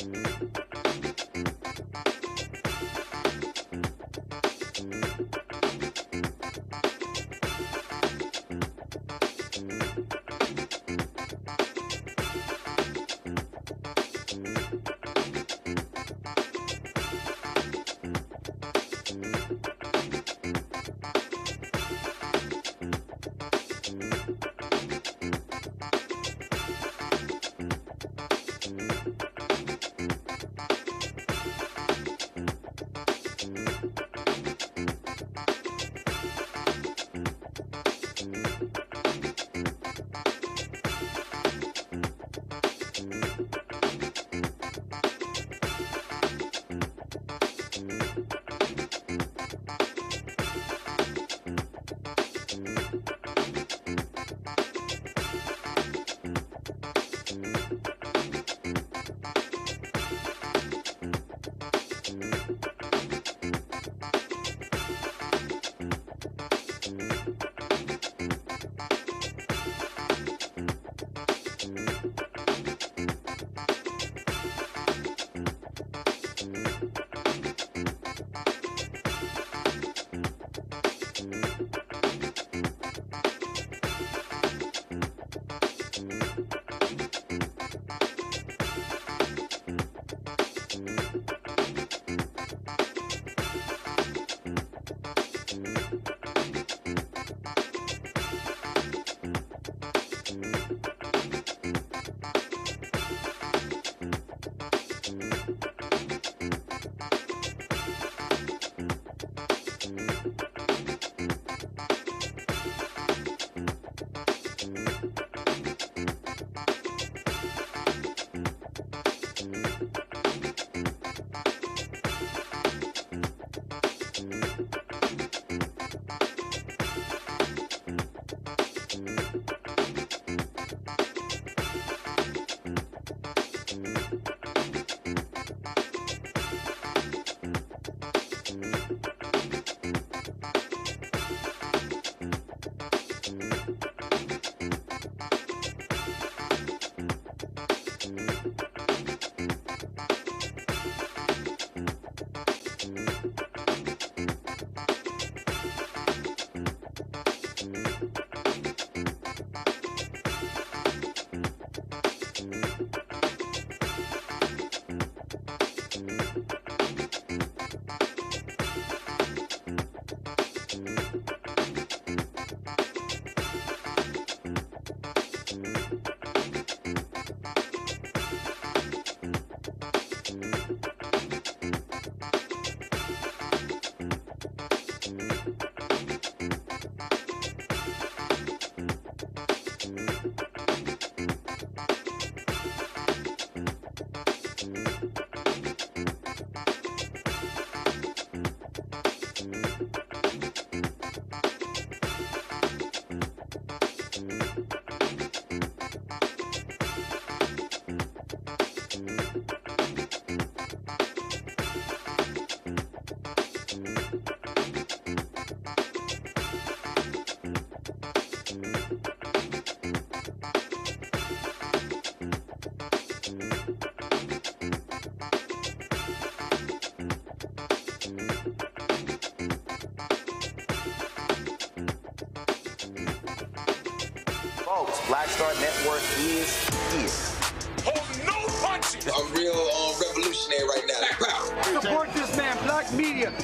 Thank you.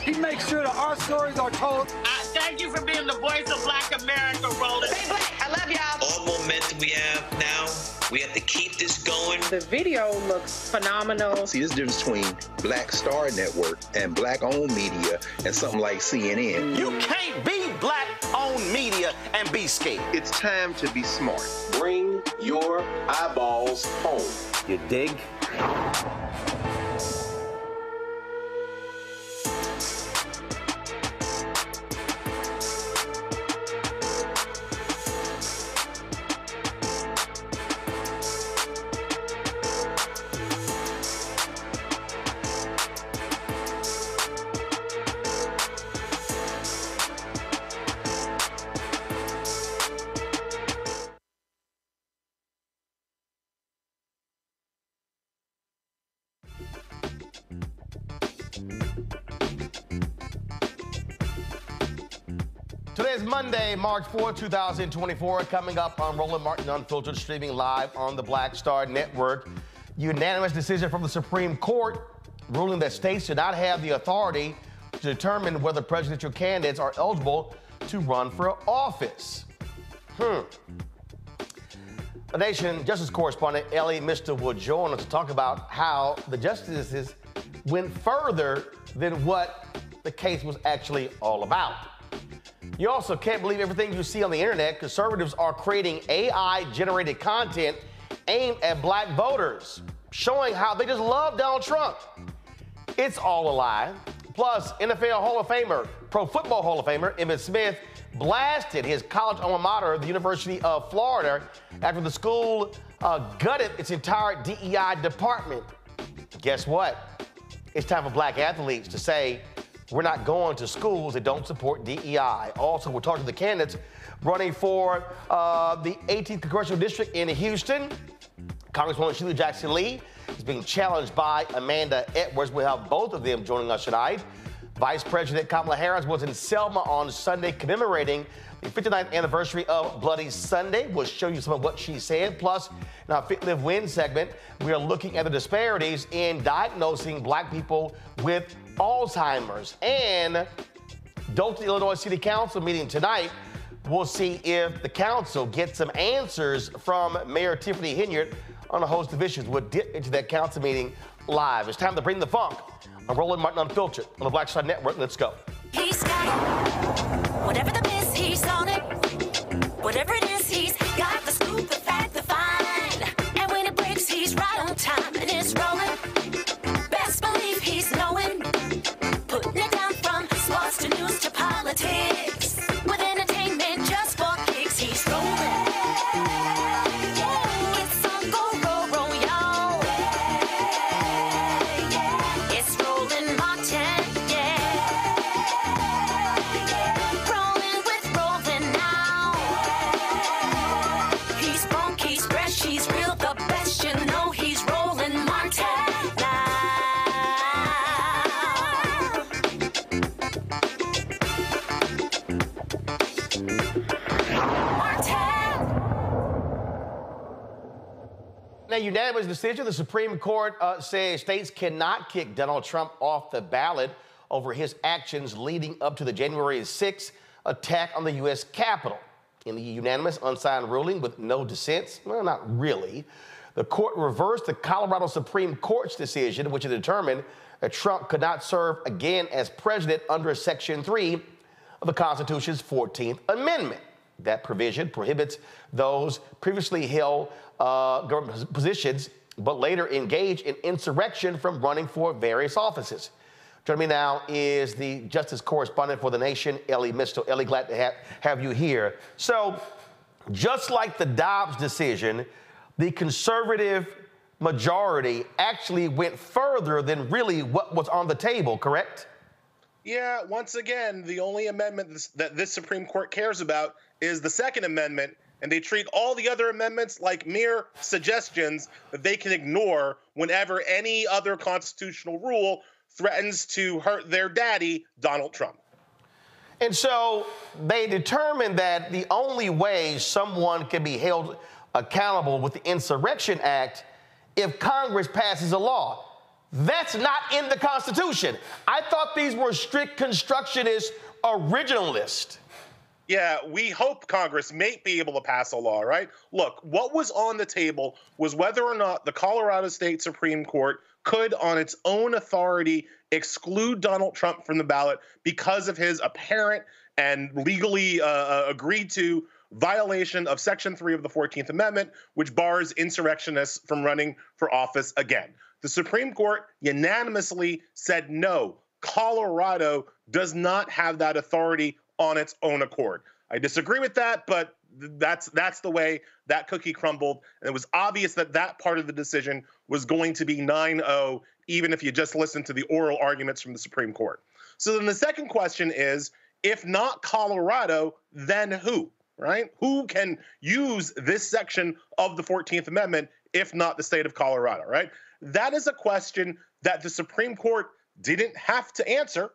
He makes sure that our stories are told. I thank you for being the voice of Black America, Roland. Stay black. I love y'all. All momentum we have now, we have to keep this going. The video looks phenomenal. See, this difference between Black Star Network and black owned media and something like CNN. You can't be black owned media and be scared. It's time to be smart. Bring your eyeballs home. You dig? Monday, March 4, 2024. Coming up on Roland Martin Unfiltered, streaming live on the Black Star Network. Unanimous decision from the Supreme Court ruling that states do not have the authority to determine whether presidential candidates are eligible to run for office. Hmm. The Nation Justice correspondent Elie Mystal will join us to talk about how the justices went further than what the case was actually all about. You also can't believe everything you see on the internet. Conservatives are creating AI generated content aimed at black voters, showing how they just love Donald Trump. It's all a lie. Plus, NFL Hall of Famer, Pro Football Hall of Famer, Emmitt Smith blasted his college alma mater, the University of Florida, after the school uh, gutted its entire DEI department. Guess what? It's time for black athletes to say, we're not going to schools that don't support DEI. Also, we're talking to the candidates running for uh, the 18th Congressional District in Houston. Congresswoman Sheila Jackson Lee is being challenged by Amanda Edwards. We'll have both of them joining us tonight. Vice President Kamala Harris was in Selma on Sunday commemorating the 59th anniversary of Bloody Sunday. We'll show you some of what she said. Plus, in our Fit Live Win segment, we are looking at the disparities in diagnosing black people with Alzheimer's. And Dolton, Illinois City Council meeting tonight. We'll see if the council gets some answers from Mayor Tiffany Henyard on a host of issues. We'll dip into that council meeting live. It's time to bring the funk. I'm Roland Martin Unfiltered on the Black Star Network. Let's go. He's got it. Whatever the miss, he's on it. Whatever it is, he's got the scoop, the fact, the. And when it breaks, he's right on time and it's rolling. Now, unanimous decision. The Supreme Court uh, says states cannot kick Donald Trump off the ballot over his actions leading up to the January 6th attack on the U.S. Capitol. In the unanimous unsigned ruling with no dissents, well, not really, the court reversed the Colorado Supreme Court's decision, which had determined that Trump could not serve again as president under Section 3 of the Constitution's 14th Amendment. That provision prohibits those previously held uh, government positions but later engaged in insurrection from running for various offices. Joining me now is the justice correspondent for the nation, Elie Mystal. Elie, glad to have, have you here. So, just like the Dobbs decision, the conservative majority actually went further than really what was on the table, correct? Yeah, once again, the only amendment that this Supreme Court cares about is the Second Amendment, and they treat all the other amendments like mere suggestions that they can ignore whenever any other constitutional rule threatens to hurt their daddy, Donald Trump. And so they determined that the only way someone can be held accountable with the Insurrection Act if Congress passes a law. That's not in the Constitution. I thought these were strict constructionist originalists. Yeah, we hope Congress may be able to pass a law, right? Look, what was on the table was whether or not the Colorado State Supreme Court could, on its own authority, exclude Donald Trump from the ballot because of his apparent and legally uh, agreed to violation of Section 3 of the 14th Amendment, which bars insurrectionists from running for office again. The Supreme Court unanimously said no. Colorado does not have that authority on its own accord. I disagree with that, but that's that's the way that cookie crumbled and it was obvious that that part of the decision was going to be 9-0 even if you just listen to the oral arguments from the Supreme Court. So then the second question is if not Colorado, then who? Right? Who can use this section of the 14th Amendment if not the state of Colorado, right? That is a question that the Supreme Court didn't have to answer,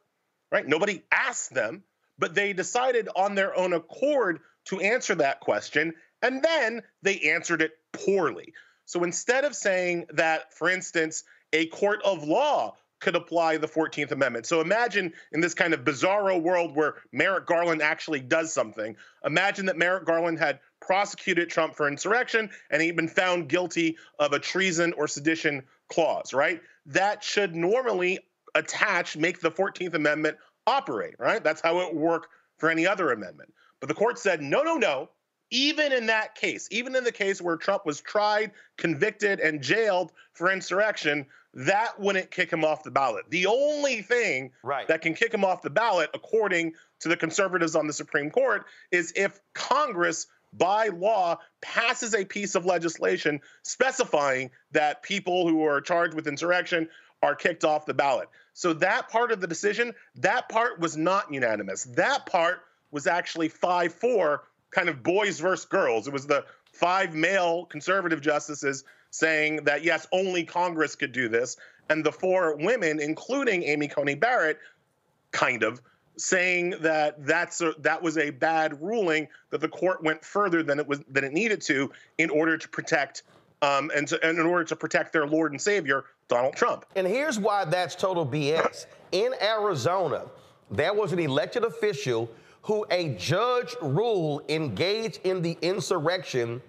right? Nobody asked them, but they decided on their own accord to answer that question, and then they answered it poorly. So instead of saying that, for instance, a court of law could apply the 14th Amendment. So imagine in this kind of bizarro world where Merrick Garland actually does something. Imagine that Merrick Garland had prosecuted Trump for insurrection and he'd been found guilty of a treason or sedition clause, right? That should normally attach, make the 14th Amendment operate, right? That's how it would work for any other amendment. But the court said, no, no, no. Even in that case, even in the case where Trump was tried, convicted, and jailed for insurrection, that wouldn't kick him off the ballot. The only thing right. that can kick him off the ballot, according to the conservatives on the Supreme Court, is if Congress by law passes a piece of legislation specifying that people who are charged with insurrection are kicked off the ballot. So that part of the decision, that part was not unanimous. That part was actually 5 4, kind of boys versus girls. It was the five male conservative justices saying that, yes, only Congress could do this. And the four women, including Amy Coney Barrett, kind of saying that that's a, that was a bad ruling that the court went further than it was than it needed to in order to protect um, and, to, and in order to protect their Lord and Savior Donald Trump. And here's why that's total BS. In Arizona, there was an elected official who a judge ruled engaged in the insurrection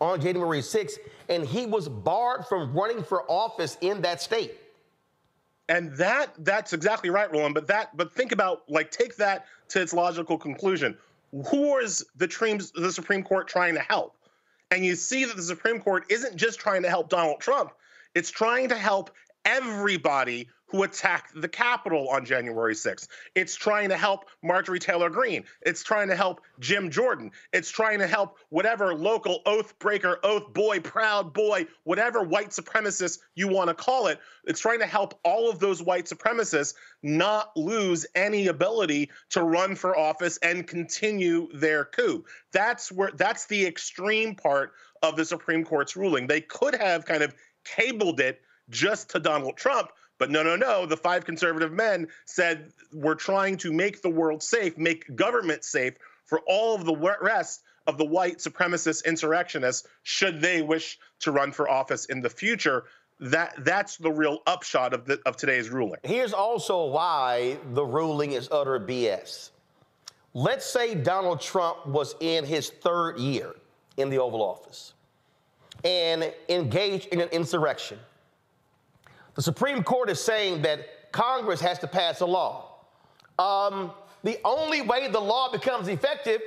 on January 6th, and he was barred from running for office in that state. And that that's exactly right, Roland. But that but think about like take that to its logical conclusion. Who is the, the Supreme Court trying to help? And you see that the Supreme Court isn't just trying to help Donald Trump, it's trying to help everybody who attacked the Capitol on January 6th. It's trying to help Marjorie Taylor Greene. It's trying to help Jim Jordan. It's trying to help whatever local oath breaker, oath boy, proud boy, whatever white supremacist you want to call it. It's trying to help all of those white supremacists not lose any ability to run for office and continue their coup. That's where that's the extreme part of the Supreme Court's ruling. They could have kind of cabled it just to Donald Trump, but no, no, no. The five conservative men said we're trying to make the world safe, make government safe for all of the rest of the white supremacist insurrectionists should they wish to run for office in the future. That that's the real upshot of the of today's ruling. Here's also why the ruling is utter BS. Let's say Donald Trump was in his third year in the Oval Office and engage in an insurrection the Supreme Court is saying that Congress has to pass a law. Um, the only way the law becomes effective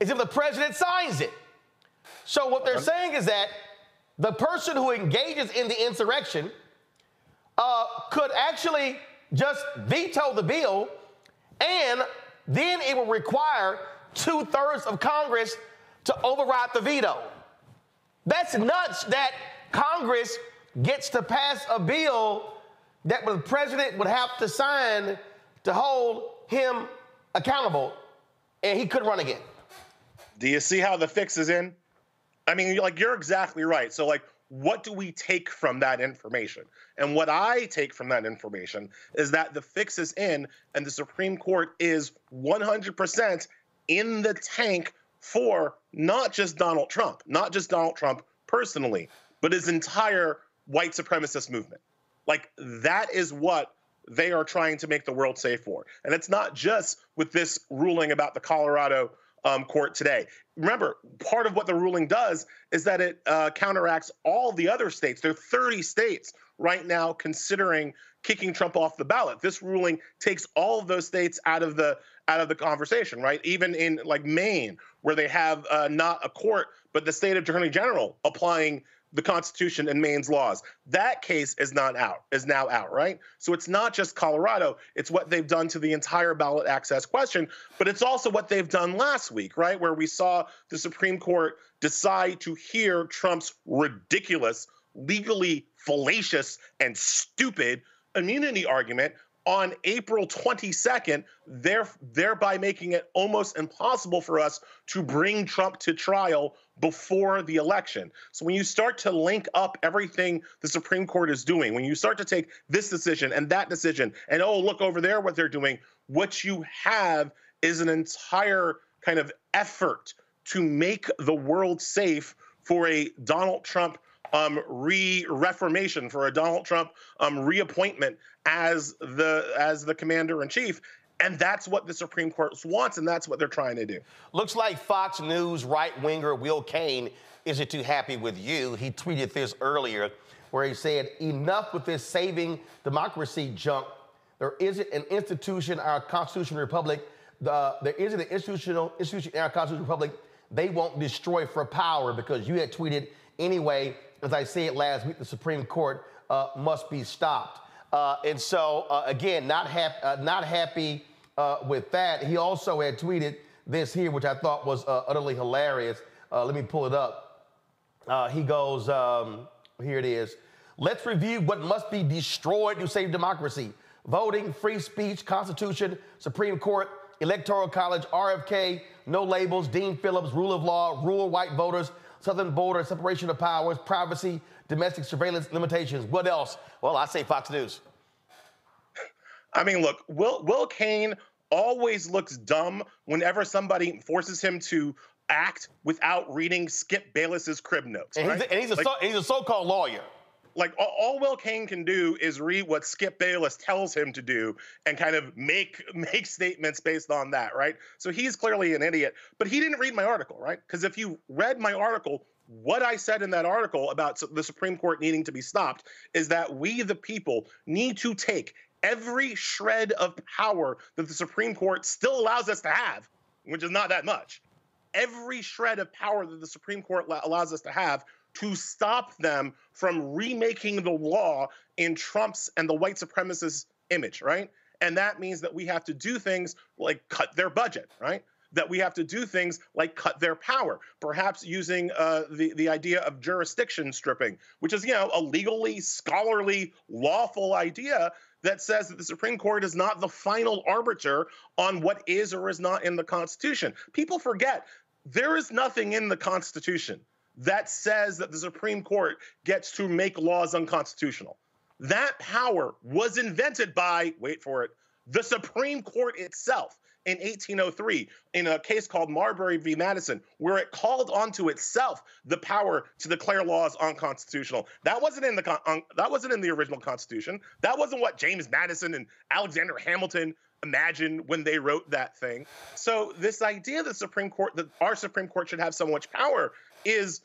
is if the president signs it. So, what they're saying is that the person who engages in the insurrection uh, could actually just veto the bill, and then it will require two thirds of Congress to override the veto. That's nuts that Congress gets to pass a bill that the president would have to sign to hold him accountable, and he could run again. Do you see how the fix is in? I mean, like you're exactly right. So, like, what do we take from that information? And what I take from that information is that the fix is in, and the Supreme Court is 100% in the tank for not just Donald Trump, not just Donald Trump personally, but his entire white supremacist movement. Like that is what they are trying to make the world safe for. And it's not just with this ruling about the Colorado um, court today. Remember, part of what the ruling does is that it uh, counteracts all the other states. There are 30 states right now considering kicking Trump off the ballot. This ruling takes all of those states out of the out of the conversation, right? Even in like Maine, where they have uh, not a court, but the state attorney general applying the Constitution and Maine's laws. That case is not out, is now out, right? So it's not just Colorado, it's what they've done to the entire ballot access question, but it's also what they've done last week, right? Where we saw the Supreme Court decide to hear Trump's ridiculous, legally fallacious, and stupid immunity argument on April 22nd, there, thereby making it almost impossible for us to bring Trump to trial before the election. So when you start to link up everything the Supreme Court is doing, when you start to take this decision and that decision, and oh, look over there what they're doing, what you have is an entire kind of effort to make the world safe for a Donald Trump um, re-reformation, for a Donald Trump um, reappointment as the as the commander in chief. And that's what the Supreme Court wants, and that's what they're trying to do. Looks like Fox News right winger Will Cain isn't too happy with you. He tweeted this earlier where he said, Enough with this saving democracy junk. There isn't an institution, our constitutional republic, the, there isn't an institutional institution in our constitutional republic they won't destroy for power because you had tweeted anyway, as I said last week, the Supreme Court uh, must be stopped. Uh, and so, uh, again, not, hap- uh, not happy uh, with that. He also had tweeted this here, which I thought was uh, utterly hilarious. let me pull it up. he goes, um, here it is. Let's review what must be destroyed to save democracy voting, free speech, Constitution, Supreme Court, Electoral College, RFK, no labels, Dean Phillips, rule of law, rural white voters, southern border, separation of powers, privacy, domestic surveillance limitations. What else? Well, I say Fox News. I mean, look, Will Will Cain always looks dumb whenever somebody forces him to act without reading Skip Bayless's crib notes. And, right? he's, a, and he's, a like, so, he's a so-called lawyer like all, Will Cain can do is read what Skip Bayless tells him to do and kind of make make statements based on that, right? So he's clearly an idiot, but he didn't read my article, right? Because if you read my article, what I said in that article about the Supreme Court needing to be stopped is that we, the people, need to take every shred of power that the Supreme Court still allows us to have, which is not that much. Every shred of power that the Supreme Court allows us to have to stop them from remaking the law in Trump's and the white supremacist image, right? And that means that we have to do things like cut their budget, right? That we have to do things like cut their power, perhaps using uh, the the idea of jurisdiction stripping, which is you know a legally, scholarly, lawful idea that says that the Supreme Court is not the final arbiter on what is or is not in the Constitution. People forget there is nothing in the Constitution that says that the Supreme Court gets to make laws unconstitutional. That power was invented by, wait for it, the Supreme Court itself in 1803 in a case called Marbury v. Madison, where it called onto itself the power to declare laws unconstitutional. That wasn't in the um, that wasn't in the original Constitution. That wasn't what James Madison and Alexander Hamilton imagined when they wrote that thing. So this idea that Supreme Court that our Supreme Court should have so much power is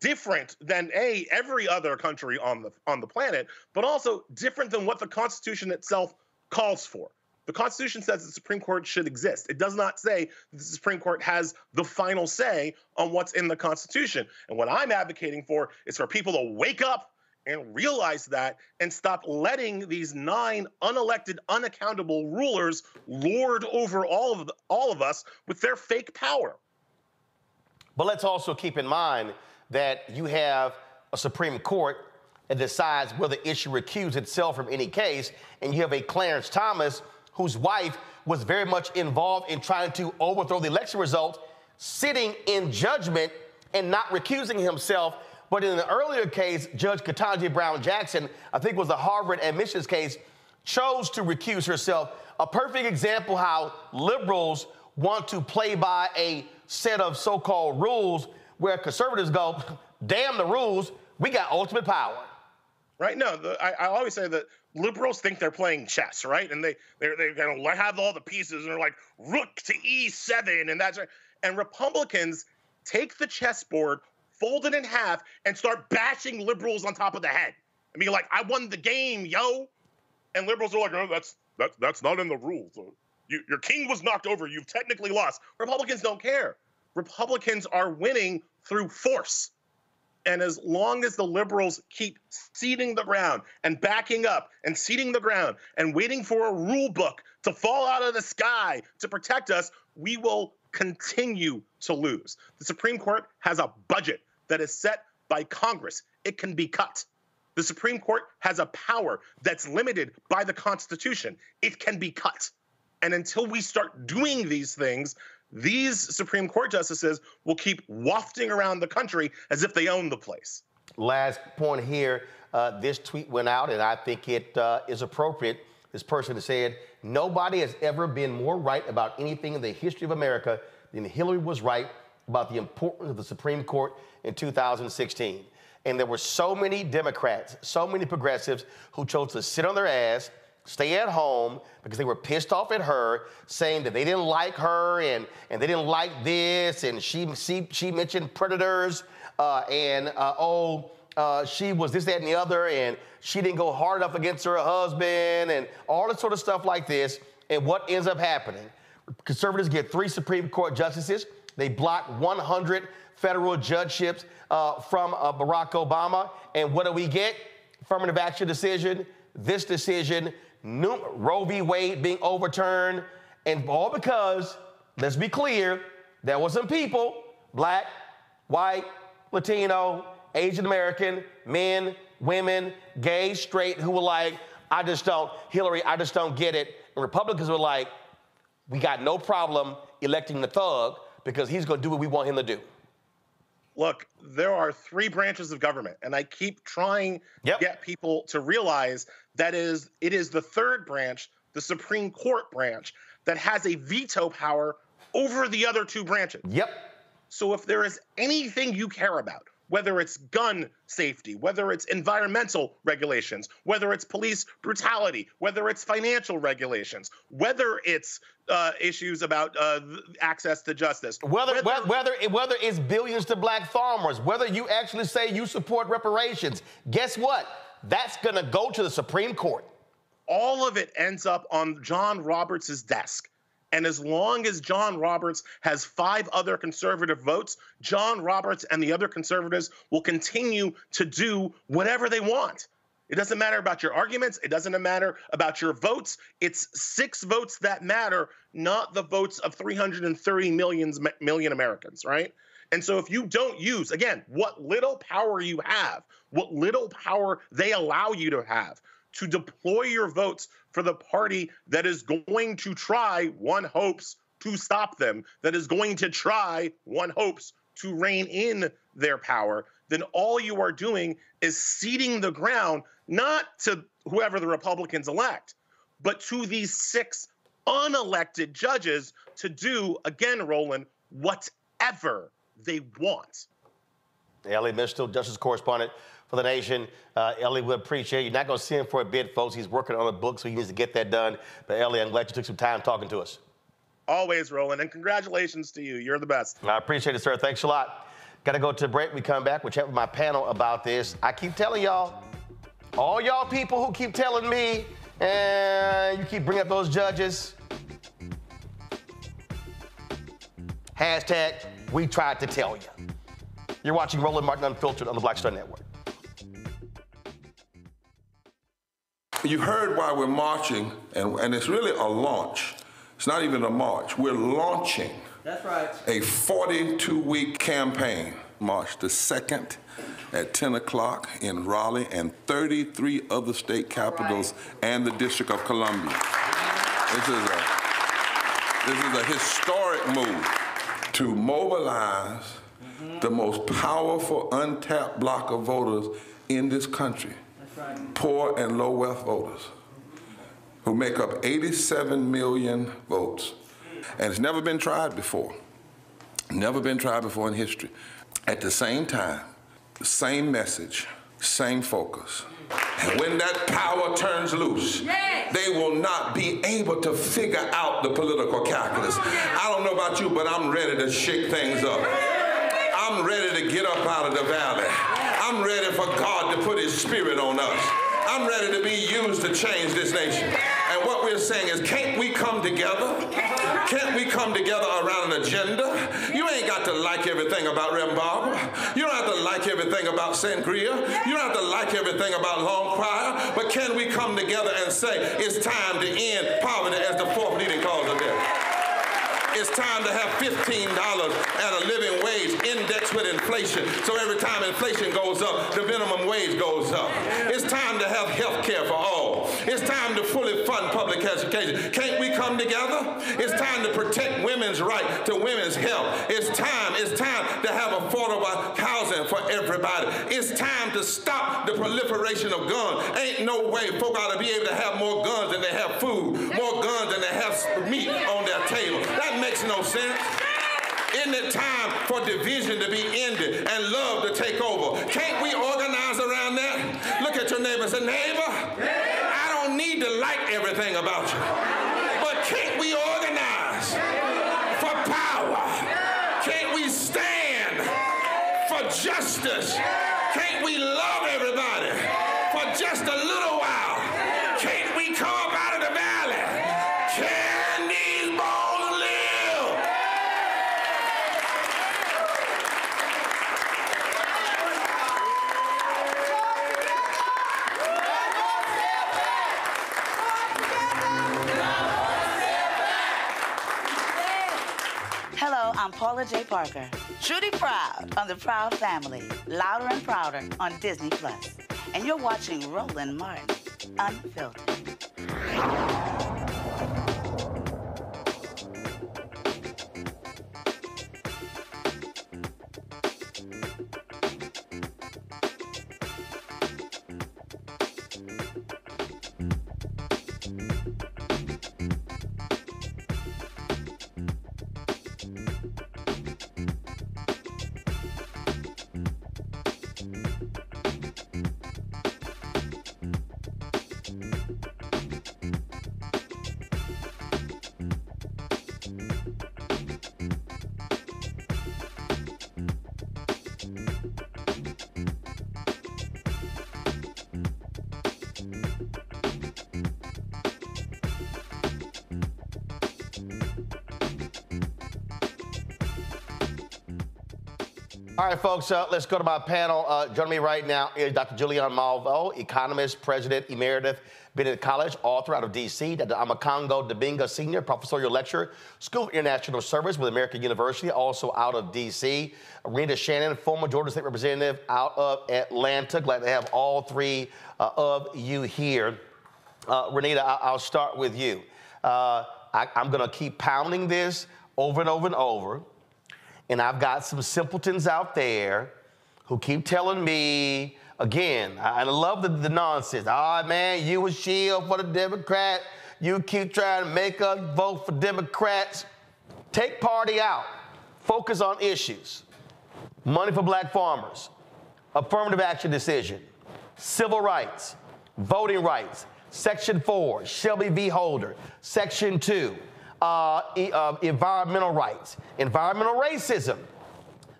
different than a every other country on the on the planet, but also different than what the Constitution itself calls for. The Constitution says the Supreme Court should exist. It does not say the Supreme Court has the final say on what's in the Constitution. And what I'm advocating for is for people to wake up and realize that and stop letting these nine unelected, unaccountable rulers lord over all of the, all of us with their fake power. But let's also keep in mind that you have a Supreme Court that decides whether it should recuse itself from any case, and you have a Clarence Thomas whose wife was very much involved in trying to overthrow the election result, sitting in judgment and not recusing himself. But in an earlier case, Judge Ketanji Brown Jackson, I think was the Harvard admissions case, chose to recuse herself. A perfect example how liberals want to play by a set of so called rules where conservatives go, damn the rules, we got ultimate power. Right? No, the, I, I, always say that liberals think they're playing chess, right? And they they're they're gonna have all the pieces and they're like rook to e7 and that's right. And Republicans take the chessboard, fold it in half, and start bashing liberals on top of the head. I mean, like, I won the game, yo. And liberals are like, no, that's that's that's not in the rules. You, your king was knocked over. You've technically lost. Republicans don't care. Republicans are winning through force. And as long as the liberals keep ceding the ground and backing up and ceding the ground and waiting for a rule book to fall out of the sky to protect us, we will continue to lose. The Supreme Court has a budget that is set by Congress. It can be cut. The Supreme Court has a power that's limited by the Constitution. It can be cut. And until we start doing these things, these Supreme Court justices will keep wafting around the country as if they own the place. Last point here uh, this tweet went out, and I think it uh, is appropriate. This person said, Nobody has ever been more right about anything in the history of America than Hillary was right about the importance of the Supreme Court in 2016. And there were so many Democrats, so many progressives who chose to sit on their ass, stay at home because they were pissed off at her, saying that they didn't like her and, and they didn't like this. And she, she, she mentioned predators uh, and, uh, oh, uh, she was this, that, and the other, and she didn't go hard enough against her husband, and all this sort of stuff like this. And what ends up happening? Conservatives get three Supreme Court justices. They block 100 federal judgeships uh, from uh, Barack Obama. And what do we get? Affirmative action decision, this decision, Roe v. Wade being overturned, and all because, let's be clear, there were some people, black, white, Latino, Asian American, men, women, gay, straight, who were like, I just don't, Hillary, I just don't get it. And Republicans were like, we got no problem electing the thug because he's going to do what we want him to do. Look, there are three branches of government, and I keep trying yep. to get people to realize that is it is the third branch, the Supreme Court branch, that has a veto power over the other two branches. Yep. So if there is anything you care about, whether it's gun safety, whether it's environmental regulations, whether it's police brutality, whether it's financial regulations, whether it's uh, issues about uh, access to justice, whether whether, whether whether it's billions to black farmers, whether you actually say you support reparations, guess what? That's going to go to the Supreme Court. All of it ends up on John Roberts' desk. And as long as John Roberts has five other conservative votes, John Roberts and the other conservatives will continue to do whatever they want. It doesn't matter about your arguments. It doesn't matter about your votes. It's six votes that matter, not the votes of 330 millions, million Americans, right? And so if you don't use, again, what little power you have, what little power they allow you to have to deploy your votes for the party that is going to try, one hopes, to stop them, that is going to try, one hopes, to rein in their power, then all you are doing is ceding the ground not to whoever the Republicans elect, but to these six unelected judges to do, again, Roland, whatever they want. Elie Mystal, Justice Correspondent for the nation. Uh, Elie, we appreciate you. You're not going to see him for a bit, folks. He's working on a book, so he needs to get that done. But Elie, I'm glad you took some time talking to us. Always, Roland, and congratulations to you. You're the best. I appreciate it, sir. Thanks a lot. Got to go to break. We come back. We'll chat with my panel about this. I keep telling y'all, all y'all people who keep telling me, and you keep bringing up those judges. Hashtag, we tried to tell you. You're watching Roland Martin Unfiltered on the Black Star Network. You heard why we're marching, and, and it's really a launch. It's not even a march. We're launching. That's right. A 42 week campaign. March the 2nd at 10 o'clock in Raleigh and 33 other state capitals right. and the District of Columbia. This is a this is a historic move to mobilize mm-hmm. the most powerful untapped block of voters in this country right. poor and low wealth voters who make up 87 million votes. And it's never been tried before. Never been tried before in history. At the same time, same message, same focus. And when that power turns loose, yes. they will not be able to figure out the political calculus. I don't know about you, but I'm ready to shake things up. I'm ready to get up out of the valley. I'm ready for God to put his spirit on us. I'm ready to be used to change this nation. And what we're saying is, can't we come together? Can't we come together around an agenda? You ain't got to like everything about Barber. You don't have to like everything about Sangria. You don't have to like everything about Long Choir. But can we come together and say, it's time to end poverty as the fourth leading cause of death? It's time to have $15 at a living wage indexed with inflation. So every time inflation goes up, the minimum wage goes up. It's time to have health care for all. It's time to fully fund public education. Can't we come together? It's time to protect women's right to women's health. It's time, it's time to have affordable housing for everybody. It's time to stop the proliferation of guns. Ain't no way folk ought to be able to have more guns than they have food, more guns than they have meat on their table. That makes no sense. Isn't it time for division to be ended and love to take over? Can't we organize around that? Look at your neighbor and say, neighbor, I don't need to like everything about you. Paula Jai Parker. Trudy Proud on the Proud Family, louder and prouder on Disney Plus. And you're watching Roland Martin, Unfiltered. Right, folks, uh, let's go to my panel. Uh, joining me right now is Dr. Julianne Malveaux, economist, president emeritus, Bennett College, author out of D.C., Dr. Omekongo Dibinga Sr., professorial lecturer, School of International Service with American University, also out of D.C., Renita Shannon, former Georgia State Representative out of Atlanta. Glad to have all three uh, of you here. Uh, Renita, I- I'll start with you. Uh, I- I'm going to keep pounding this over and over and over. And I've got some simpletons out there who keep telling me, again, I I love the, the nonsense. Ah, man, you a shield for the Democrat. You keep trying to make us vote for Democrats. Take party out. Focus on issues. Money for black farmers. Affirmative action decision. Civil rights. Voting rights. Section 4, Shelby v. Holder. Section 2, uh, e- uh, environmental rights. Environmental racism.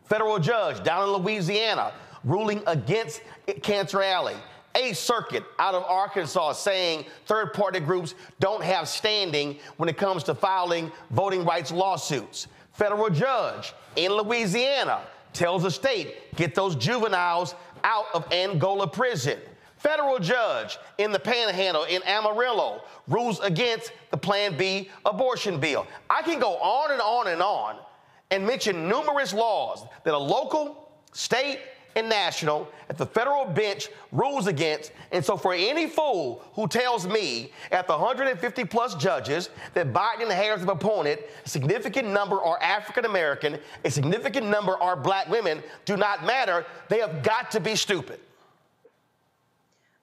Federal judge down in Louisiana ruling against Cancer Alley. A circuit out of Arkansas saying third party groups don't have standing when it comes to filing voting rights lawsuits. Federal judge in Louisiana tells the state get those juveniles out of Angola prison. Federal judge in the panhandle in Amarillo rules against the Plan B abortion bill. I can go on and on and on and mention numerous laws that a local, state, and national at the federal bench rules against. And so, for any fool who tells me at the 150 plus judges that Biden and Harris have appointed, a significant number are African American, a significant number are black women, do not matter, they have got to be stupid.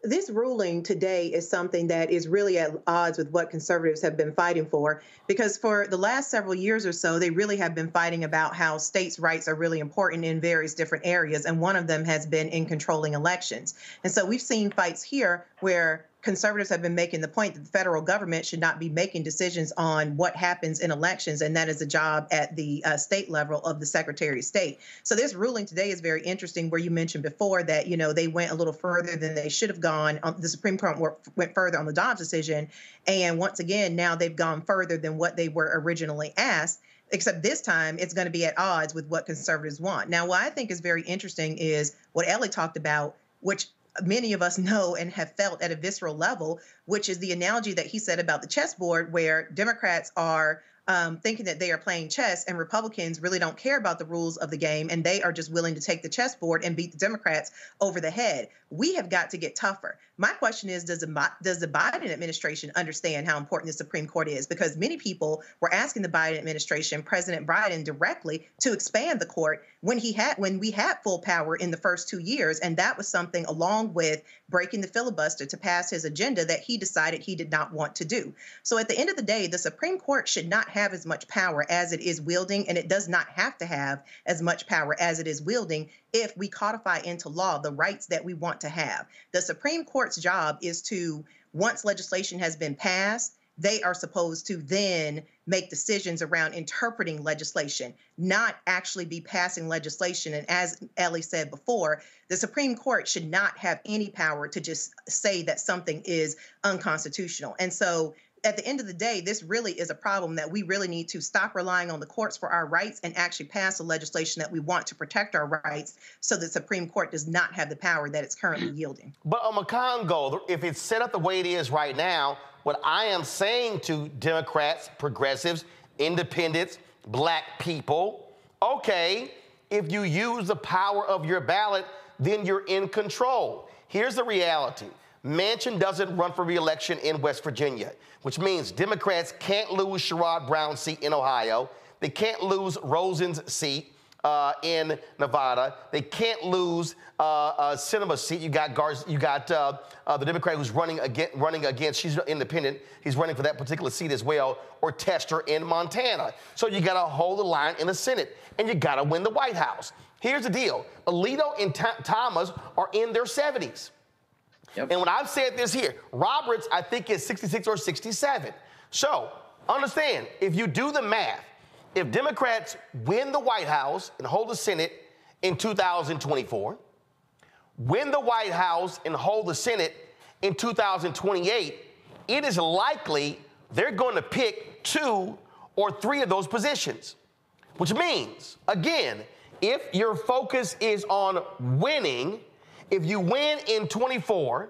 This ruling today is something that is really at odds with what conservatives have been fighting for, because for the last several years or so, they really have been fighting about how states' rights are really important in various different areas, and one of them has been in controlling elections. And so we've seen fights here where conservatives have been making the point that the federal government should not be making decisions on what happens in elections, and that is a job at the uh, state level of the Secretary of State. So this ruling today is very interesting, where you mentioned before that you know they went a little further than they should have gone. Um, the Supreme Court went further on the Dobbs decision, and once again now they've gone further than what they were originally asked except this time it's going to be at odds with what conservatives want. Now, what I think is very interesting is what Elie talked about, which many of us know and have felt at a visceral level, which is the analogy that he said about the chessboard, where Democrats are um, thinking that they are playing chess, and Republicans really don't care about the rules of the game, and they are just willing to take the chessboard and beat the Democrats over the head. We have got to get tougher. My question is, does the does the Biden administration understand how important the Supreme Court is? Because many people were asking the Biden administration, President Biden, directly to expand the court when he had when we had full power in the first two years, and that was something along with breaking the filibuster to pass his agenda that he decided he did not want to do. So at the end of the day, the Supreme Court should not have as much power as it is wielding, and it does not have to have as much power as it is wielding if we codify into law the rights that we want to have. The Supreme Court's job is to, once legislation has been passed, they are supposed to then make decisions around interpreting legislation, not actually be passing legislation. And as Elie said before, the Supreme Court should not have any power to just say that something is unconstitutional. And so at the end of the day, this really is a problem that we really need to stop relying on the courts for our rights and actually pass the legislation that we want to protect our rights so the Supreme Court does not have the power that it's currently yielding. But on Congo, if it's set up the way it is right now, what I am saying to Democrats, progressives, independents, black people, okay, if you use the power of your ballot, then you're in control. Here's the reality Manchin doesn't run for reelection in West Virginia, which means Democrats can't lose Sherrod Brown's seat in Ohio. They can't lose Rosen's seat uh, in Nevada. They can't lose uh, a Sinema seat. You got Gar- you got uh, uh, the Democrat who's running against, running against. She's independent. He's running for that particular seat as well, or Tester in Montana. So you got to hold the line in the Senate, and you got to win the White House. Here's the deal: Alito and Thomas are in their 70s. Yep. And when I've said this here, Roberts, I think, is 66 or 67. So understand, if you do the math, if Democrats win the White House and hold the Senate in 2024, win the White House and hold the Senate in 2028, it is likely they're going to pick two or three of those positions. Which means, again, if your focus is on winning, if you win in 24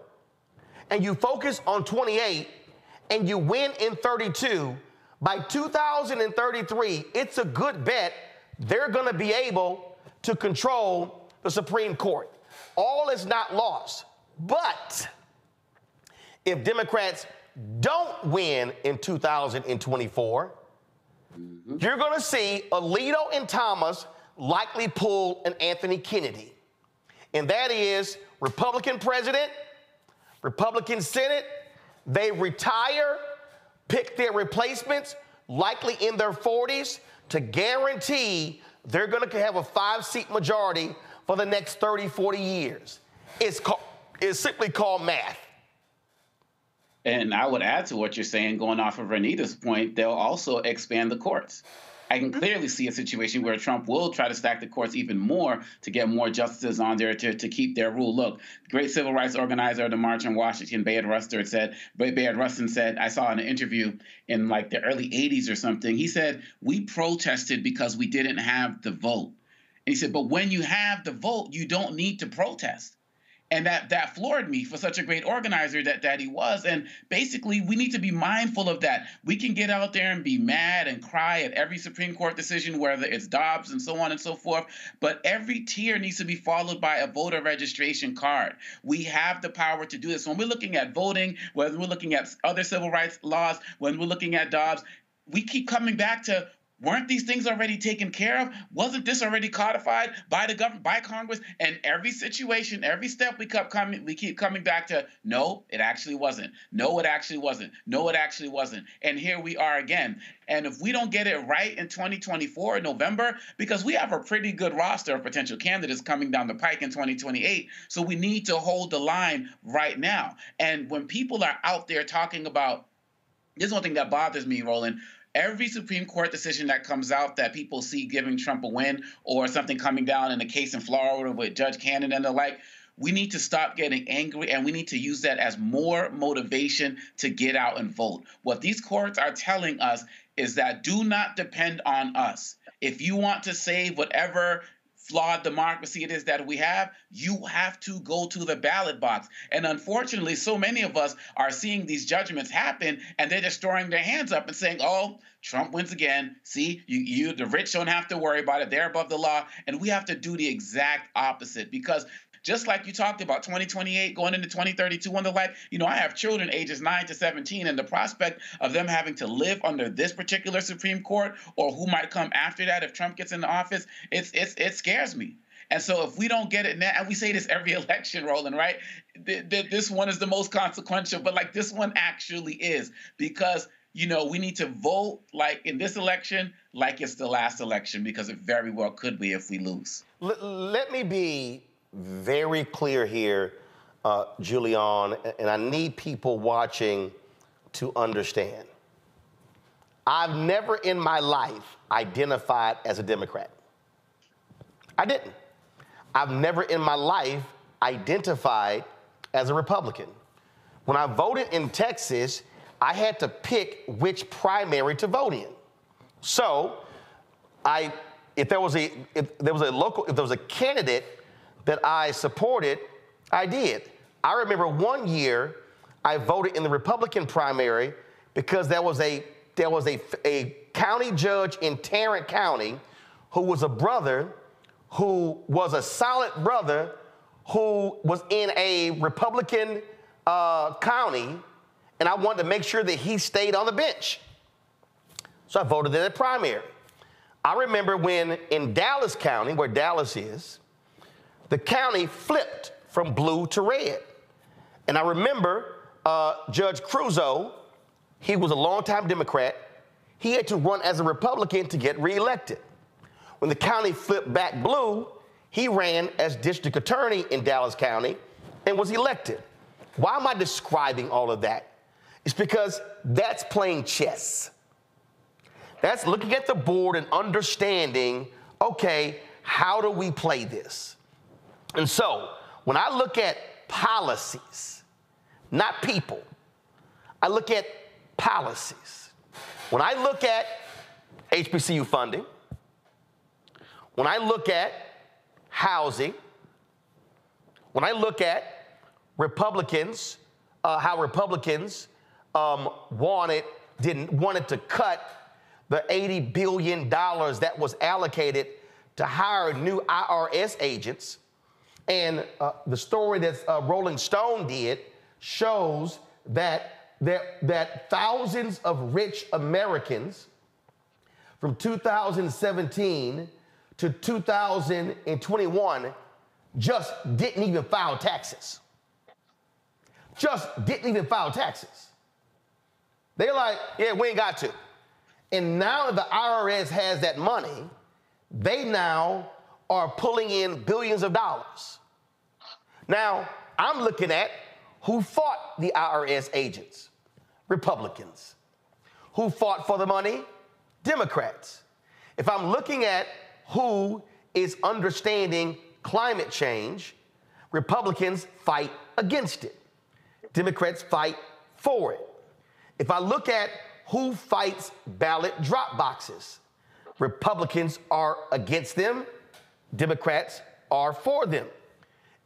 and you focus on 28 and you win in 32, by 2033, it's a good bet they're going to be able to control the Supreme Court. All is not lost. But if Democrats don't win in 2024, mm-hmm. you're going to see Alito and Thomas likely pull an Anthony Kennedy and that is Republican president, Republican Senate, they retire, pick their replacements, likely in their 40s, to guarantee they're going to have a five seat majority for the next 30, 40 years. It's, called, it's simply called math. And I would add to what you're saying, going off of Renita's point, they'll also expand the courts. I can clearly see a situation where Trump will try to stack the courts even more to get more justices on there to, to keep their rule. Look, great civil rights organizer of the March in Washington, Bayard Rustin said, Bayard Rustin said, I saw in an interview in like the early 80s or something, he said, we protested because we didn't have the vote. And he said, but when you have the vote, you don't need to protest and that that floored me for such a great organizer that that he was. And basically we need to be mindful of that. We can get out there and be mad and cry at every supreme court decision whether it's dobbs and so on and so forth but every tear needs to be followed by a voter registration card. We have the power to do this. When we're looking at voting whether we're looking at other civil rights laws when we're looking at dobbs we keep coming back to Weren't these things already taken care of? Wasn't this already codified by the government, by Congress? And every situation, every step we kept coming, we keep coming back to no, it actually wasn't. No, it actually wasn't. No, it actually wasn't. And here we are again. And if we don't get it right in 2024 in November, because we have a pretty good roster of potential candidates coming down the pike in 2028, so we need to hold the line right now. And when people are out there talking about this is one thing that bothers me, Roland every Supreme Court decision that comes out that people see giving Trump a win or something coming down in a case in Florida with Judge Cannon and the like, we need to stop getting angry and we need to use that as more motivation to get out and vote. What these courts are telling us is that do not depend on us. If you want to save whatever flawed democracy it is that we have, you have to go to the ballot box. And unfortunately, so many of us are seeing these judgments happen and they're just throwing their hands up and saying, oh, Trump wins again. See, you, you the rich don't have to worry about it. They're above the law. And we have to do the exact opposite because just like you talked about 2028 going into 2032 and the like you know i have children ages 9 to 17 and the prospect of them having to live under this particular supreme court or who might come after that if trump gets into office it's, it's it scares me and so if we don't get it now, and we say this every election, Roland, right? This one is the most consequential, but like this one actually is because you know we need to vote like in this election like it's the last election because it very well could be if we lose. let me be very clear here, uh, Julianne, and I need people watching to understand. I've never in my life identified as a Democrat. I didn't. I've never in my life identified as a Republican. When I voted in Texas, I had to pick which primary to vote in. So, I if there was a if there was a local if there was a candidate that I supported, I did. I remember one year I voted in the Republican primary because there was a there was a, a county judge in Tarrant County who was a brother who was a solid brother who was in a Republican uh, county, and I wanted to make sure that he stayed on the bench. So I voted in the primary. I remember when in Dallas County, where Dallas is, the county flipped from blue to red. And I remember uh, Judge Creuzot, he was a longtime Democrat. He had to run as a Republican to get reelected. When the county flipped back blue, he ran as district attorney in Dallas County and was elected. Why am I describing all of that? It's because that's playing chess. That's looking at the board and understanding okay, how do we play this? And so, when I look at policies, not people, I look at policies. When I look at HBCU funding, when I look at housing, when I look at Republicans, uh, how Republicans um, wanted didn't wanted to cut the 80 billion dollars that was allocated to hire new IRS agents and uh, the story that uh, Rolling Stone did shows that, that, that thousands of rich Americans from 2017 to 2021 just didn't even file taxes. Just didn't even file taxes. They're like, yeah, we ain't got to. And now that the IRS has that money, they now are pulling in billions of dollars. Now, I'm looking at who fought the IRS agents Republicans. Who fought for the money? Democrats. If I'm looking at who is understanding climate change, Republicans fight against it. Democrats fight for it. If I look at who fights ballot drop boxes, Republicans are against them, Democrats are for them.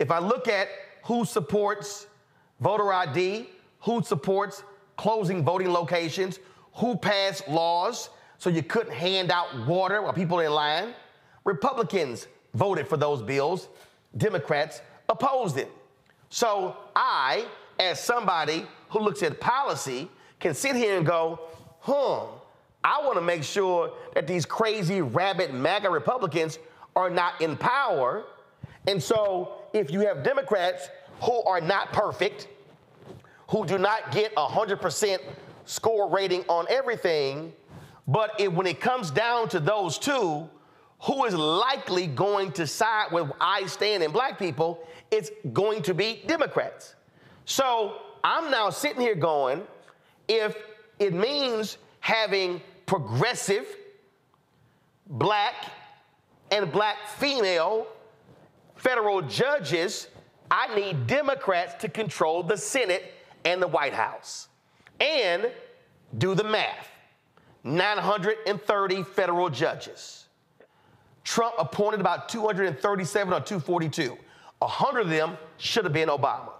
If I look at who supports voter ID, who supports closing voting locations, who passed laws so you couldn't hand out water while people in line, Republicans voted for those bills, Democrats opposed them. So I, as somebody who looks at policy, can sit here and go, huh, I want to make sure that these crazy, rabid MAGA Republicans are not in power. And so if you have Democrats who are not perfect, who do not get a 100% score rating on everything, but when it comes down to those two, who is likely going to side with I stand and black people, it's going to be Democrats. So I'm now sitting here going, if it means having progressive black and black female federal judges, I need Democrats to control the Senate and the White House. And do the math 930 federal judges. Trump appointed about 237 or 242. 100 of them should have been Obama.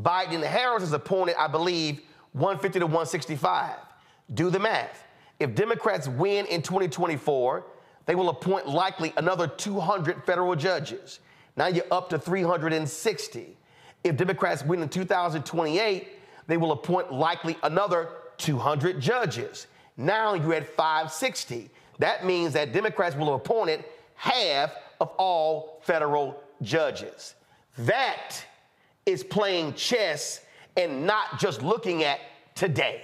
Biden and Harris has appointed, I believe, 150 to 165. Do the math. If Democrats win in 2024, they will appoint likely another 200 federal judges. Now you're up to 360. If Democrats win in 2028, they will appoint likely another 200 judges. Now you're at 560. That means that Democrats will have appointed half of all federal judges. That is playing chess and not just looking at today.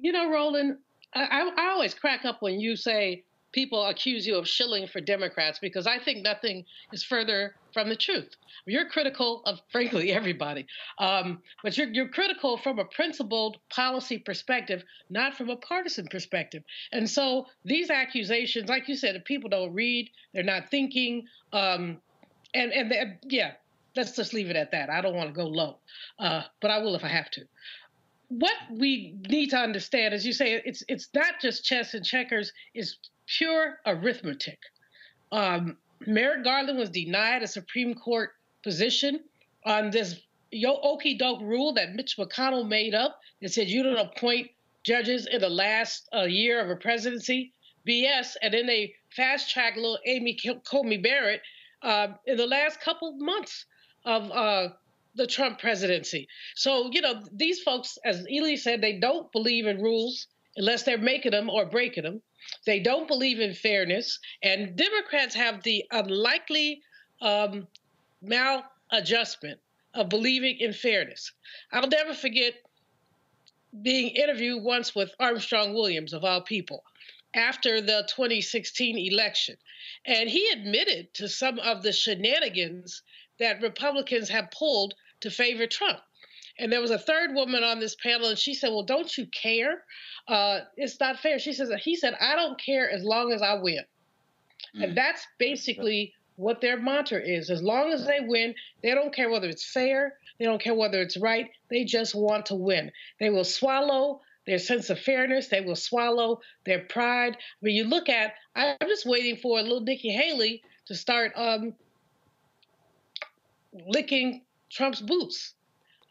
You know, Roland, I, I always crack up when you say people accuse you of shilling for Democrats because I think nothing is further from the truth. You're critical of, frankly, everybody, um, but you're, you're critical from a principled policy perspective, not from a partisan perspective. And so these accusations, like you said, if people don't read, they're not thinking, um, and and yeah, let's just leave it at that. I don't want to go low, uh, but I will if I have to what we need to understand, as you say, it's it's not just chess and checkers; it's pure arithmetic. Um, Merrick Garland was denied a Supreme Court position on this yo okey doke rule that Mitch McConnell made up that said you don't appoint judges in the last uh, year of a presidency. BS. And then they fast track little Amy Coney Barrett uh, in the last couple months of uh, the Trump presidency. So, you know, these folks, as Elie said, they don't believe in rules unless they're making them or breaking them. They don't believe in fairness. And Democrats have the unlikely um, maladjustment of believing in fairness. I'll never forget being interviewed once with Armstrong Williams, of all people, after the 2016 election. And he admitted to some of the shenanigans that Republicans have pulled to favor Trump. And there was a third woman on this panel, and she said, "Well, don't you care? Uh, it's not fair." She says, "He said I don't care as long as I win," mm. and that's basically what their mantra is. As long as they win, they don't care whether it's fair, they don't care whether it's right. They just want to win. They will swallow their sense of fairness. They will swallow their pride. I mean, you look at. I'm just waiting for a little Nikki Haley to start um, licking Trump's boots.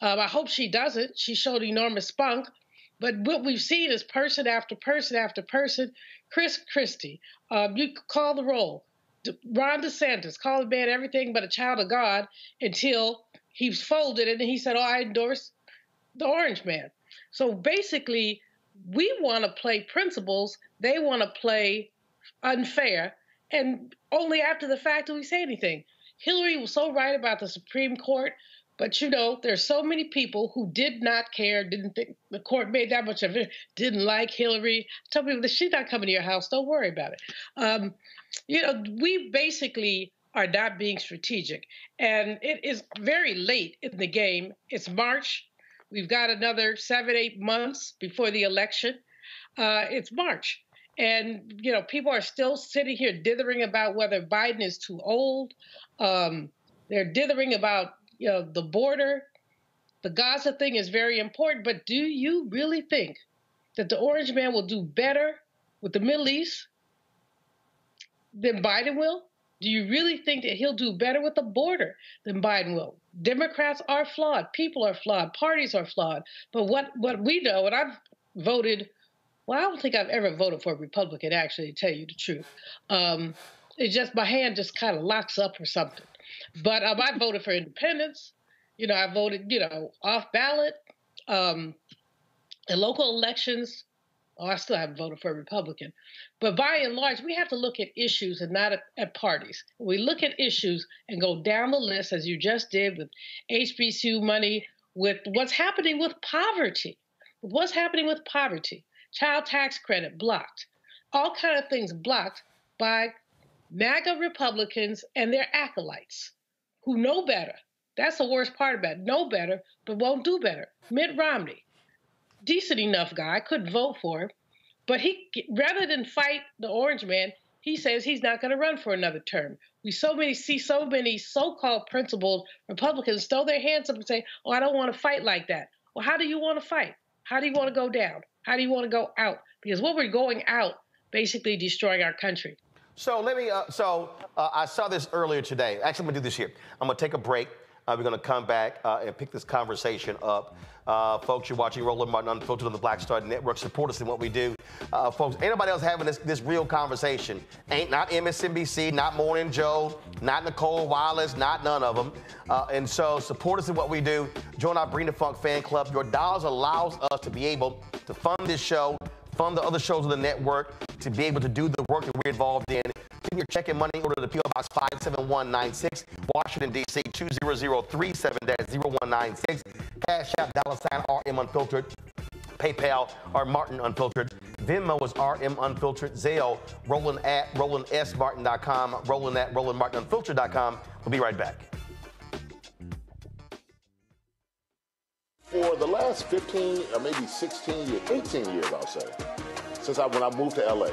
Um, I hope she doesn't. She showed enormous spunk. But what we've seen is person after person after person. Chris Christie, um, you call the roll. Ron DeSantis, call the man everything but a child of God until he's folded and he said, Oh, I endorse the Orange Man. So basically, we want to play principles, they want to play unfair, and only after the fact do we say anything. Hillary was so right about the Supreme Court, but you know, there's so many people who did not care, didn't think the court made that much of it, didn't like Hillary. Tell people that she's not coming to your house. Don't worry about it. Um, you know, we basically are not being strategic, and it is very late in the game. It's March. We've got another seven, eight months before the election. Uh, it's March. And, you know, people are still sitting here dithering about whether Biden is too old. Um, they're dithering about, you know, the border. The Gaza thing is very important, but do you really think that the Orange Man will do better with the Middle East than Biden will? Do you really think that he'll do better with the border than Biden will? Democrats are flawed, people are flawed, parties are flawed. But what, what we know, and I've voted well, I don't think I've ever voted for a Republican, actually, to tell you the truth. Um, it's just my hand just kind of locks up or something. But um, I voted for independence. You know, I voted, you know, off ballot. Um, in local elections, oh, I still haven't voted for a Republican. But by and large, we have to look at issues and not at, at parties. We look at issues and go down the list, as you just did with HBCU money, with what's happening with poverty. What's happening with poverty? child tax credit blocked, all kind of things blocked by MAGA Republicans and their acolytes who know better. That's the worst part about it. Know better, but won't do better. Mitt Romney, decent enough guy, I couldn't vote for him, but he rather than fight the orange man, he says he's not going to run for another term. We so many see so many so-called principled Republicans throw their hands up and say, "Oh, I don't want to fight like that." Well, how do you want to fight? How do you want to go down? How do you want to go out? Because what we're going out basically destroying our country. So let me. Uh, so uh, I saw this earlier today. Actually, I'm gonna do this here. I'm gonna take a break. Uh, we're gonna come back uh, and pick this conversation up. Uh, folks, you're watching Roland Martin Unfiltered on the Black Star Network. Support us in what we do. Uh, folks, anybody else having this, this real conversation? Ain't not MSNBC, not Morning Joe, not Nicolle Wallace, not none of them. And so support us in what we do. Join our Bring the Funk fan club. Your dollars allows us to be able to fund this show, fund the other shows of the network, to be able to do the work that we're involved in. Send your check and money order to PO Box 57196, Washington, D.C. 20037-0196. Cash App, dollar sign RM Unfiltered. PayPal or Martin Unfiltered. Venmo is RM Unfiltered. Zelle, Roland at RolandSMartin.com. Roland at RolandMartinUnfiltered.com. We'll be right back. For the last 15 or maybe 16 years, 18 years, I'll say, since I when I moved to LA,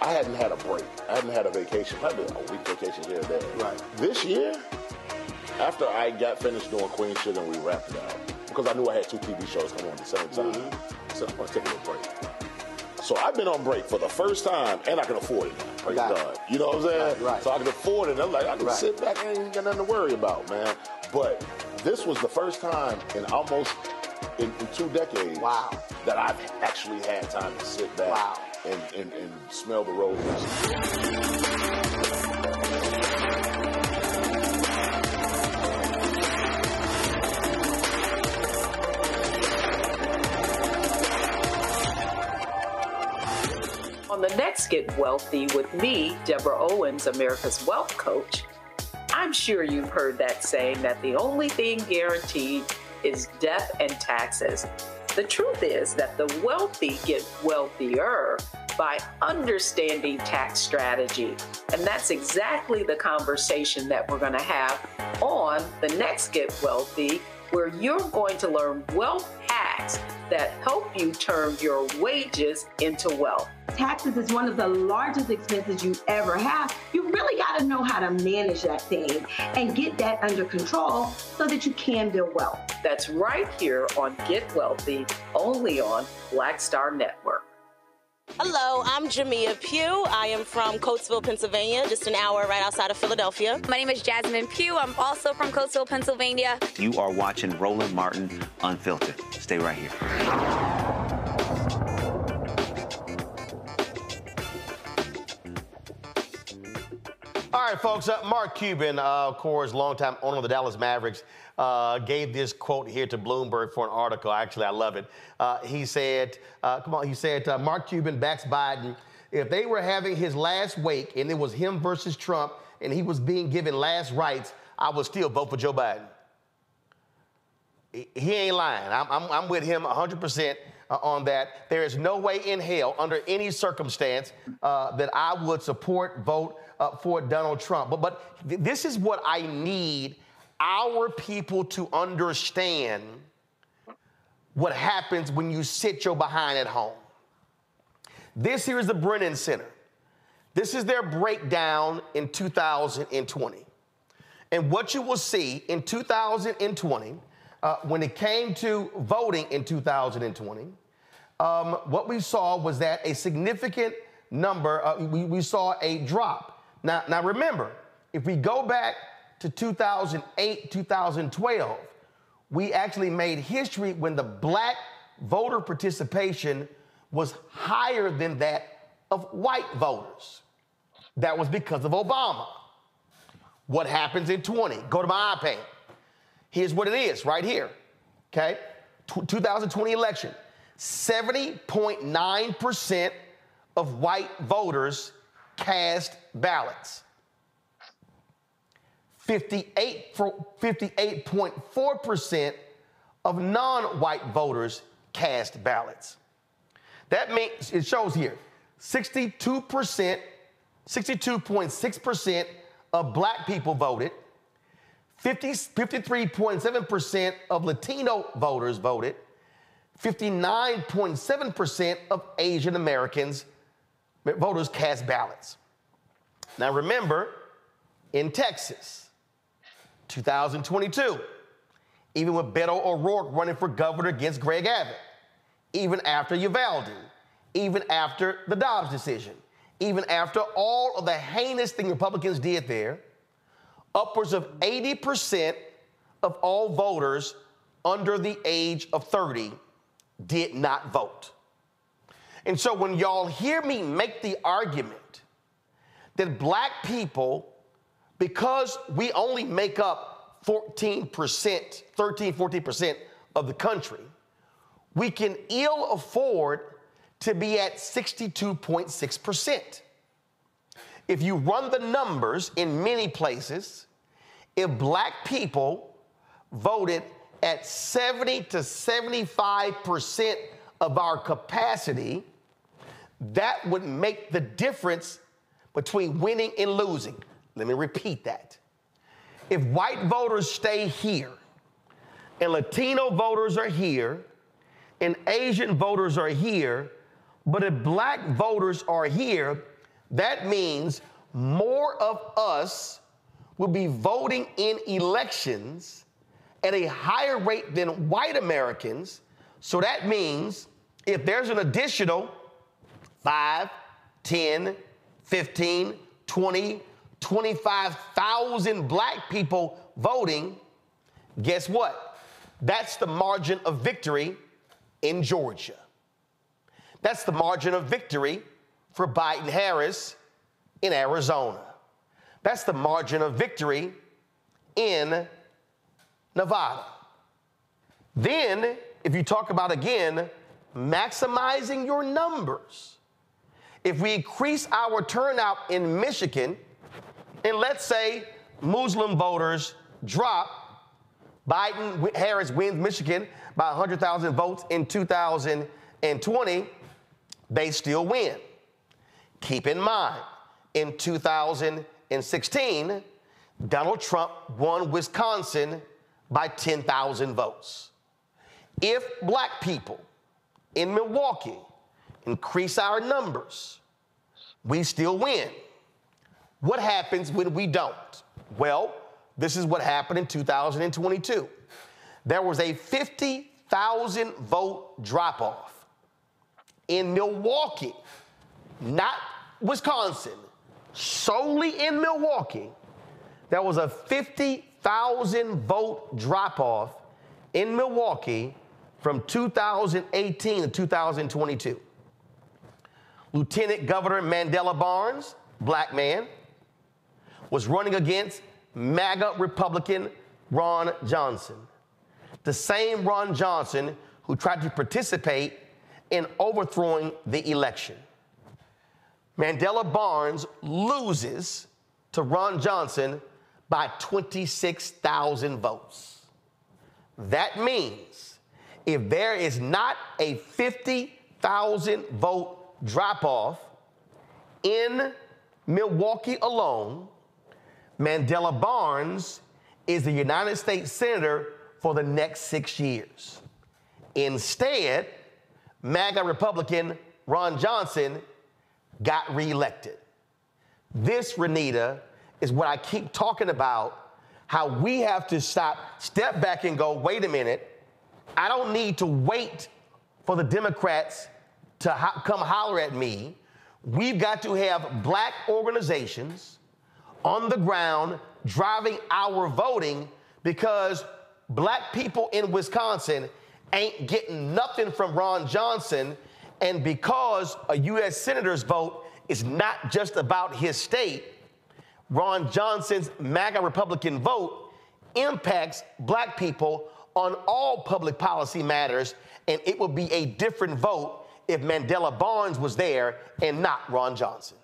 I hadn't had a break. I hadn't had a vacation, probably a week vacation here or there. Right. This year, after I got finished doing Queen Sugar and we wrapped it out, because I knew I had two TV shows coming on at the same time, mm-hmm. I said, I'm to take a little break. So I've been on break for the first time, and I can afford it now. Praise Got it. God. You know what I'm saying? Right, right. So I can afford it. I'm like, I can Right. sit back and ain't got nothing to worry about, man. But this was the first time in almost in, in two decades wow. that I've actually had time to sit back and, and, and smell the roses. On the next Get Wealthy with me, Deborah Owens, America's Wealth Coach, I'm sure you've heard that saying that the only thing guaranteed is death and taxes. The truth is that the wealthy get wealthier by understanding tax strategy. And that's exactly the conversation that we're going to have on the next Get Wealthy, where you're going to learn wealth hacks that help you turn your wages into wealth. Taxes is one of the largest expenses you ever have. You really got to know how to manage that thing and get that under control so that you can build wealth. That's right here on Get Wealthy, only on Black Star Network. Hello, I'm Jamia Pugh. I am from Coatesville, Pennsylvania, just an hour right outside of Philadelphia. My name is Jasmine Pugh. I'm also from Coatesville, Pennsylvania. You are watching Roland Martin Unfiltered. Stay right here. All right, folks. Uh, Mark Cuban, uh, of course, longtime owner of the Dallas Mavericks, uh, gave this quote here to Bloomberg for an article. Actually, I love it. Uh, he said, uh, "Come on," he said, uh, "Mark Cuban backs Biden. If they were having his last wake and it was him versus Trump, and he was being given last rites, I would still vote for Joe Biden." He ain't lying. I'm, I'm, I'm with him 100% on that. There is no way in hell, under any circumstance, uh, that I would support, vote uh, for Donald Trump. But, but th- this is what I need our people to understand what happens when you sit your behind at home. This here is the Brennan Center. This is their breakdown in 2020. And what you will see in 2020, uh, when it came to voting in 2020, um, what we saw was that a significant number, uh, we, we saw a drop. Now, now remember, if we go back to 2008, 2012, we actually made history when the black voter participation was higher than that of white voters. That was because of Obama. What happens in 20? Go to my iPad. Here's what it is right here. Okay? Tw 2020 election. 70.9% of white voters cast ballots. 58 58.4% of non-white voters cast ballots. That means it shows here 62%, 62.6% of black people voted. 50, 53.7% of Latino voters voted. 59.7% of Asian Americans voters cast ballots. Now remember, in Texas, 2022, even with Beto O'Rourke running for governor against Greg Abbott, even after Uvalde, even after the Dobbs decision, even after all of the heinous thing Republicans did there, upwards of 80% of all voters under the age of 30 did not vote. And so when y'all hear me make the argument that black people, because we only make up 14%, 13, 14% of the country, we can ill afford to be at 62.6%. If you run the numbers in many places, if black people voted at 70 to 75% of our capacity, that would make the difference between winning and losing. Let me repeat that. If white voters stay here and Latino voters are here and Asian voters are here, but if black voters are here, that means more of us will be voting in elections at a higher rate than white Americans. So that means if there's an additional 5, 10, 15, 20, 25,000 black people voting, guess what? That's the margin of victory in Georgia. That's the margin of victory for Biden Harris in Arizona. That's the margin of victory in Nevada. Then, if you talk about again maximizing your numbers, if we increase our turnout in Michigan, and let's say Muslim voters drop, Biden Harris wins Michigan by 100,000 votes in 2020, they still win. Keep in mind, in 2016, Donald Trump won Wisconsin by 10,000 votes. If black people in Milwaukee increase our numbers, we still win. What happens when we don't? Well, this is what happened in 2022. There was a 50,000 vote drop off in Milwaukee, not Wisconsin, solely in Milwaukee. There was a 50,000 vote drop off in Milwaukee from 2018 to 2022. Lieutenant Governor Mandela Barnes, black man, was running against MAGA Republican Ron Johnson. The same Ron Johnson who tried to participate in overthrowing the election. Mandela Barnes loses to Ron Johnson by 26,000 votes. That means if there is not a 50,000 vote drop off in Milwaukee alone, Mandela Barnes is the United States Senator for the next six years. Instead, MAGA Republican Ron Johnson got reelected. This, Renita, is what I keep talking about how we have to stop, step back, and go, wait a minute, I don't need to wait for the Democrats to ho- come holler at me. We've got to have black organizations on the ground driving our voting because black people in Wisconsin ain't getting nothing from Ron Johnson. And because a U.S. Senator's vote is not just about his state, Ron Johnson's MAGA Republican vote impacts black people on all public policy matters, and it would be a different vote if Mandela Barnes was there and not Ron Johnson.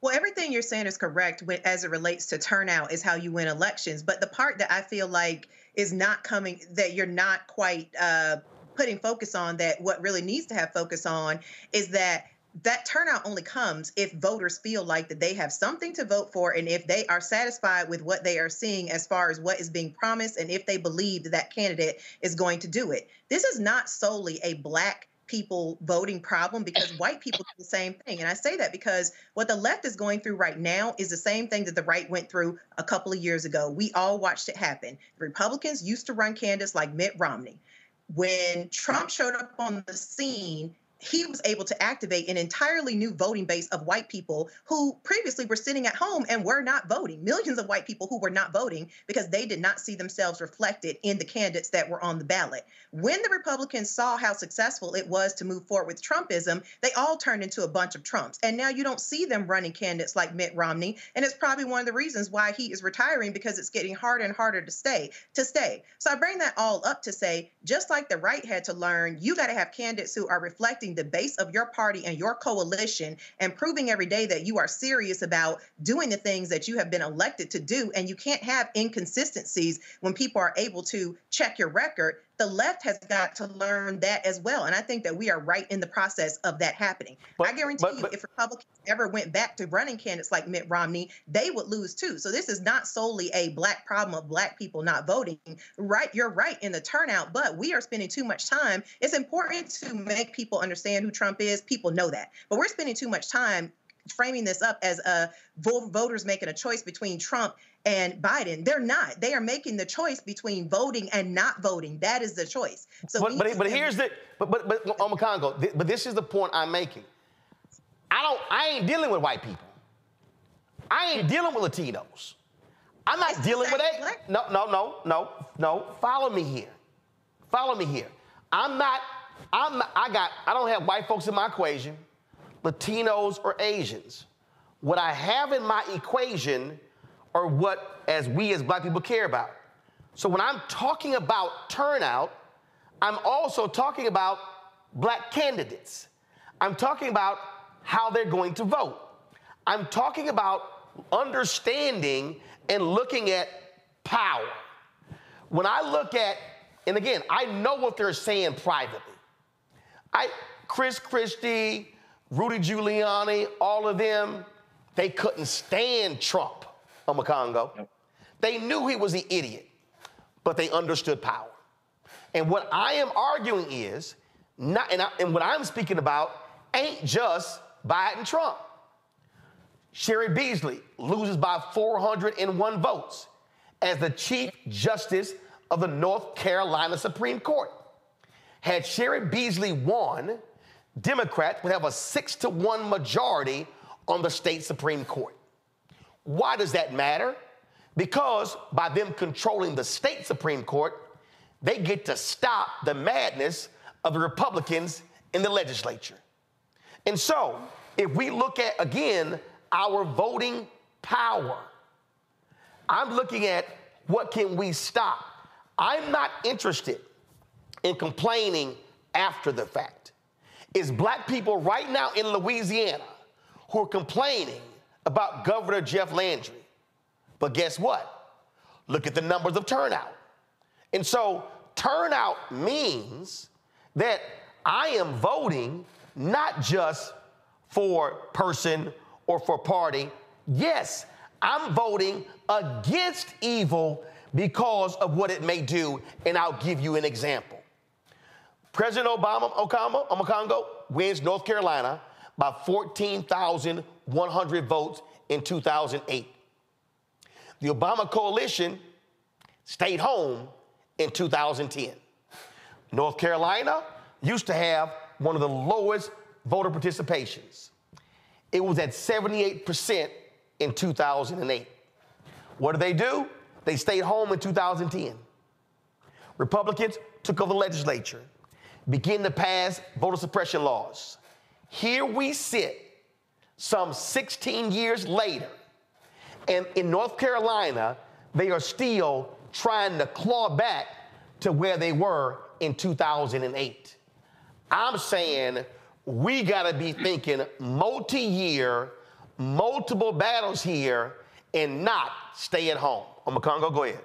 Well, everything you're saying is correct when, as it relates to turnout is how you win elections. But the part that I feel like is not coming, that you're not quite uh, putting focus on, that what really needs to have focus on is that that turnout only comes if voters feel like that they have something to vote for and if they are satisfied with what they are seeing as far as what is being promised and if they believe that that candidate is going to do it. This is not solely a black people voting problem because white people do the same thing. And I say that because what the left is going through right now is the same thing that the right went through a couple of years ago. We all watched it happen. Republicans used to run candidates like Mitt Romney. When Trump showed up on the scene, he was able to activate an entirely new voting base of white people who previously were sitting at home and were not voting. Millions of white people who were not voting because they did not see themselves reflected in the candidates that were on the ballot. When the Republicans saw how successful it was to move forward with Trumpism, they all turned into a bunch of Trumps. And now you don't see them running candidates like Mitt Romney. And it's probably one of the reasons why he is retiring because it's getting harder and harder to stay to stay. So I bring that all up to say, just like the right had to learn, you got to have candidates who are reflecting the base of your party and your coalition and proving every day that you are serious about doing the things that you have been elected to do. And you can't have inconsistencies when people are able to check your record the left has got to learn that as well. And I think that we are right in the process of that happening. But, I guarantee but, but, you, if Republicans ever went back to running candidates like Mitt Romney, they would lose too. So this is not solely a black problem of black people not voting. Right, you're right in the turnout, but we are spending too much time. It's important to make people understand who Trump is. People know that. But we're spending too much time framing this up as uh, a voters making a choice between Trump and Biden. They're not. They are making the choice between voting and not voting. That is the choice. So, but, but, but here's the but but but oh, Omekongo. But this is the point I'm making. I don't. I ain't dealing with white people. I ain't dealing with Latinos. I'm not dealing with it. No, no, no, no, no. Follow me here. Follow me here. I'm not. I'm. Not, I got. I don't have white folks in my equation. Latinos or Asians. What I have in my equation are what as we as black people care about. So when I'm talking about turnout, I'm also talking about black candidates. I'm talking about how they're going to vote. I'm talking about understanding and looking at power. When I look at, and again, I know what they're saying privately. I, Chris Christie, Rudy Giuliani, all of them, they couldn't stand Trump. Omekongo. Yep. They knew he was the idiot, but they understood power. And what I am arguing is, not, and, I, and what I'm speaking about ain't just Biden Trump. Cheri Beasley loses by 401 votes as the Chief Justice of the North Carolina Supreme Court. Had Cheri Beasley won, Democrats would have a six to one majority on the state Supreme Court. Why does that matter? Because by them controlling the state Supreme Court, they get to stop the madness of the Republicans in the legislature. And so, if we look at again our voting power, I'm looking at what can we stop. I'm not interested in complaining after the fact. Is black people right now in Louisiana who are complaining about Governor Jeff Landry. But guess what? Look at the numbers of turnout. And so, turnout means that I am voting not just for person or for party. Yes, I'm voting against evil because of what it may do, and I'll give you an example. President Obama, Okama, Omekongo, wins North Carolina by 14,100 votes in 2008. The Obama coalition stayed home in 2010. North Carolina used to have one of the lowest voter participations. It was at 78% in 2008. What did they do? They stayed home in 2010. Republicans took over the legislature, began to pass voter suppression laws. Here we sit some 16 years later, and in North Carolina, they are still trying to claw back to where they were in 2008. I'm saying we got to be thinking multi year, multiple battles here, and not stay at home. Omekongo, go ahead.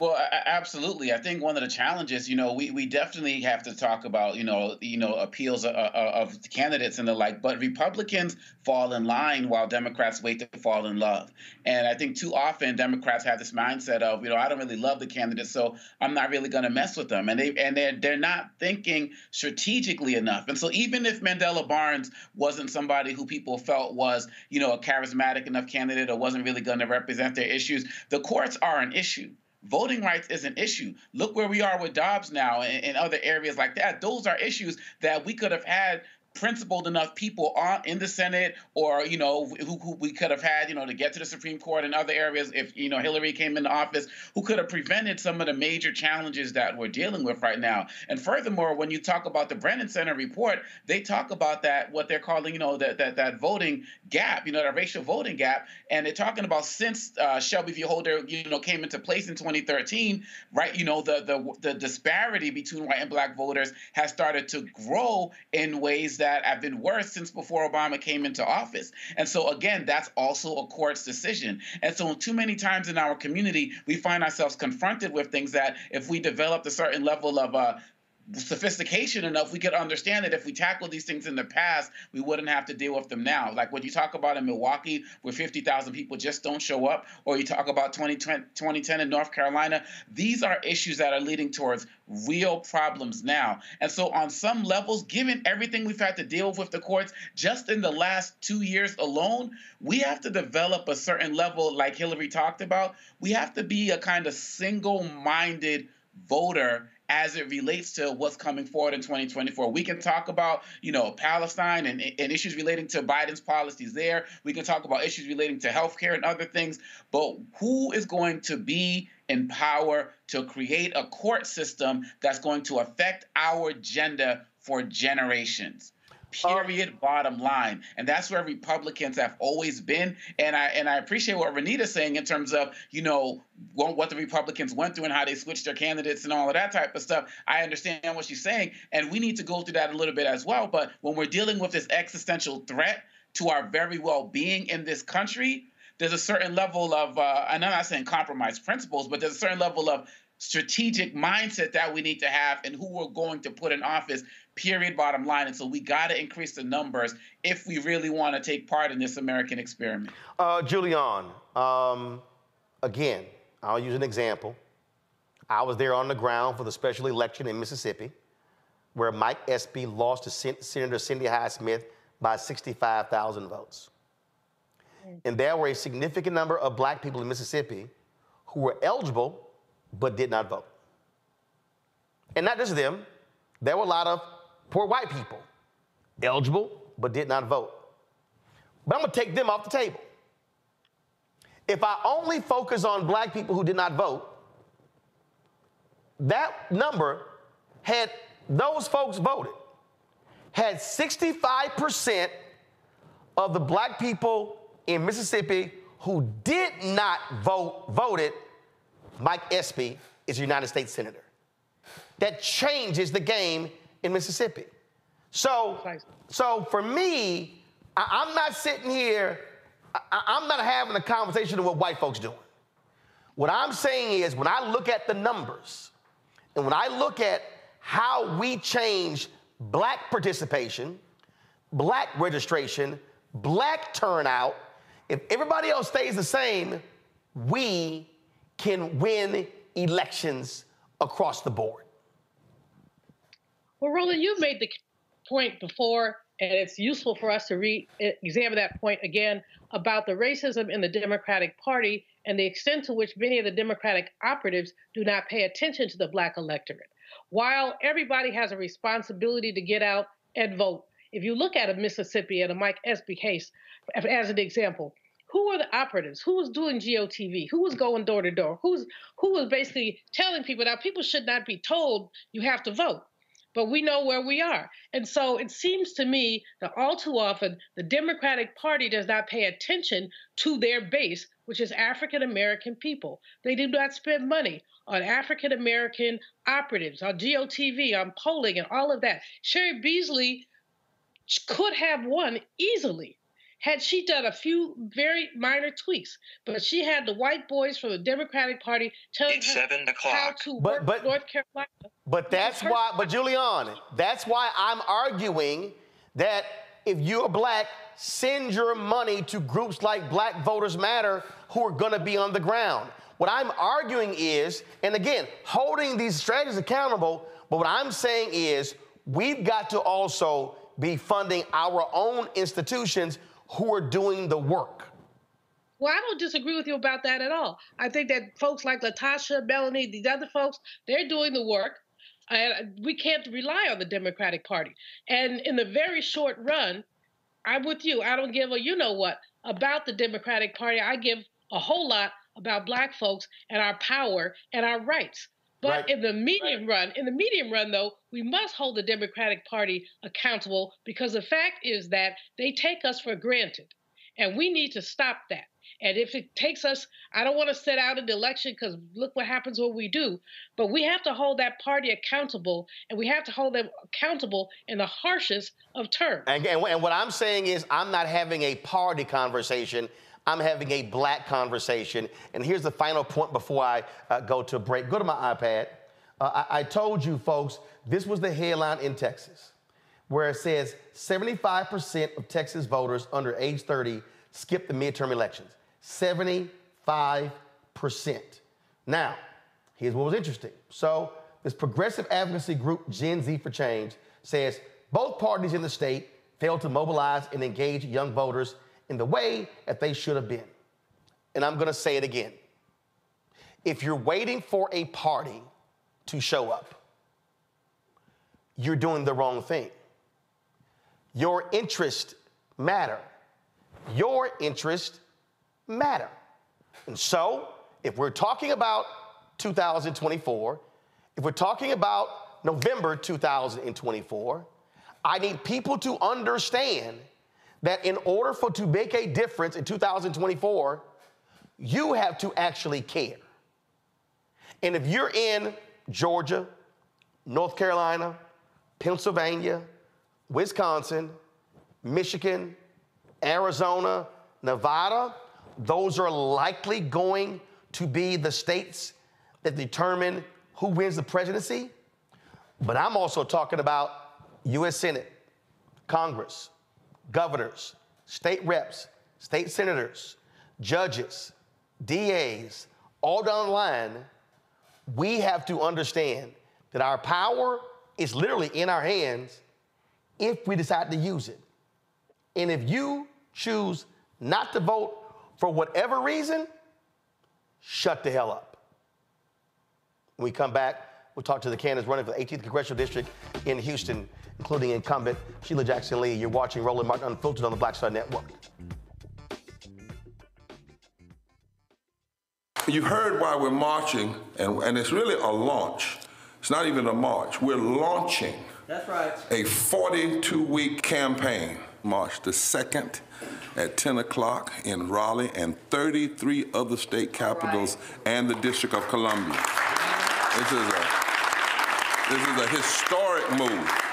Well, absolutely. I think one of the challenges, you know, we, we definitely have to talk about, you know, you know, appeals of, of candidates and the like. But Republicans fall in line while Democrats wait to fall in love. And I think too often Democrats have this mindset of, you know, I don't really love the candidate, so I'm not really going to mess with them. And they and they're they're not thinking strategically enough. And so even if Mandela Barnes wasn't somebody who people felt was, you know, a charismatic enough candidate or wasn't really going to represent their issues, the courts are an issue voting rights is an issue. Look where we are with Dobbs now and, and other areas like that. Those are issues that we could have had principled enough people on in the Senate or you know who, who, we could have had you know to get to the Supreme Court and other areas if you know Hillary came into office who could have prevented some of the major challenges that we're dealing with right now. And furthermore, when you talk about the Brennan Center report, they talk about that what they're calling you know that that that voting gap, you know, that racial voting gap, and they're talking about since uh, Shelby v. Holder you know came into place in 2013, right? You know the the the disparity between white and black voters has started to grow in ways that that have been worse since before Obama came into office. And so, again, that's also a court's decision. And so, too many times in our community, we find ourselves confronted with things that if we developed a certain level of uh, sophistication enough, we could understand that if we tackled these things in the past, we wouldn't have to deal with them now. Like when you talk about in Milwaukee, where 50,000 people just don't show up, or you talk about 2010, 2010 in North Carolina, these are issues that are leading towards real problems now. And so, on some levels, given everything we've had to deal with with the courts just in the last two years alone, we have to develop a certain level, like Hillary talked about. We have to be a kind of single minded voter as it relates to what's coming forward in 2024. We can talk about, you know, Palestine and, and issues relating to Biden's policies there. We can talk about issues relating to healthcare and other things. But who is going to be in power to create a court system that's going to affect our agenda for generations? Period. bottom line, and that's where Republicans have always been. And I and I appreciate what Renita's saying in terms of you know what the Republicans went through and how they switched their candidates and all of that type of stuff. I understand what she's saying, and we need to go through that a little bit as well. But when we're dealing with this existential threat to our very well-being in this country, there's a certain level of, uh, and I'm not saying compromise principles, but there's a certain level of strategic mindset that we need to have and who we're going to put in office period bottom line and so we got to increase the numbers if we really want to take part in this american experiment uh, julianne um, again i'll use an example i was there on the ground for the special election in mississippi where mike espy lost to Sen- senator cindy hyde-smith by 65000 votes mm. and there were a significant number of black people in mississippi who were eligible but did not vote. And not just them, there were a lot of poor white people, eligible, but did not vote. But I'm gonna take them off the table. If I only focus on black people who did not vote, that number had those folks voted, had 65% of the black people in Mississippi who did not vote voted Mike Espy is a United States Senator. That changes the game in Mississippi. So, so for me, I, am not sitting here, I, am not having a conversation of what white folks doing. What I'm saying is when I look at the numbers and when I look at how we change black participation, black registration, black turnout, if everybody else stays the same, we can win elections across the board. Well, Roland, you've made the point before, and it's useful for us to re examine that point again about the racism in the Democratic Party and the extent to which many of the Democratic operatives do not pay attention to the black electorate. While everybody has a responsibility to get out and vote, if you look at a Mississippi and a Mike Espy case as an example, who are the operatives? Who was doing GOTV? Who was going door to door? Who's who was basically telling people now people should not be told you have to vote. But we know where we are. And so it seems to me that all too often the Democratic Party does not pay attention to their base, which is African American people. They do not spend money on African American operatives, on GOTV, on polling, and all of that. Cheri Beasley could have won easily had she done a few very minor tweaks, but she had the white boys from the Democratic Party telling it's her seven o'clock. how to But- work but- North Carolina. But that's why, but Julianne, that's why I'm arguing that if you're black, send your money to groups like Black Voters Matter who are gonna be on the ground. What I'm arguing is, and again, holding these strategies accountable, but what I'm saying is we've got to also be funding our own institutions who are doing the work. Well, I don't disagree with you about that at all. I think that folks like LaTosha, Melanie, these other folks, they're doing the work. And we can't rely on the Democratic Party. And in the very short run, I'm with you. I don't give a you know what about the Democratic Party. I give a whole lot about black folks and our power and our rights. But right. in the medium right. run, in the medium run though, we must hold the Democratic Party accountable because the fact is that they take us for granted. And we need to stop that. And if it takes us, I don't want to set out an election because look what happens when we do. But we have to hold that party accountable, and we have to hold them accountable in the harshest of terms. And, and, and what I'm saying is, I'm not having a party conversation. I'm having a black conversation. And here's the final point before I uh, go to break. Go to my iPad. Uh, I, I told you, folks, this was the headline in Texas, where it says 75% of Texas voters under age 30 skipped the midterm elections. 75%. Now, here's what was interesting. So, this progressive advocacy group, Gen Z for Change, says both parties in the state failed to mobilize and engage young voters in the way that they should have been. And I'm going to say it again. If you're waiting for a party to show up, you're doing the wrong thing. Your interests matter. Your interests matter. And so, if we're talking about 2024, if we're talking about November 2024, I need people to understand that in order for to make a difference in 2024, you have to actually care. And if you're in Georgia, North Carolina, Pennsylvania, Wisconsin, Michigan, Arizona, Nevada, those are likely going to be the states that determine who wins the presidency. But I'm also talking about U.S. Senate, Congress, governors, state reps, state senators, judges, DAs, all down the line. We have to understand that our power is literally in our hands if we decide to use it. And if you choose not to vote for whatever reason, shut the hell up. When we come back, we'll talk to the candidates running for the 18th Congressional District in Houston, including incumbent Sheila Jackson Lee. You're watching Roland Martin Unfiltered on the Black Star Network. You heard why we're marching, and, and it's really a launch. It's not even a march. We're launching That's right. a 42 week campaign, March the 2nd at 10 o'clock in Raleigh and 33 other state capitals right. and the District of Columbia. This is a this is a historic move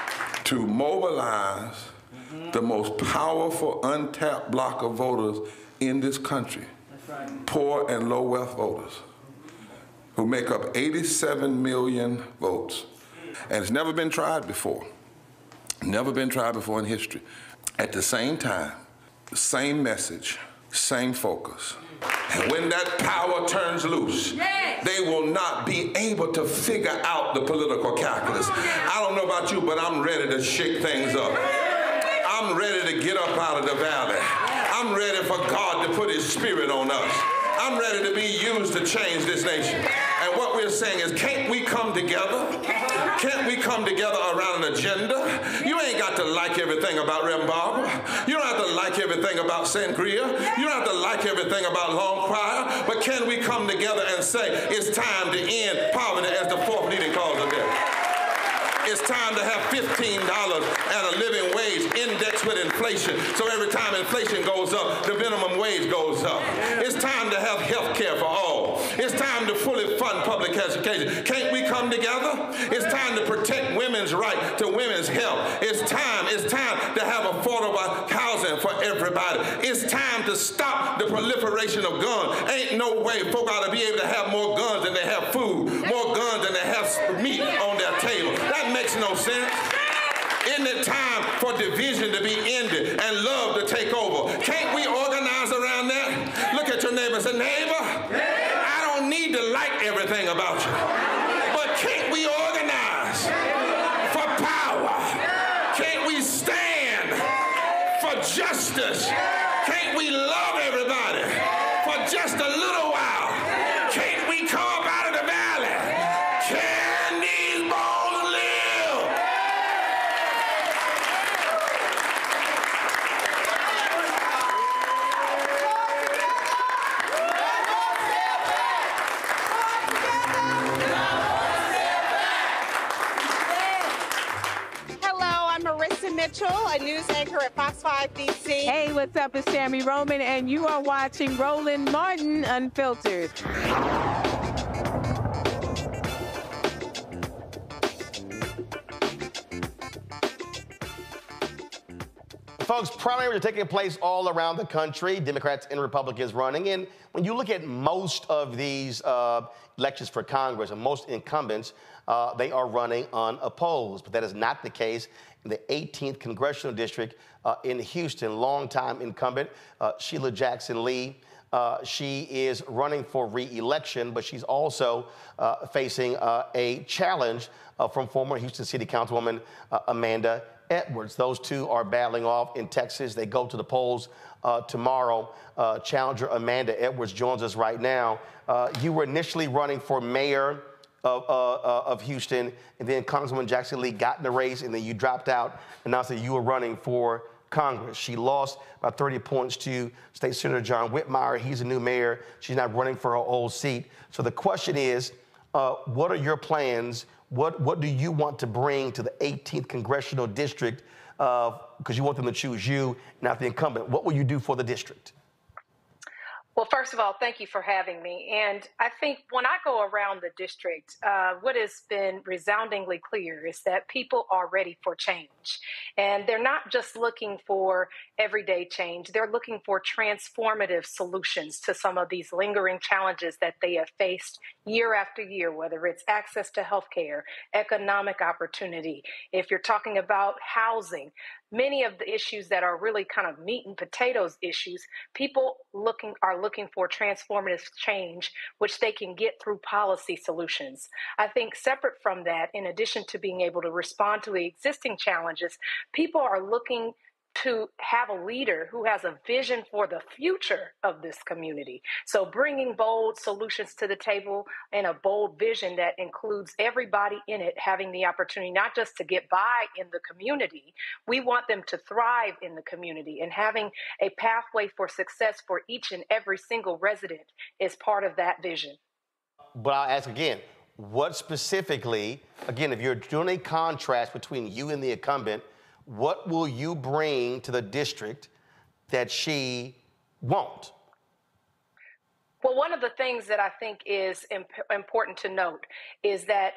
to mobilize mm-hmm. the most powerful untapped block of voters in this country. Right. Poor and low wealth voters who make up 87 million votes. And it's never been tried before. Never been tried before in history. At the same time, same message, same focus. And when that power turns loose, yes. they will not be able to figure out the political calculus. I don't know about you, but I'm ready to shake things up. I'm ready to get up out of the valley. I'm ready for God to put his spirit on us. I'm ready to be used to change this nation. And what we're saying is, can't we come together? Can't we come together around an agenda? You ain't got to like everything about Reverend Barber. You don't have to like everything about Sangria. You don't have to like everything about Long Choir. But can we come together and say, it's time to end poverty as the fourth leading cause of death? It's time to have $15 at a living wage indexed with inflation. So every time inflation goes up, the minimum wage goes up. It's time to have health care for all. It's time to fully fund public education. Can't we come together? It's time to protect women's right to women's health. It's time, it's time to have affordable housing for everybody. It's time to stop the proliferation of guns. Ain't no way folk ought to be able to have more guns than they have food, more guns than they have meat on their table. Sense. Isn't it time for division to be ended at Fox 5 DC. Hey, what's up? It's Tami Roman, and you are watching Roland Martin Unfiltered. Folks, primaries are taking place all around the country, Democrats and Republicans running. And when you look at most of these uh, elections for Congress and most incumbents, uh, they are running unopposed. But that is not the case in the 18th Congressional District uh, in Houston. Longtime incumbent uh, Sheila Jackson Lee. Uh, she is running for re-election, but she's also uh, facing a challenge from former Houston City Councilwoman Amanda Edwards. Those two are battling off in Texas. They go to the polls uh, tomorrow. Uh, challenger Amanda Edwards joins us right now. Uh, you were initially running for mayor of, uh, uh, of Houston, and then Congresswoman Jackson Lee got in the race, and then you dropped out, announced that you were running for Congress. She lost by 30 points to State Senator John Whitmire. He's a new mayor. She's not running for her old seat. So the question is, uh, what are your plans what, what do you want to bring to the 18th congressional district? Because you want them to choose you, not the incumbent. What will you do for the district? Well, first of all, thank you for having me. And I think when I go around the district, uh, what has been resoundingly clear is that people are ready for change. And they're not just looking for everyday change, they're looking for transformative solutions to some of these lingering challenges that they have faced year after year, whether it's access to health care, economic opportunity, if you're talking about housing, many of the issues that are really kind of meat and potatoes issues, people looking are looking for transformative change, which they can get through policy solutions. I think separate from that, in addition to being able to respond to the existing challenges, people are looking to have a leader who has a vision for the future of this community. So, bringing bold solutions to the table and a bold vision that includes everybody in it having the opportunity not just to get by in the community, we want them to thrive in the community. And having a pathway for success for each and every single resident is part of that vision. But I'll ask again what specifically, again, if you're doing a contrast between you and the incumbent, what will you bring to the district that she won't? Well, one of the things that I think is imp- important to note is that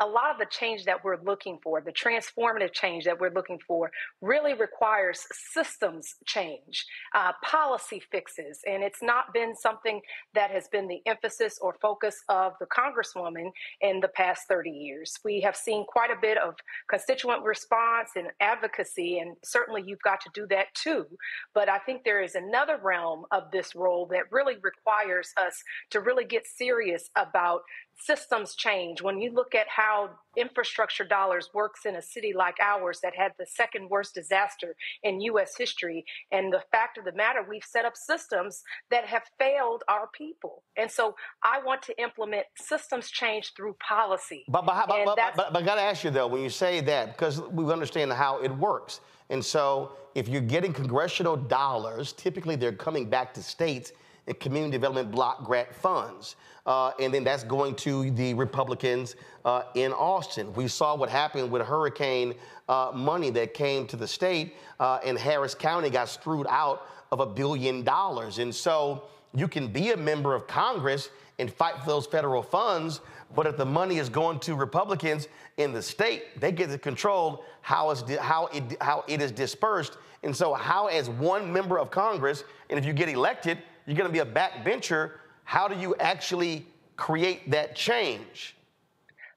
a lot of the change that we're looking for, the transformative change that we're looking for, really requires systems change, uh, policy fixes. And it's not been something that has been the emphasis or focus of the Congresswoman in the past 30 years. We have seen quite a bit of constituent response and advocacy, and certainly you've got to do that too. But I think there is another realm of this role that really requires us to really get serious about systems change. When you look at how infrastructure dollars works in a city like ours that had the second worst disaster in US history and the fact of the matter we've set up systems that have failed our people. And so I want to implement systems change through policy. But but, but, but, but, but I got to ask you though when you say that because we understand how it works. And so if you're getting congressional dollars typically they're coming back to states community development block grant funds. Uh, and then that's going to the Republicans uh, in Austin. We saw what happened with hurricane uh, money that came to the state, uh, and Harris County got screwed out of a billion dollars. And so you can be a member of Congress and fight for those federal funds, but if the money is going to Republicans in the state, they get to control how, it's di- how, it, how it is dispersed. And so, how, as one member of Congress, and if you get elected, you're going to be a backbencher. How do you actually create that change?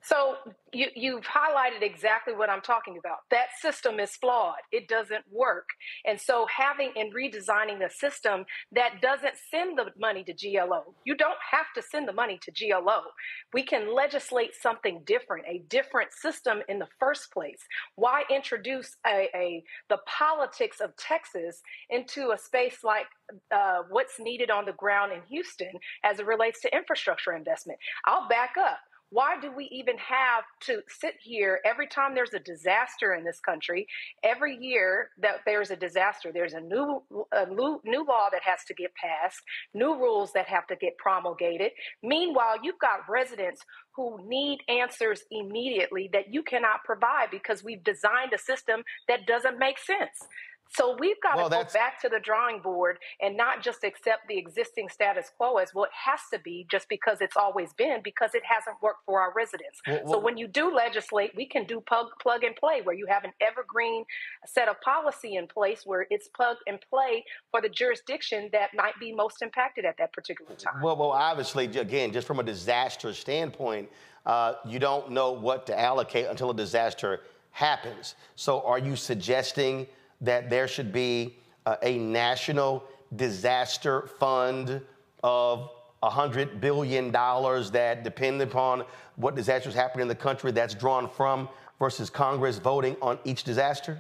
So you, you've highlighted exactly what I'm talking about. That system is flawed. It doesn't work. And so having and redesigning a system that doesn't send the money to GLO. You don't have to send the money to GLO. We can legislate something different, a different system in the first place. Why introduce a, a the politics of Texas into a space like uh, what's needed on the ground in Houston as it relates to infrastructure investment? I'll back up why do we even have to sit here every time there's a disaster in this country? Every year that there's a disaster, there's a new a new, new law that has to get passed, new rules that have to get promulgated. Meanwhile, you've got residents who need answers immediately that you cannot provide because we've designed a system that doesn't make sense. So we've got Well, to go back to the drawing board and not just accept the existing status quo as what has to be just because it's always been, because it hasn't worked for our residents. Well, so well- when you do legislate, we can do plug, plug and play where you have an evergreen set of policy in place where it's plug and play for the jurisdiction that might be most impacted at that particular time. Well, well, obviously, again, just from a disaster standpoint, uh, you don't know what to allocate until a disaster happens. So, are you suggesting that there should be uh, a national disaster fund of $100 billion that, depending upon what disasters happen in the country, that's drawn from versus Congress voting on each disaster?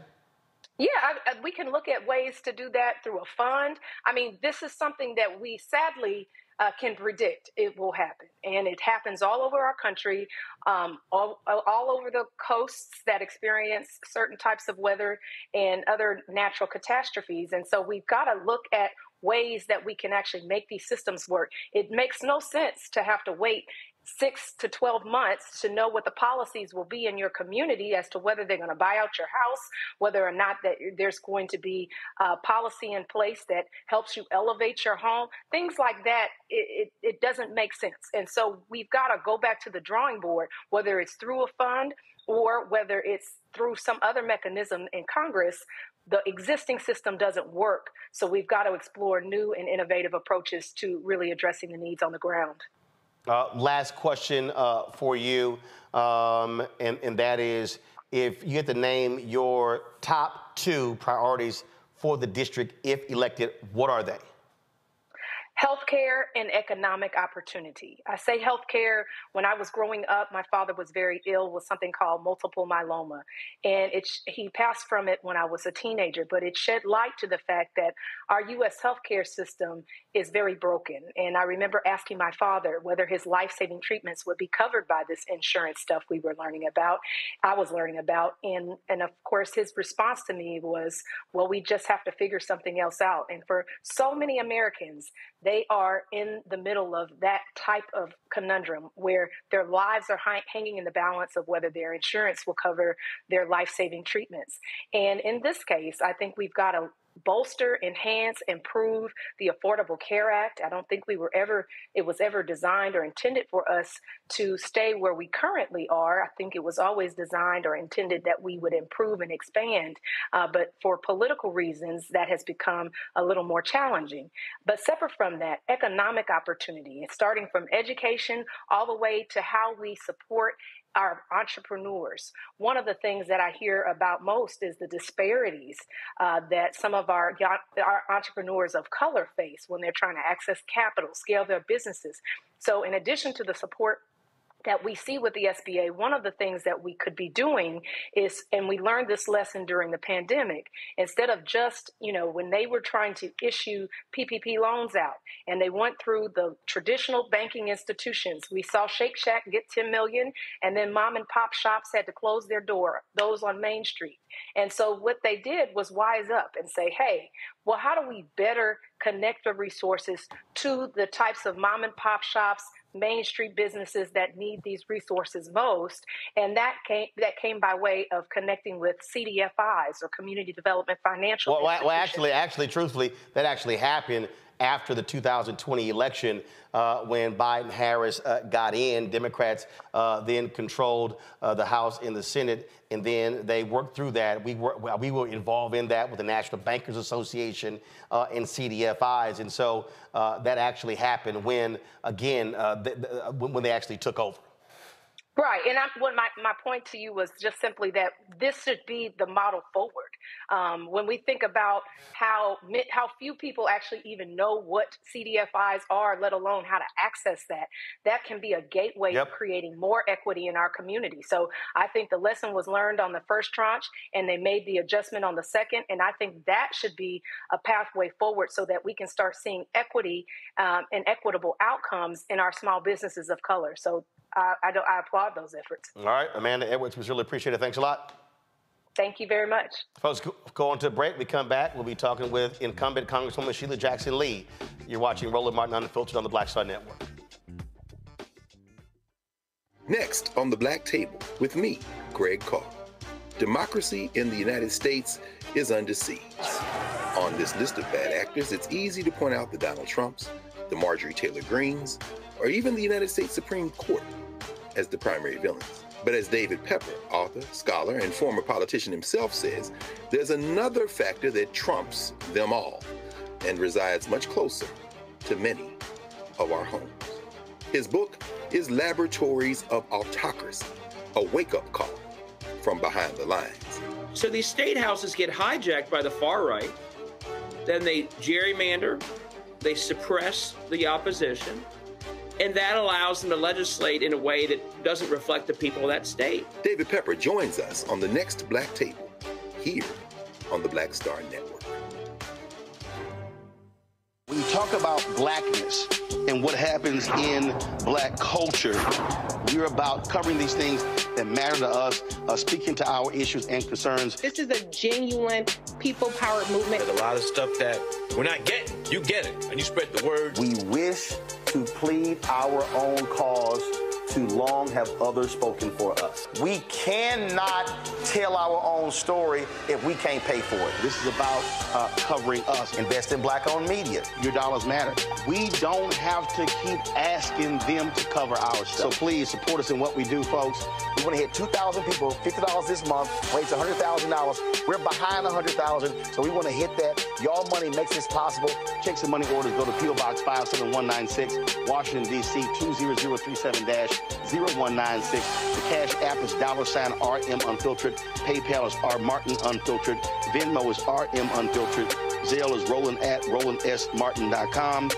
Yeah, I, I- we can look at ways to do that through a fund. I mean, this is something that we sadly uh, can predict it will happen, and it happens all over our country, um, all, all over the coasts that experience certain types of weather and other natural catastrophes. And so we've got to look at ways that we can actually make these systems work. It makes no sense to have to wait six to 12 months to know what the policies will be in your community as to whether they're going to buy out your house, whether or not that there's going to be a policy in place that helps you elevate your home. Things like that, it, it, it doesn't make sense. And so we've got to go back to the drawing board, whether it's through a fund or whether it's through some other mechanism in Congress. The existing system doesn't work. So we've got to explore new and innovative approaches to really addressing the needs on the ground. Uh, last question uh, for you, um, and, and that is if you had to name your top two priorities for the district if elected, what are they? Healthcare and economic opportunity. I say healthcare. When I was growing up, my father was very ill with something called multiple myeloma, and it, he passed from it when I was a teenager. But it shed light to the fact that our U.S. healthcare system is very broken. And I remember asking my father whether his life-saving treatments would be covered by this insurance stuff we were learning about. I was learning about, and and of course his response to me was, "Well, we just have to figure something else out." And for so many Americans, they are in the middle of that type of conundrum where their lives are hanging in the balance of whether their insurance will cover their life saving treatments. And in this case, I think we've got to bolster, enhance, improve the Affordable Care Act. I don't think we were ever it was ever designed or intended for us to stay where we currently are. I think it was always designed or intended that we would improve and expand. Uh, but for political reasons, that has become a little more challenging. But separate from that, economic opportunity, starting from education all the way to how we support our entrepreneurs. One of the things that I hear about most is the disparities uh, that some of our, our entrepreneurs of color face when they're trying to access capital, scale their businesses. So, in addition to the support that we see with the SBA, one of the things that we could be doing is, and we learned this lesson during the pandemic, instead of just, you know, when they were trying to issue PPP loans out and they went through the traditional banking institutions, we saw Shake Shack get 10 million and then mom and pop shops had to close their door, those on Main Street. And so what they did was wise up and say, hey, well, how do we better connect the resources to the types of mom and pop shops, Main Street businesses that need these resources most, and that came that came by way of connecting with CDFIs or Community Development Financial. Well, well, well, actually, actually, truthfully, that actually happened after the 2020 election uh, when Biden Harris uh, got in. Democrats uh, then controlled uh, the House and the Senate, and then they worked through that. We were we were involved in that with the National Bankers Association uh, and CDFIs, and so uh, that actually happened when again th- th- when they actually took over. Right. And I, what my, my point to you was just simply that this should be the model forward. Um, when we think about how how few people actually even know what CDFIs are, let alone how to access that, that can be a gateway yep. to creating more equity in our community. So I think the lesson was learned on the first tranche, and they made the adjustment on the second, and I think that should be a pathway forward so that we can start seeing equity um, and equitable outcomes in our small businesses of color. So I, I, I applaud those efforts. All right, Amanda Edwards, we really appreciate it. Thanks a lot. Thank you very much. Folks, go on to break. We come back. We'll be talking with incumbent Congresswoman Sheila Jackson Lee. You're watching Roland Martin Unfiltered on the Black Star Network. Next on the Black Table with me, Greg Carr. Democracy in the United States is under siege. On this list of bad actors, it's easy to point out the Donald Trumps, the Marjorie Taylor Greenes, or even the United States Supreme Court as the primary villains. But as David Pepper, author, scholar, and former politician himself says, there's another factor that trumps them all and resides much closer to many of our homes. His book is Laboratories of Autocracy, a wake up call from behind the lines. So these state houses get hijacked by the far right, then they gerrymander, they suppress the opposition, and that allows them to legislate in a way that doesn't reflect the people of that state. David Pepper joins us on the next Black Table here on the Black Star Network. When you talk about blackness and what happens in black culture, we're about covering these things that matter to us, uh, speaking to our issues and concerns. This is a genuine people powered movement. There's a lot of stuff that we're not getting. You get it, and you spread the word. We wish to plead our own cause too long have others spoken for us. We cannot tell our own story if we can't pay for it. This is about uh, covering us. Invest in black owned media. Your dollars matter. We don't have to keep asking them to cover our stuff. So please support us in what we do, folks. We want to hit 2,000 people, $50 this month, raise $100,000. We're behind 100,000, so we want to hit that. Y'all money makes this possible. Check some money orders. Go to PO Box 57196, Washington, D.C. 20037 0196. The Cash App is dollar sign RM Unfiltered. PayPal is R Martin Unfiltered. Venmo is RM Unfiltered. Zelle is Roland at RolandSMartin.com.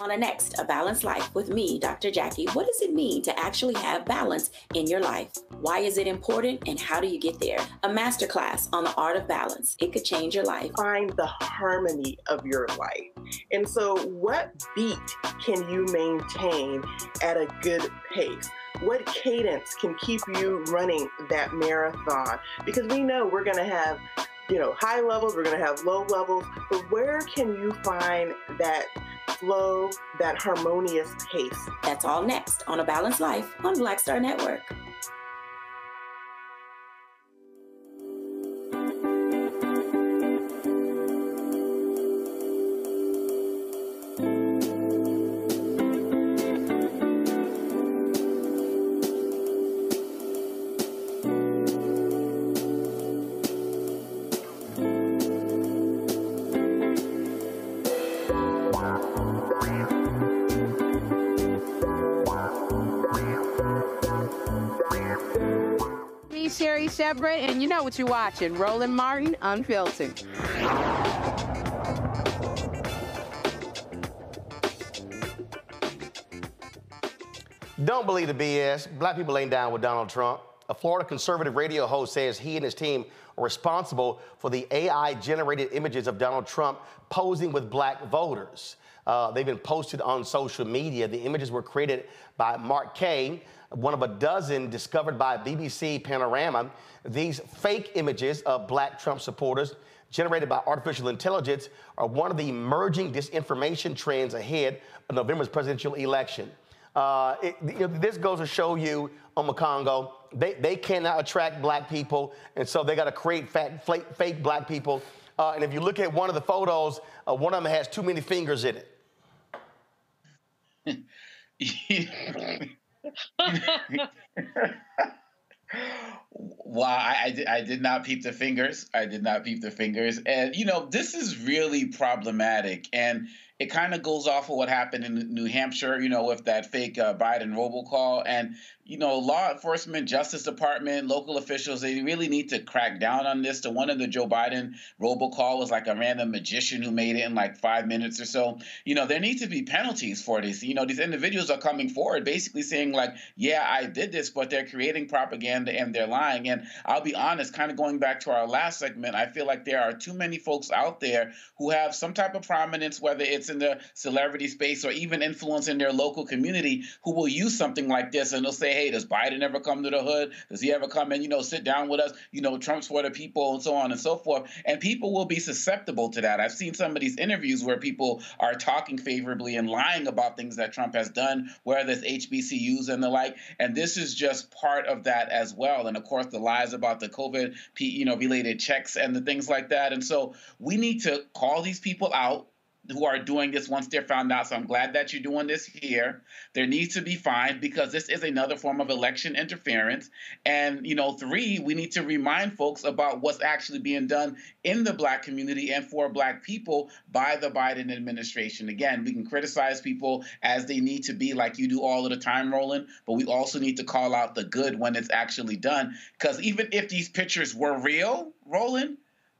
On the next, A Balanced Life with me, Dr. Jackie, what does it mean to actually have balance in your life? Why is it important and how do you get there? A masterclass on the art of balance. It could change your life. Find the harmony of your life. And so, what beat can you maintain at a good pace? What cadence can keep you running that marathon? Because we know we're going to have you know, high levels, we're going to have low levels, but where can you find that flow, that harmonious pace? That's all next on A Balanced Life on Black Star Network. And you know what you're watching Roland Martin Unfiltered. Don't believe the BS. Black people ain't down with Donald Trump. A Florida conservative radio host says he and his team are responsible for the AI generated images of Donald Trump posing with black voters. Uh, they've been posted on social media. The images were created by Mark Kaye, one of a dozen discovered by BBC Panorama. These fake images of black Trump supporters generated by artificial intelligence are one of the emerging disinformation trends ahead of November's presidential election. Uh, it, you know, this goes to show you, Omekongo, they, they cannot attract black people, and so they got to create fake, fake black people. Uh, and if you look at one of the photos, uh, one of them has too many fingers in it. wow, I, I, did, I did not peep the fingers. I did not peep the fingers. And, you know, this is really problematic. And it kind of goes off of what happened in New Hampshire, you know, with that fake uh, Biden robocall. And you know, law enforcement, Justice Department, local officials, they really need to crack down on this. The one of the Joe Biden robocall was like a random magician who made it in like five minutes or so. You know, there need to be penalties for this. You know, these individuals are coming forward basically saying, like, yeah, I did this, but they're creating propaganda and they're lying. And I'll be honest, kind of going back to our last segment, I feel like there are too many folks out there who have some type of prominence, whether it's in the celebrity space or even influence in their local community, who will use something like this and they'll say, hey, does Biden ever come to the hood? Does he ever come and, you know, sit down with us? You know, Trump's for the people and so on and so forth. And people will be susceptible to that. I've seen some of these interviews where people are talking favorably and lying about things that Trump has done, whether it's HBCUs and the like. And this is just part of that as well. And of course, the lies about the COVID, you know, related checks and the things like that. And so we need to call these people out who are doing this once they're found out. So I'm glad that you're doing this here. There needs to be fines because this is another form of election interference. And, you know, three, we need to remind folks about what's actually being done in the black community and for black people by the Biden administration. Again, we can criticize people as they need to be, like you do all of the time, Roland, but we also need to call out the good when it's actually done. Because even if these pictures were real, Roland,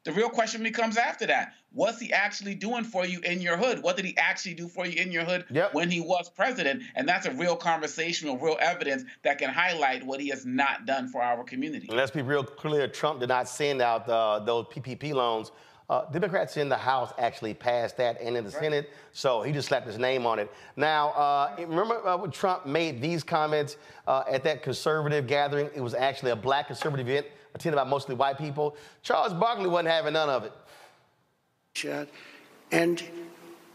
the real question becomes after that what's he actually doing for you in your hood? What did he actually do for you in your hood yep. when he was president? And that's a real conversation, real evidence that can highlight what he has not done for our community. And let's be real clear Trump did not send out uh, those PPP loans. Uh, Democrats in the House actually passed that and in the right. Senate, so he just slapped his name on it. Now, uh, remember uh, when Trump made these comments uh, at that conservative gathering? It was actually a black conservative event attended by mostly white people. Charles Barkley wasn't having none of it. And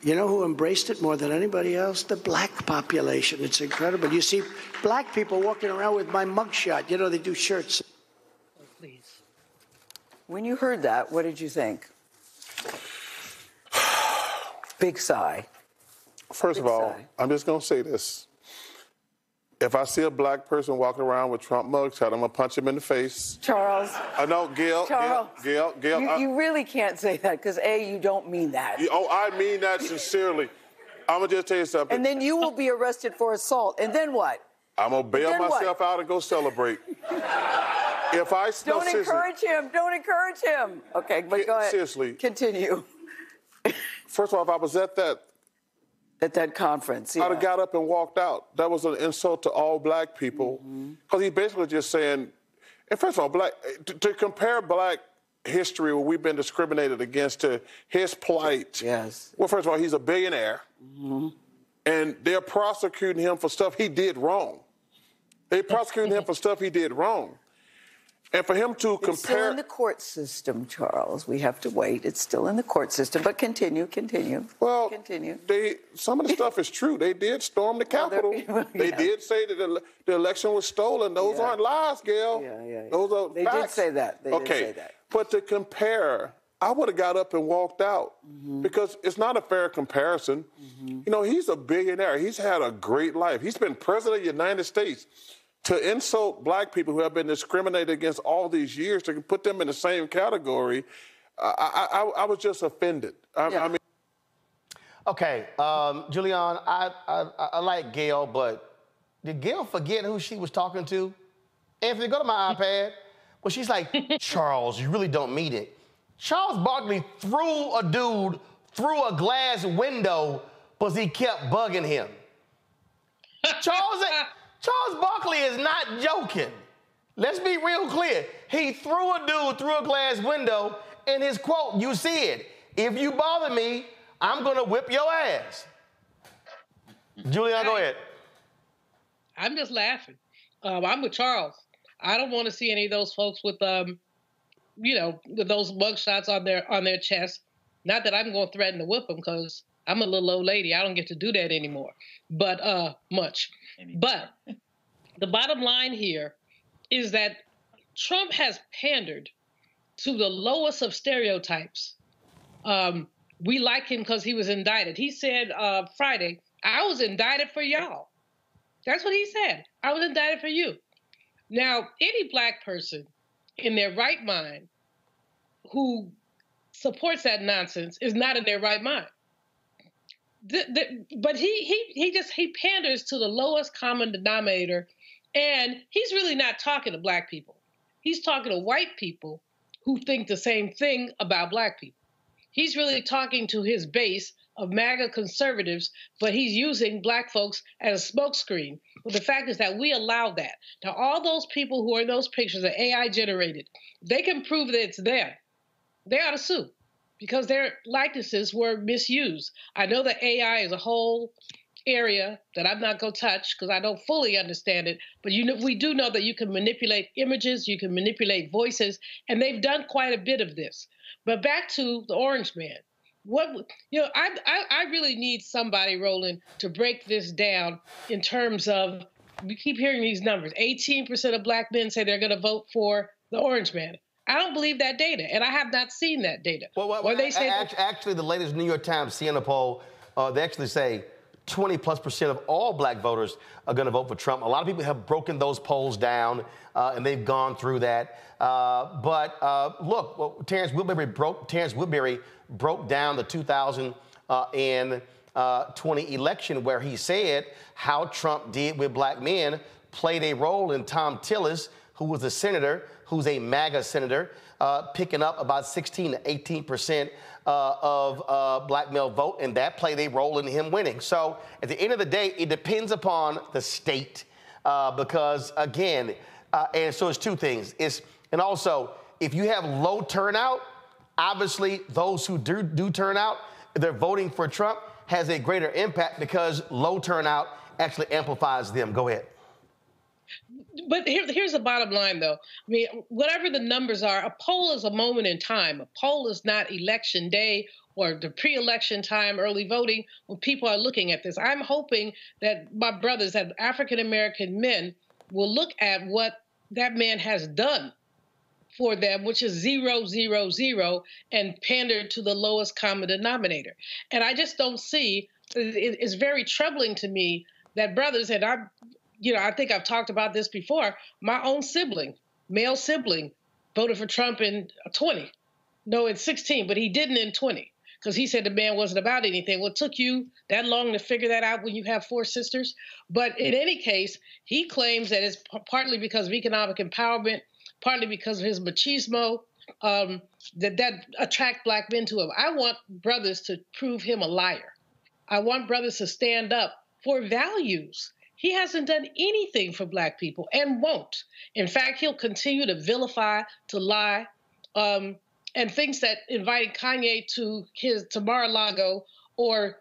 you know who embraced it more than anybody else? The black population. It's incredible. You see black people walking around with my mugshot. You know, they do shirts. Oh, please. When you heard that, what did you think? Big sigh. First Big of all, sigh. I'm just going to say this. If I see a black person walking around with Trump mugshot, I'm gonna punch him in the face. Charles. Uh, I know, Gayle. Charles. Gayle. Gayle. Gayle you, I, you really can't say that because a, you don't mean that. You, oh, I mean that sincerely. I'm gonna just tell you something. And then you will be arrested for assault. And then what? I'm gonna bail myself what? out and go celebrate. if I still don't no, encourage him, don't encourage him. Okay, but go ahead. Seriously, continue. First of all, if I was at that at that conference. Yeah. I'd have got up and walked out. That was an insult to all black people because mm-hmm. he's basically just saying, and first of all, black to, to, compare black history where we've been discriminated against to his plight. Yes. Well, first of all, he's a billionaire, mm-hmm. and they're prosecuting him for stuff he did wrong. They prosecuting him for stuff he did wrong. And for him to it's compare. still in the court system, Charles. We have to wait. It's still in the court system. But continue, continue. Well, continue. They some of the stuff is true. They did storm the Capitol. yeah. They did say that the, the, election was stolen. Those yeah. aren't lies, Gayle. Yeah, yeah, yeah. Those are They facts. did say that. They okay. did say that. But to compare, I would have got up and walked out mm-hmm. because it's not a fair comparison. Mm-hmm. You know, he's a billionaire. He's had a great life. He's been president of the United States to insult black people who have been discriminated against all these years, to put them in the same category, I, I, I was just offended. I, yeah. I mean, okay, um, Julianne, I, I, I like Gayle, but did Gayle forget who she was talking to? Anthony, go to my iPad. Well, she's like, Charles, you really don't mean it. Charles Barkley threw a dude through a glass window because he kept bugging him. Charles, Charles Barkley is not joking. Let's be real clear. He threw a dude through a glass window, and his quote, you see it, if you bother me, I'm gonna whip your ass. Julianne, go ahead. I'm just laughing. Um, I'm with Charles. I don't want to see any of those folks with, um, you know, with those mugshots on their on their chest. Not that I'm going to threaten to whip them because I'm a little old lady. I don't get to do that anymore. But uh, much. But the bottom line here is that Trump has pandered to the lowest of stereotypes. Um, we like him because he was indicted. He said uh, Friday, I was indicted for y'all. That's what he said. I was indicted for you. Now, any black person in their right mind who supports that nonsense is not in their right mind. The, the, but he he he just he panders to the lowest common denominator, and he's really not talking to black people. He's talking to white people who think the same thing about black people. He's really talking to his base of MAGA conservatives, but he's using black folks as a smokescreen. Well, the fact is that we allow that. Now, all those people who are in those pictures are AI generated. They can prove that it's them. They ought to sue because their likenesses were misused. I know that AI is a whole area that I'm not going to touch because I don't fully understand it. But you know, we do know that you can manipulate images, you can manipulate voices, and they've done quite a bit of this. But back to the Orange Man. What you know, I I, I really need somebody, Roland, to break this down in terms of. We keep hearing these numbers. 18% of black men say they're going to vote for the Orange Man. I don't believe that data, and I have not seen that data. Well, well, well they say actually, actually, the latest New York Times Siena poll, uh, they actually say 20 plus percent of all black voters are going to vote for Trump. A lot of people have broken those polls down, uh, and they've gone through that. Uh, but uh, look, well, Terrance Woodbury broke Terrance Woodbury broke down the 2020 uh, uh, election, where he said how Trump did with black men played a role in Thom Tillis, who was a senator, who's a MAGA senator, uh, picking up about 16 to 18 percent uh, of uh, black male vote, and that played a role in him winning. So at the end of the day, it depends upon the state uh, because again, uh, and so it's two things. It's and also if you have low turnout, obviously those who do do turn out, they're voting for Trump has a greater impact because low turnout actually amplifies them. Go ahead but here, here's the bottom line, though. I mean, whatever the numbers are, a poll is a moment in time. A poll is not election day or the pre-election time, early voting, when people are looking at this. I'm hoping that my brothers, that African American men, will look at what that man has done for them, which is zero, zero, zero, and pander to the lowest common denominator. And I just don't see. It's very troubling to me that brothers, and I'm you know, I think I've talked about this before. My own sibling, male sibling, voted for Trump in 20. No, in 16, but he didn't in 20 because he said the man wasn't about anything. Well, it took you that long to figure that out when you have four sisters. But in any case, he claims that it's p- partly because of economic empowerment, partly because of his machismo, um, that that attract black men to him. I want brothers to prove him a liar. I want brothers to stand up for values he hasn't done anything for black people and won't. In fact, he'll continue to vilify, to lie, um, and thinks that inviting Kanye to his to Mar-a-Lago or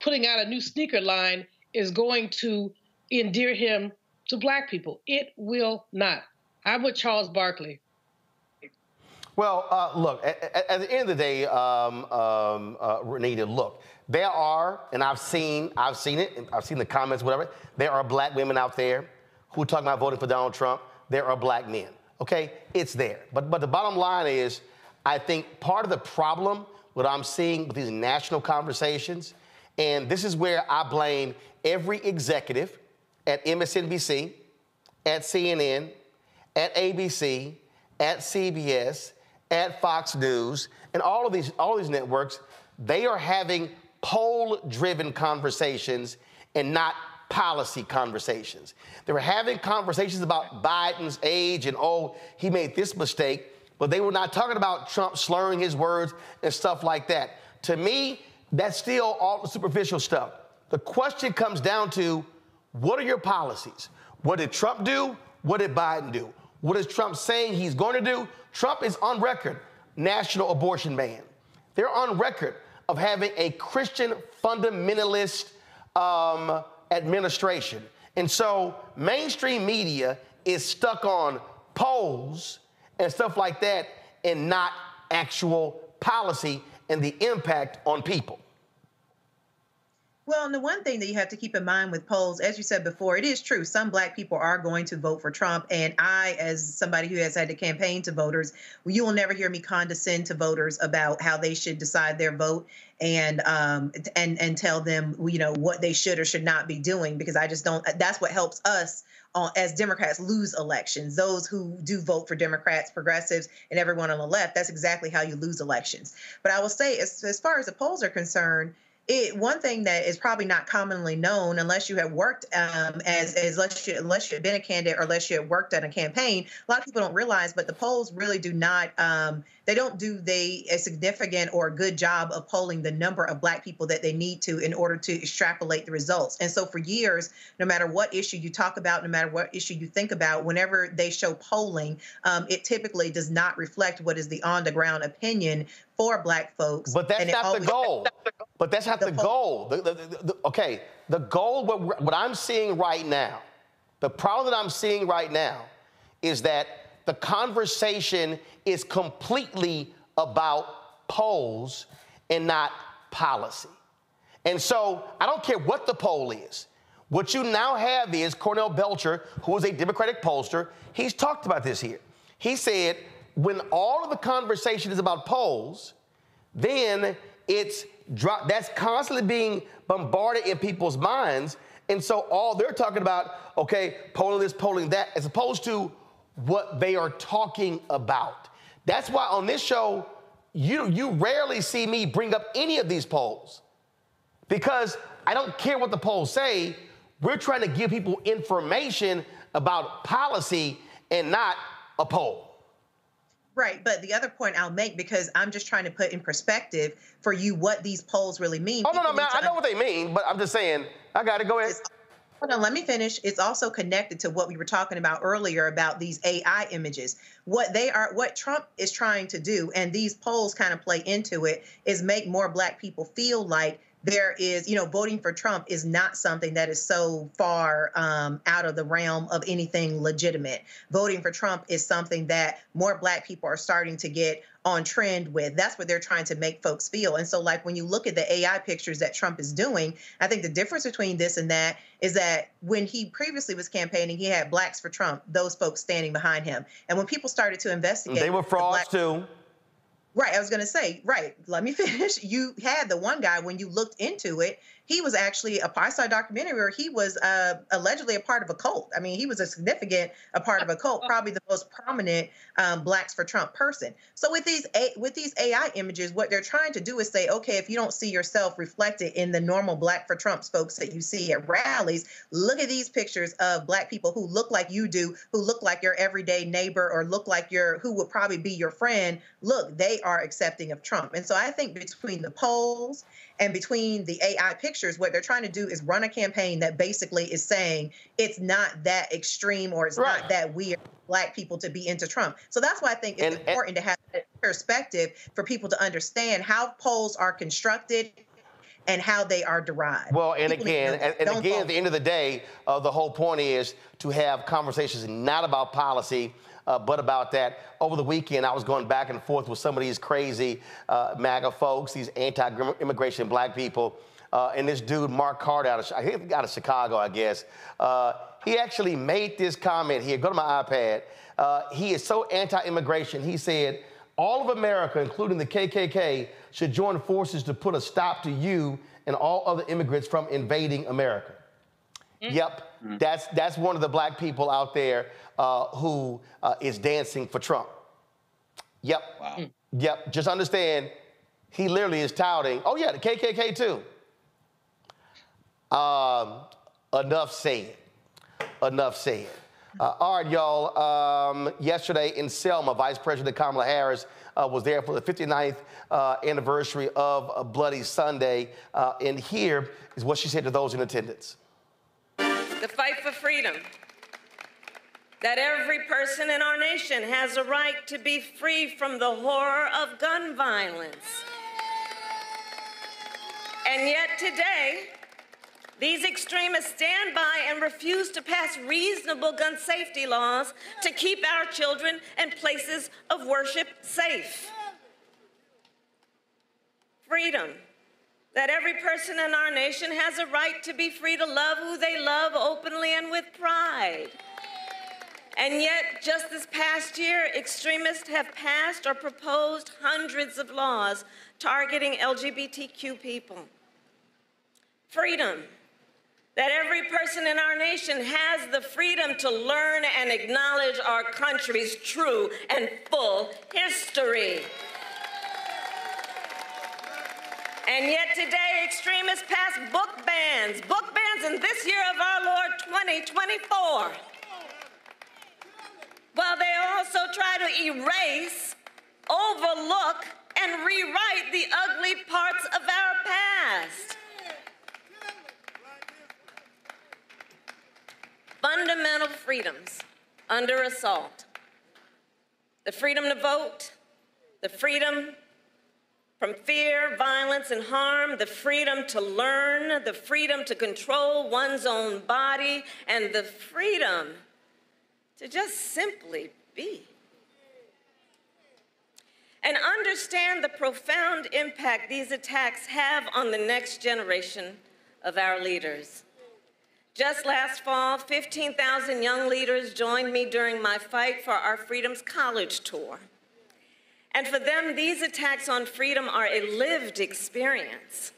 putting out a new sneaker line is going to endear him to black people. It will not. I'm with Charles Barkley. Well, uh, look, at, at, the end of the day, um, um, uh, Renita, look, there are, and I've seen, I've seen it, I've seen the comments, whatever. There are black women out there who are talking about voting for Donald Trump. There are black men. Okay, it's there. But but the bottom line is, I think part of the problem, what I'm seeing with these national conversations, and this is where I blame every executive at MSNBC, at CNN, at ABC, at CBS, at Fox News, and all of these all these networks, they are having poll driven conversations and not policy conversations. They were having conversations about Biden's age and, oh, he made this mistake, but they were not talking about Trump slurring his words and stuff like that. To me, that's still all the superficial stuff. The question comes down to what are your policies? What did Trump do? What did Biden do? What is Trump saying he's going to do? Trump is on record, national abortion ban. They're on record of having a Christian fundamentalist um, administration. And so mainstream media is stuck on polls and stuff like that and not actual policy and the impact on people. Well, and the one thing that you have to keep in mind with polls, as you said before, it is true. Some black people are going to vote for Trump. And I, as somebody who has had to campaign to voters, you will never hear me condescend to voters about how they should decide their vote and um and and tell them you know what they should or should not be doing because I just don't that's what helps us uh, as Democrats lose elections. Those who do vote for Democrats, progressives, and everyone on the left, that's exactly how you lose elections. But I will say, as, as far as the polls are concerned, it one thing that is probably not commonly known unless you have worked um, as, as unless you unless you've been a candidate or unless you have worked on a campaign a lot of people don't realize but the polls really do not um, they don't do they a significant or a good job of polling the number of black people that they need to in order to extrapolate the results. And so for years no matter what issue you talk about no matter what issue you think about whenever they show polling um, it typically does not reflect what is the on the ground opinion for black folks. But that's not the goal. but that's not the, the goal. The, the, the, okay, the goal, what, what I'm seeing right now, the problem that I'm seeing right now is that the conversation is completely about polls and not policy. And so I don't care what the poll is. What you now have is Cornell Belcher, who is a Democratic pollster, he's talked about this here. He said, when all of the conversation is about polls, then it's drop, that's constantly being bombarded in people's minds. And so all they're talking about, okay, polling this, polling that, as opposed to what they are talking about. That's why on this show, you, you rarely see me bring up any of these polls because I don't care what the polls say. We're trying to give people information about policy and not a poll. Right, but the other point I'll make because I'm just trying to put in perspective for you what these polls really mean. Oh no, no, man, I know what they mean, but I'm just saying I got to go ahead. Hold on, let me finish. It's also connected to what we were talking about earlier about these AI images. What they are, what Trump is trying to do, and these polls kind of play into it, is make more Black people feel like there is, you know, voting for Trump is not something that is so far um, out of the realm of anything legitimate. Voting for Trump is something that more Black people are starting to get on trend with. That's what they're trying to make folks feel. And so, like, when you look at the AI pictures that Trump is doing, I think the difference between this and that is that when he previously was campaigning, he had Blacks for Trump, those folks standing behind him. And when people started to investigate, they were frauds the too. Right. I was going to say, right. Let me finish. You had the one guy when you looked into it, he was actually a I saw a documentary where he was uh, allegedly a part of a cult. I mean, he was a significant a part of a cult, probably the most prominent um, blacks for Trump person. So with these a, with these AI images, what they're trying to do is say, okay, if you don't see yourself reflected in the normal black for Trump folks that you see at rallies, look at these pictures of black people who look like you do, who look like your everyday neighbor or look like your who would probably be your friend. Look, they are accepting of Trump. And so I think between the polls and between the AI pictures, what they're trying to do is run a campaign that basically is saying it's not that extreme or it's right. not that weird black people to be into Trump. So that's why I think it's and, important and, to have that perspective for people to understand how polls are constructed and how they are derived. Well, and people again, and, and again, at the end of the day, uh, the whole point is to have conversations not about policy, uh, but about that. Over the weekend, I was going back and forth with some of these crazy uh, MAGA folks, these anti-immigration black people, uh, and this dude, Mark Carter, out of, out of Chicago, I guess. Uh, he actually made this comment here. Go to my iPad. Uh, he is so anti-immigration. He said, all of America, including the KKK, should join forces to put a stop to you and all other immigrants from invading America. Mm-hmm. Yep, mm-hmm. that's that's one of the black people out there uh, who uh, is dancing for Trump. Yep. Wow. Mm. Yep. Just understand, he literally is touting. Oh yeah, the KKK too. Um, enough said. Enough said. Uh, all right, y'all. Um, yesterday in Selma, Vice President Kamala Harris uh, was there for the 59th uh, anniversary of Bloody Sunday. Uh, and here is what she said to those in attendance the fight for freedom, that every person in our nation has a right to be free from the horror of gun violence. And yet today, these extremists stand by and refuse to pass reasonable gun safety laws to keep our children and places of worship safe. Freedom that every person in our nation has a right to be free to love who they love openly and with pride. And yet, just this past year, extremists have passed or proposed hundreds of laws targeting LGBTQ people. Freedom. That every person in our nation has the freedom to learn and acknowledge our country's true and full history. And yet today, extremists pass book bans, book bans in this year of our Lord 2024. While they also try to erase, overlook, and rewrite the ugly parts of our past. Fundamental freedoms under assault the freedom to vote, the freedom from fear, violence, and harm, the freedom to learn, the freedom to control one's own body, and the freedom to just simply be. And understand the profound impact these attacks have on the next generation of our leaders. Just last fall, 15,000 young leaders joined me during my Fight for Our Freedoms college tour. And for them, these attacks on freedom are a lived experience.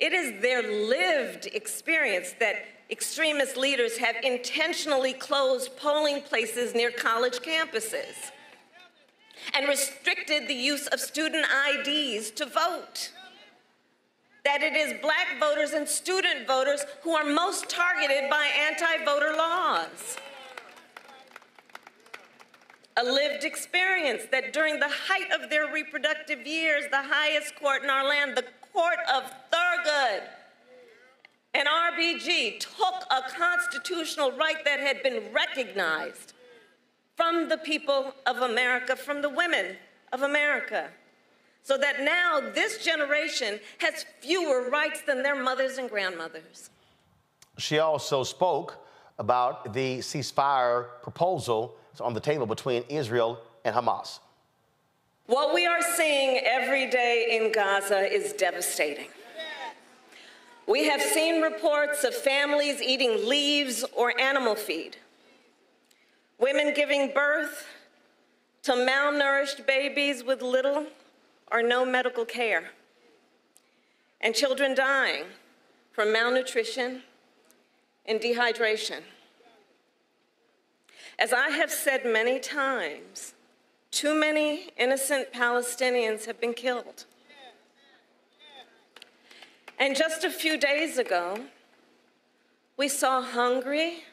It is their lived experience that extremist leaders have intentionally closed polling places near college campuses and restricted the use of student IDs to vote that it is black voters and student voters who are most targeted by anti voter laws. A lived experience that during the height of their reproductive years, the highest court in our land, the Court of Thurgood, and RBG took a constitutional right that had been recognized from the people of America, from the women of America so that now this generation has fewer rights than their mothers and grandmothers. She also spoke about the ceasefire proposal on the table between Israel and Hamas. What we are seeing every day in Gaza is devastating. We have seen reports of families eating leaves or animal feed, women giving birth to malnourished babies with little or no medical care, and children dying from malnutrition and dehydration. As I have said many times, too many innocent Palestinians have been killed. And just a few days ago, we saw hungry,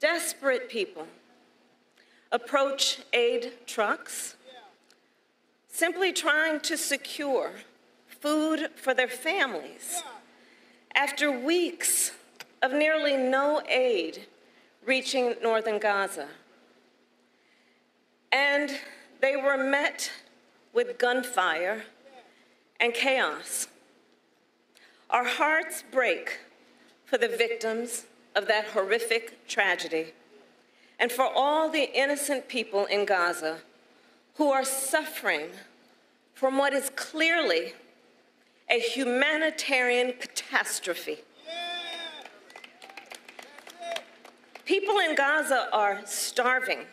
desperate people approach aid trucks simply trying to secure food for their families after weeks of nearly no aid reaching northern Gaza. And they were met with gunfire and chaos. Our hearts break for the victims of that horrific tragedy and for all the innocent people in Gaza who are suffering from what is clearly a humanitarian catastrophe. People in Gaza are starving.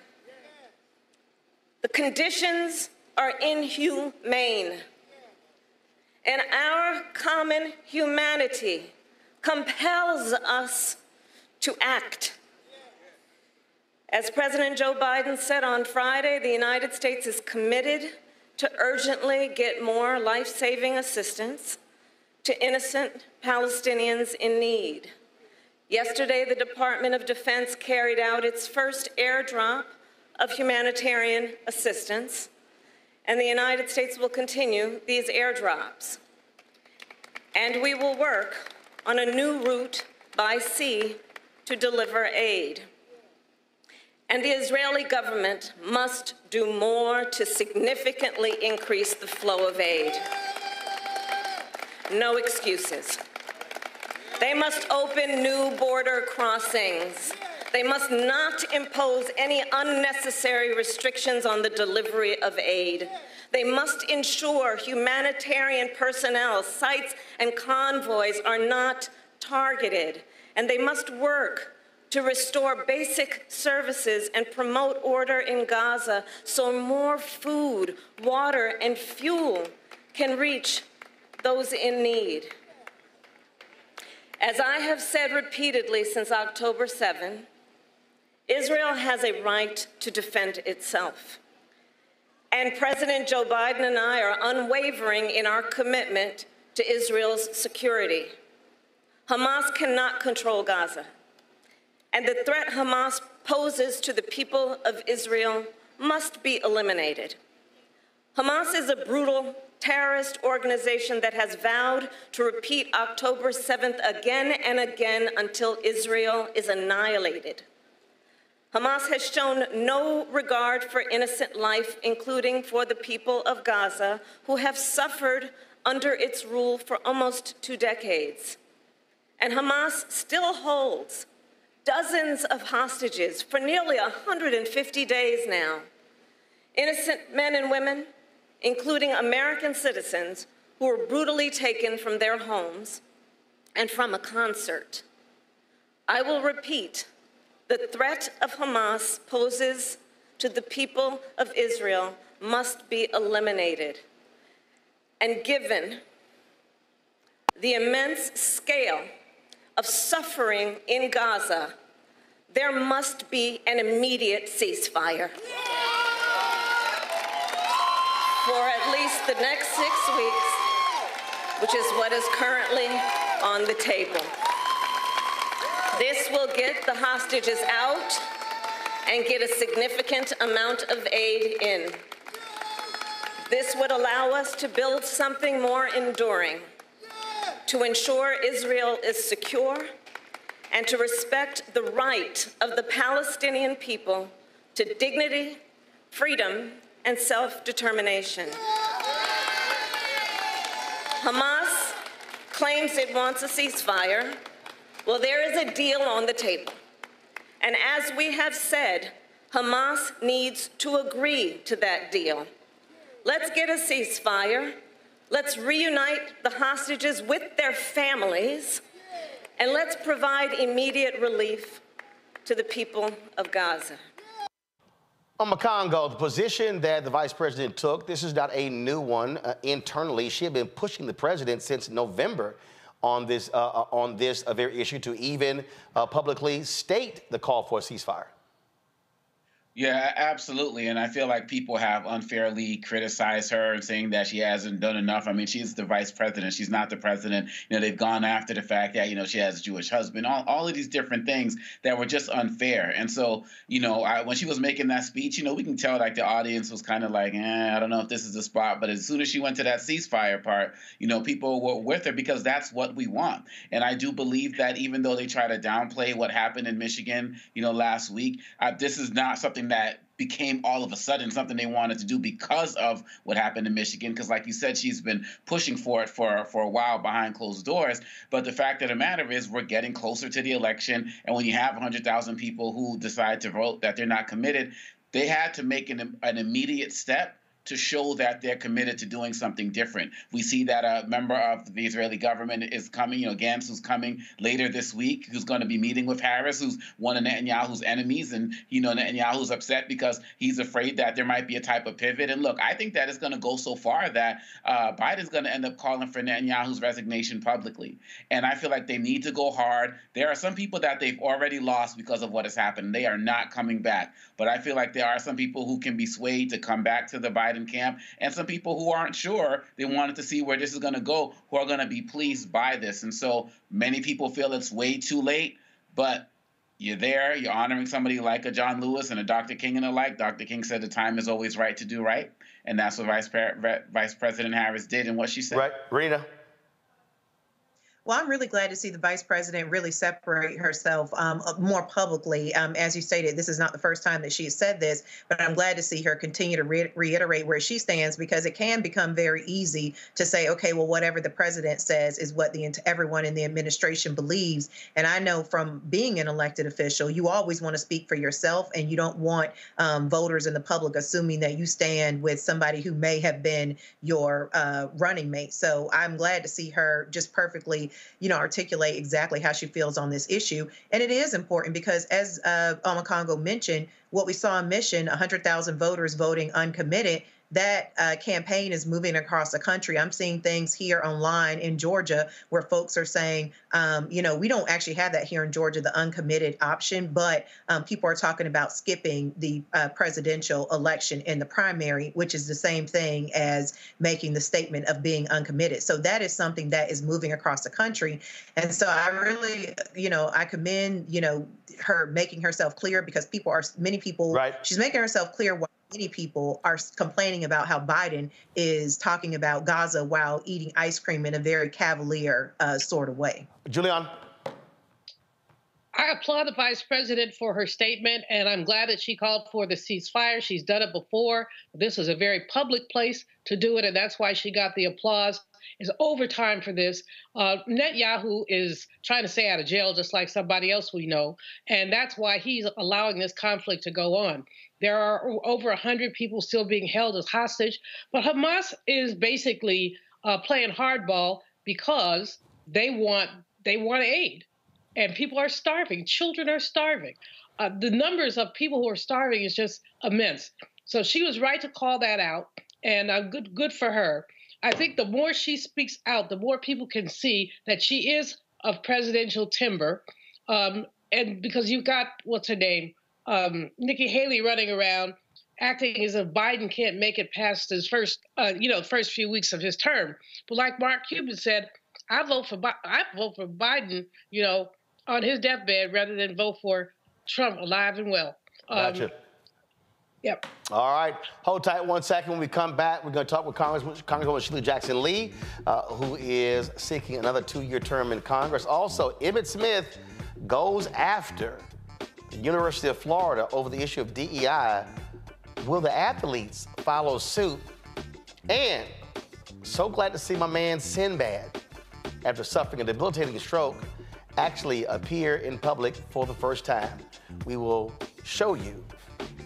The conditions are inhumane. And our common humanity compels us to act. As President Joe Biden said on Friday, the United States is committed to urgently get more life saving assistance to innocent Palestinians in need. Yesterday, the Department of Defense carried out its first airdrop of humanitarian assistance, and the United States will continue these airdrops. And we will work on a new route by sea to deliver aid. And the Israeli government must do more to significantly increase the flow of aid. No excuses. They must open new border crossings. They must not impose any unnecessary restrictions on the delivery of aid. They must ensure humanitarian personnel, sites, and convoys are not targeted. And they must work to restore basic services and promote order in Gaza so more food, water, and fuel can reach those in need. As I have said repeatedly since October 7, Israel has a right to defend itself. And President Joe Biden and I are unwavering in our commitment to Israel's security. Hamas cannot control Gaza. And the threat Hamas poses to the people of Israel must be eliminated. Hamas is a brutal terrorist organization that has vowed to repeat October 7th again and again until Israel is annihilated. Hamas has shown no regard for innocent life, including for the people of Gaza, who have suffered under its rule for almost two decades. And Hamas still holds dozens of hostages for nearly 150 days now. Innocent men and women, including American citizens, who were brutally taken from their homes and from a concert. I will repeat the threat of Hamas poses to the people of Israel must be eliminated. And given the immense scale of suffering in Gaza, there must be an immediate ceasefire. For at least the next six weeks, which is what is currently on the table. This will get the hostages out and get a significant amount of aid in. This would allow us to build something more enduring, to ensure Israel is secure, and to respect the right of the Palestinian people to dignity, freedom, and self-determination. Hamas claims it wants a ceasefire, well, there is a deal on the table. And as we have said, Hamas needs to agree to that deal. Let's get a ceasefire. Let's reunite the hostages with their families. And let's provide immediate relief to the people of Gaza. Omekongo, the position that the vice president took, this is not a new one uh, internally. She had been pushing the president since November on this, uh, uh, on this uh, very issue to even uh, publicly state the call for a ceasefire. Yeah, absolutely. And I feel like people have unfairly criticized her and saying that she hasn't done enough. I mean, she's the vice president. She's not the president. You know, they've gone after the fact that, you know, she has a Jewish husband, all, all of these different things that were just unfair. And so, you know, I, when she was making that speech, you know, we can tell like the audience was kind of like, eh, I don't know if this is the spot. But as soon as she went to that ceasefire part, you know, people were with her because that's what we want. And I do believe that even though they try to downplay what happened in Michigan, you know, last week, this is not something that became all of a sudden something they wanted to do because of what happened in Michigan. Because, like you said, she's been pushing for it for for a while behind closed doors. But the fact of the matter is, we're getting closer to the election, and when you have 100,000 people who decide to vote that they're not committed, they had to make an, an immediate step to show that they're committed to doing something different. We see that a member of the Israeli government is coming, you know, Gantz, who's coming later this week, who's going to be meeting with Harris, who's one of Netanyahu's enemies. And, you know, Netanyahu's upset because he's afraid that there might be a type of pivot. And look, I think that it's going to go so far that uh, Biden's going to end up calling for Netanyahu's resignation publicly. And I feel like they need to go hard. There are some people that they've already lost because of what has happened. They are not coming back. But I feel like there are some people who can be swayed to come back to the Biden Camp, and some people who aren't sure, they wanted to see where this is going to go, who are going to be pleased by this. And so many people feel it's way too late, but you're there, you're honoring somebody like a John Lewis and a Dr. King and the like. Dr. King said the time is always right to do right, and that's what Vice, Vice President Harris did and what she said. Right, Renita. Well, I'm really glad to see the vice president really separate herself um, uh, more publicly. Um, as you stated, this is not the first time that she has said this, but I'm glad to see her continue to re- reiterate where she stands because it can become very easy to say, okay, well, whatever the president says is what the everyone in the administration believes. And I know from being an elected official, you always want to speak for yourself, and you don't want um, voters and the public assuming that you stand with somebody who may have been your uh, running mate. So I'm glad to see her just perfectly you know, articulate exactly how she feels on this issue. And it is important because, as uh, Omekongo mentioned, what we saw in Michigan, 100,000 voters voting uncommitted, that uh, campaign is moving across the country. I'm seeing things here online in Georgia where folks are saying, um, you know, we don't actually have that here in Georgia, the uncommitted option, but um, people are talking about skipping the uh, presidential election in the primary, which is the same thing as making the statement of being uncommitted. So that is something that is moving across the country. And so I really, you know, I commend, you know, her making herself clear because people are, many people, right. she's making herself clear many people are complaining about how Biden is talking about Gaza while eating ice cream in a very cavalier uh, sort of way. Julianne. I applaud the vice president for her statement, and I'm glad that she called for the ceasefire. She's done it before. This is a very public place to do it, and that's why she got the applause. It's overtime for this. Uh, Netanyahu is trying to stay out of jail, just like somebody else we know, and that's why he's allowing this conflict to go on. There are over 100 people still being held as hostage, but Hamas is basically uh, playing hardball because they want they want aid and people are starving. Children are starving. Uh, the numbers of people who are starving is just immense. So she was right to call that out, and uh, good good for her. I think the more she speaks out, the more people can see that she is of presidential timber. Um, and because you've got what's her name, um, Nikki Haley running around acting as if Biden can't make it past his first, uh, you know, first few weeks of his term. But like Mark Cuban said, I vote for I vote for Biden, you know, on his deathbed rather than vote for Trump alive and well. Um, gotcha. Yep. All right. Hold tight one second. When we come back, we're going to talk with Congresswoman, Congresswoman Sheila Jackson Lee, uh, who is seeking another two year term in Congress. Also, Emmitt Smith goes after the University of Florida over the issue of DEI. Will the athletes follow suit? And so glad to see my man Sinbad, after suffering a debilitating stroke, actually appear in public for the first time. We will show you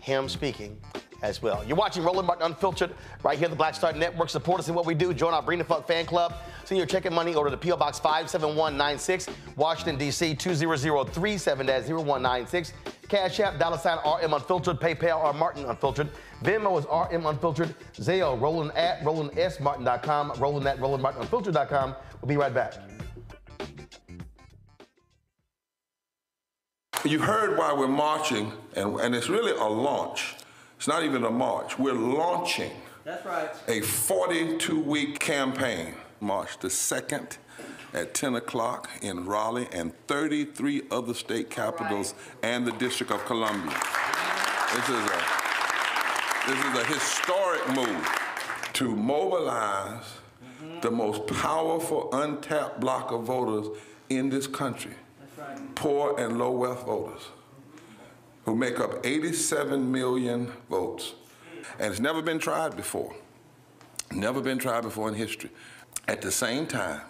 him speaking as well. You're watching Roland Martin Unfiltered right here at the Black Star Network. Support us in what we do. Join our Bring the Funk fan club. Send your check and money over to P.O. Box 57196, Washington, D.C. 20037-0196. Cash App, dollar sign RM Unfiltered, PayPal, R Martin Unfiltered. Venmo is RM Unfiltered. Zelle, Roland at RolandSMartin.com, Roland at RolandMartinUnfiltered.com. We'll be right back. You heard why we're marching, and, and it's really a launch. It's not even a march. We're launching That's right. a 42 week campaign, March the 2nd at 10 o'clock in Raleigh and 33 other state capitals right. and the District of Columbia. This is a, this is a historic move to mobilize mm-hmm. the most powerful untapped block of voters in this country poor and low wealth voters who make up 87 million votes. And it's never been tried before. Never been tried before in history. At the same time,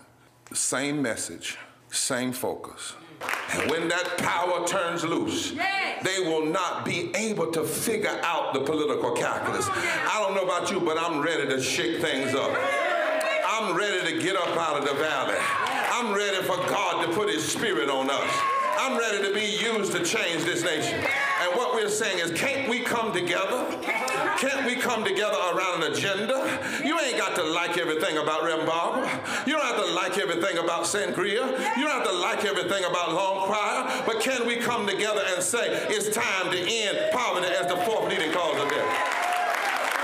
same message, same focus. And when that power turns loose, yes. they will not be able to figure out the political calculus. I don't know about you, but I'm ready to shake things up. I'm ready to get up out of the valley. I'm ready for God to put his spirit on us. I'm ready to be used to change this nation. And what we're saying is, can't we come together? Can't we come together around an agenda? You ain't got to like everything about Reverend. You don't have to like everything about Sangria. You don't have to like everything about Long Choir. But can we come together and say, it's time to end poverty as the fourth leading cause of death?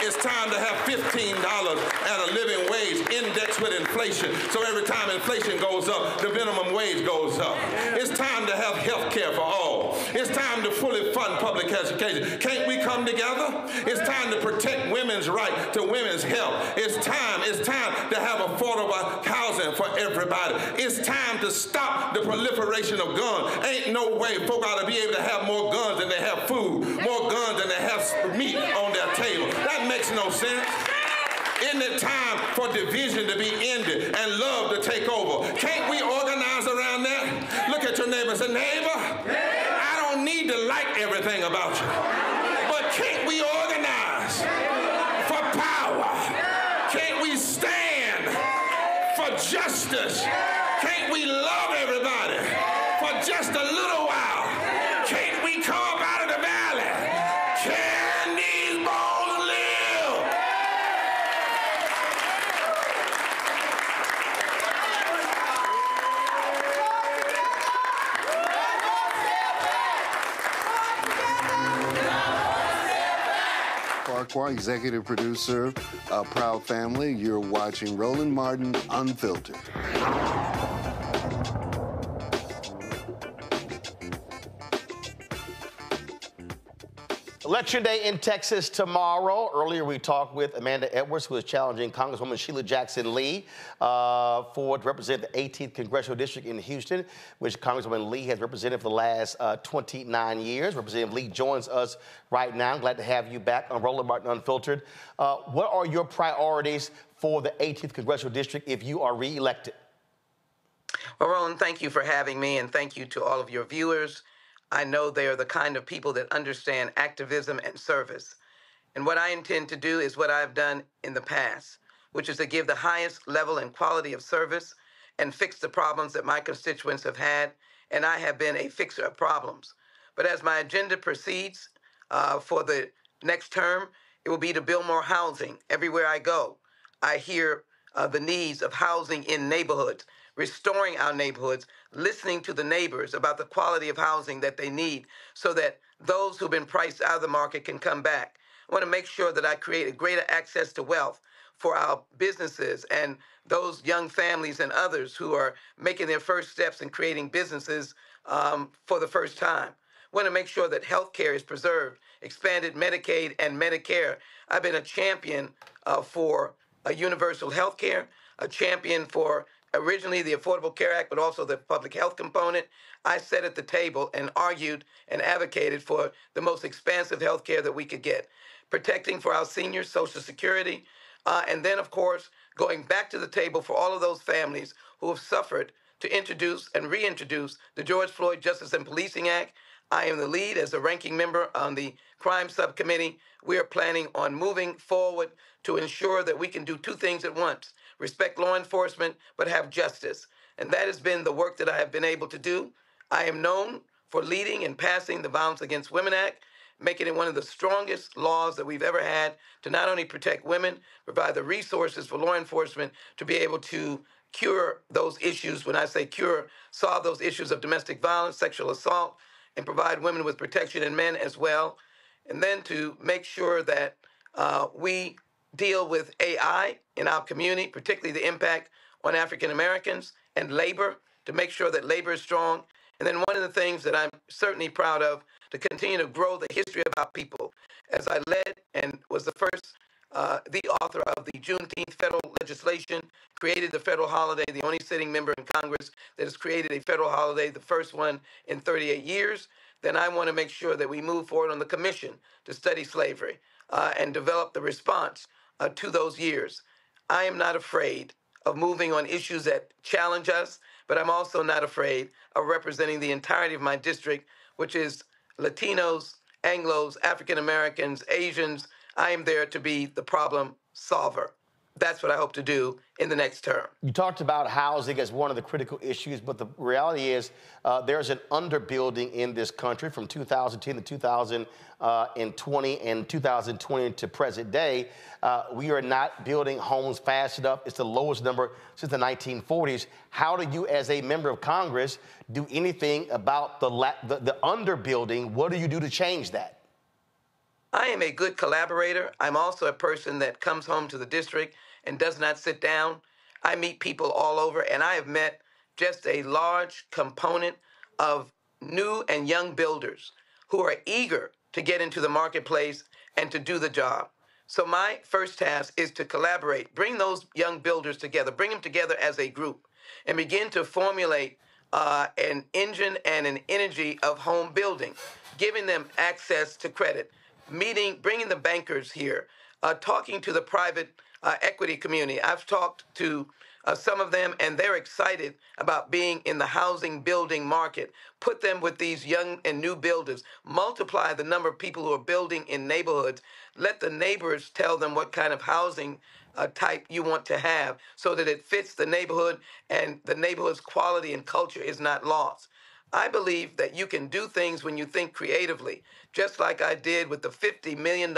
It's time to have $15 at a living wage indexed with inflation. So every time inflation goes up, the minimum wage goes up. It's time to have health care for all. It's time to fully fund public education. Can't we come together? It's time to protect women's right to women's health. It's time, it's time to have affordable housing for everybody. It's time to stop the proliferation of guns. Ain't no way folk ought to be able to have more guns than they have food, more guns than they have meat on their table. That makes no sense. Isn't it time for division to be ended and love to take over? Can't we organize around that? Look at your neighbor and say, neighbor, I don't need to like everything about you. Farquhar, executive producer, uh, Proud Family. You're watching Roland Martin Unfiltered. Election day in Texas tomorrow. Earlier, we talked with Amanda Edwards, who is challenging Congresswoman Sheila Jackson Lee uh, for to represent the 18th congressional district in Houston, which Congresswoman Lee has represented for the last uh, 29 years. Representative Lee joins us right now. I'm glad to have you back on Roland Martin Unfiltered. Uh, what are your priorities for the 18th congressional district if you are reelected? Well, Roland, thank you for having me, and thank you to all of your viewers. I know they are the kind of people that understand activism and service. And what I intend to do is what I've done in the past, which is to give the highest level and quality of service and fix the problems that my constituents have had. And I have been a fixer of problems. But as my agenda proceeds uh, for the next term, it will be to build more housing everywhere I go. I hear uh, the needs of housing in neighborhoods restoring our neighborhoods, listening to the neighbors about the quality of housing that they need so that those who've been priced out of the market can come back. I want to make sure that I create a greater access to wealth for our businesses and those young families and others who are making their first steps in creating businesses um, for the first time. I want to make sure that health care is preserved, expanded Medicaid and Medicare. I've been a champion uh, for a universal health care, a champion for originally the Affordable Care Act, but also the public health component. I sat at the table and argued and advocated for the most expansive health care that we could get, protecting for our seniors, Social Security, uh, and then, of course, going back to the table for all of those families who have suffered to introduce and reintroduce the George Floyd Justice and Policing Act. I am the lead as a ranking member on the crime subcommittee. We are planning on moving forward to ensure that we can do two things at once respect law enforcement, but have justice. And that has been the work that I have been able to do. I am known for leading and passing the Violence Against Women Act, making it one of the strongest laws that we've ever had to not only protect women, provide the resources for law enforcement to be able to cure those issues. When I say cure, solve those issues of domestic violence, sexual assault, and provide women with protection and men as well. And then to make sure that uh, we deal with AI in our community, particularly the impact on African Americans and labor to make sure that labor is strong. And then one of the things that I'm certainly proud of to continue to grow the history of our people, as I led and was the first, uh, the author of the Juneteenth federal legislation, created the federal holiday, the only sitting member in Congress that has created a federal holiday, the first one in 38 years. Then I want to make sure that we move forward on the commission to study slavery uh, and develop the response uh, to those years. I am not afraid of moving on issues that challenge us, but I'm also not afraid of representing the entirety of my district, which is Latinos, Anglos, African Americans, Asians. I am there to be the problem solver that's what I hope to do in the next term. You talked about housing as one of the critical issues, but the reality is uh, there's an underbuilding in this country from 2010 to 2020 and 2020 to present day. Uh, we are not building homes fast enough. It's the lowest number since the 1940s. How do you, as a member of Congress, do anything about the, la- the, the underbuilding? What do you do to change that? I am a good collaborator. I'm also a person that comes home to the district and does not sit down. I meet people all over, and I have met just a large component of new and young builders who are eager to get into the marketplace and to do the job. So, my first task is to collaborate, bring those young builders together, bring them together as a group, and begin to formulate uh, an engine and an energy of home building, giving them access to credit, meeting, bringing the bankers here, uh, talking to the private uh, equity community. I've talked to uh, some of them, and they're excited about being in the housing building market. Put them with these young and new builders. Multiply the number of people who are building in neighborhoods. Let the neighbors tell them what kind of housing uh, type you want to have so that it fits the neighborhood and the neighborhood's quality and culture is not lost. I believe that you can do things when you think creatively, just like I did with the $50 million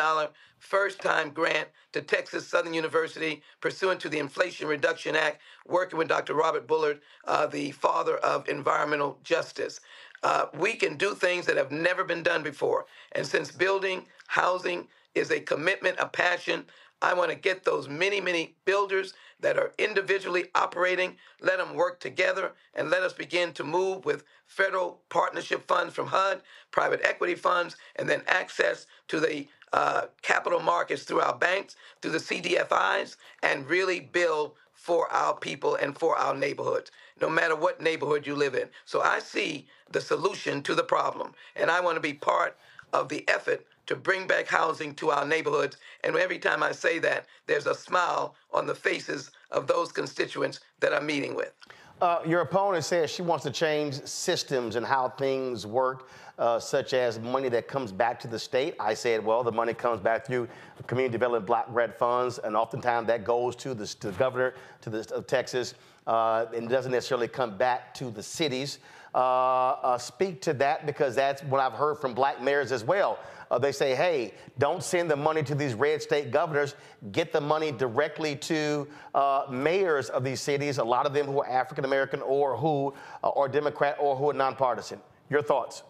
first time grant to Texas Southern University pursuant to the Inflation Reduction Act, working with Dr. Robert Bullard, uh, the father of environmental justice. Uh, we can do things that have never been done before. And since building, housing, is a commitment, a passion. I want to get those many, many builders that are individually operating, let them work together, and let us begin to move with federal partnership funds from HUD, private equity funds, and then access to the uh, capital markets through our banks, through the CDFIs, and really build for our people and for our neighborhoods, no matter what neighborhood you live in. So I see the solution to the problem, and I want to be part of the effort to bring back housing to our neighborhoods. And every time I say that, there's a smile on the faces of those constituents that I'm meeting with. Uh, your opponent says she wants to change systems and how things work, uh, such as money that comes back to the state. I said, well, the money comes back through community development block grant funds, and oftentimes that goes to the, to the governor to the, of Texas, uh, and doesn't necessarily come back to the cities. Uh, uh, speak to that because that's what I've heard from black mayors as well. Uh, they say, hey, don't send the money to these red state governors. Get the money directly to uh, mayors of these cities, a lot of them who are African American or who are Democrat or who are nonpartisan. Your thoughts?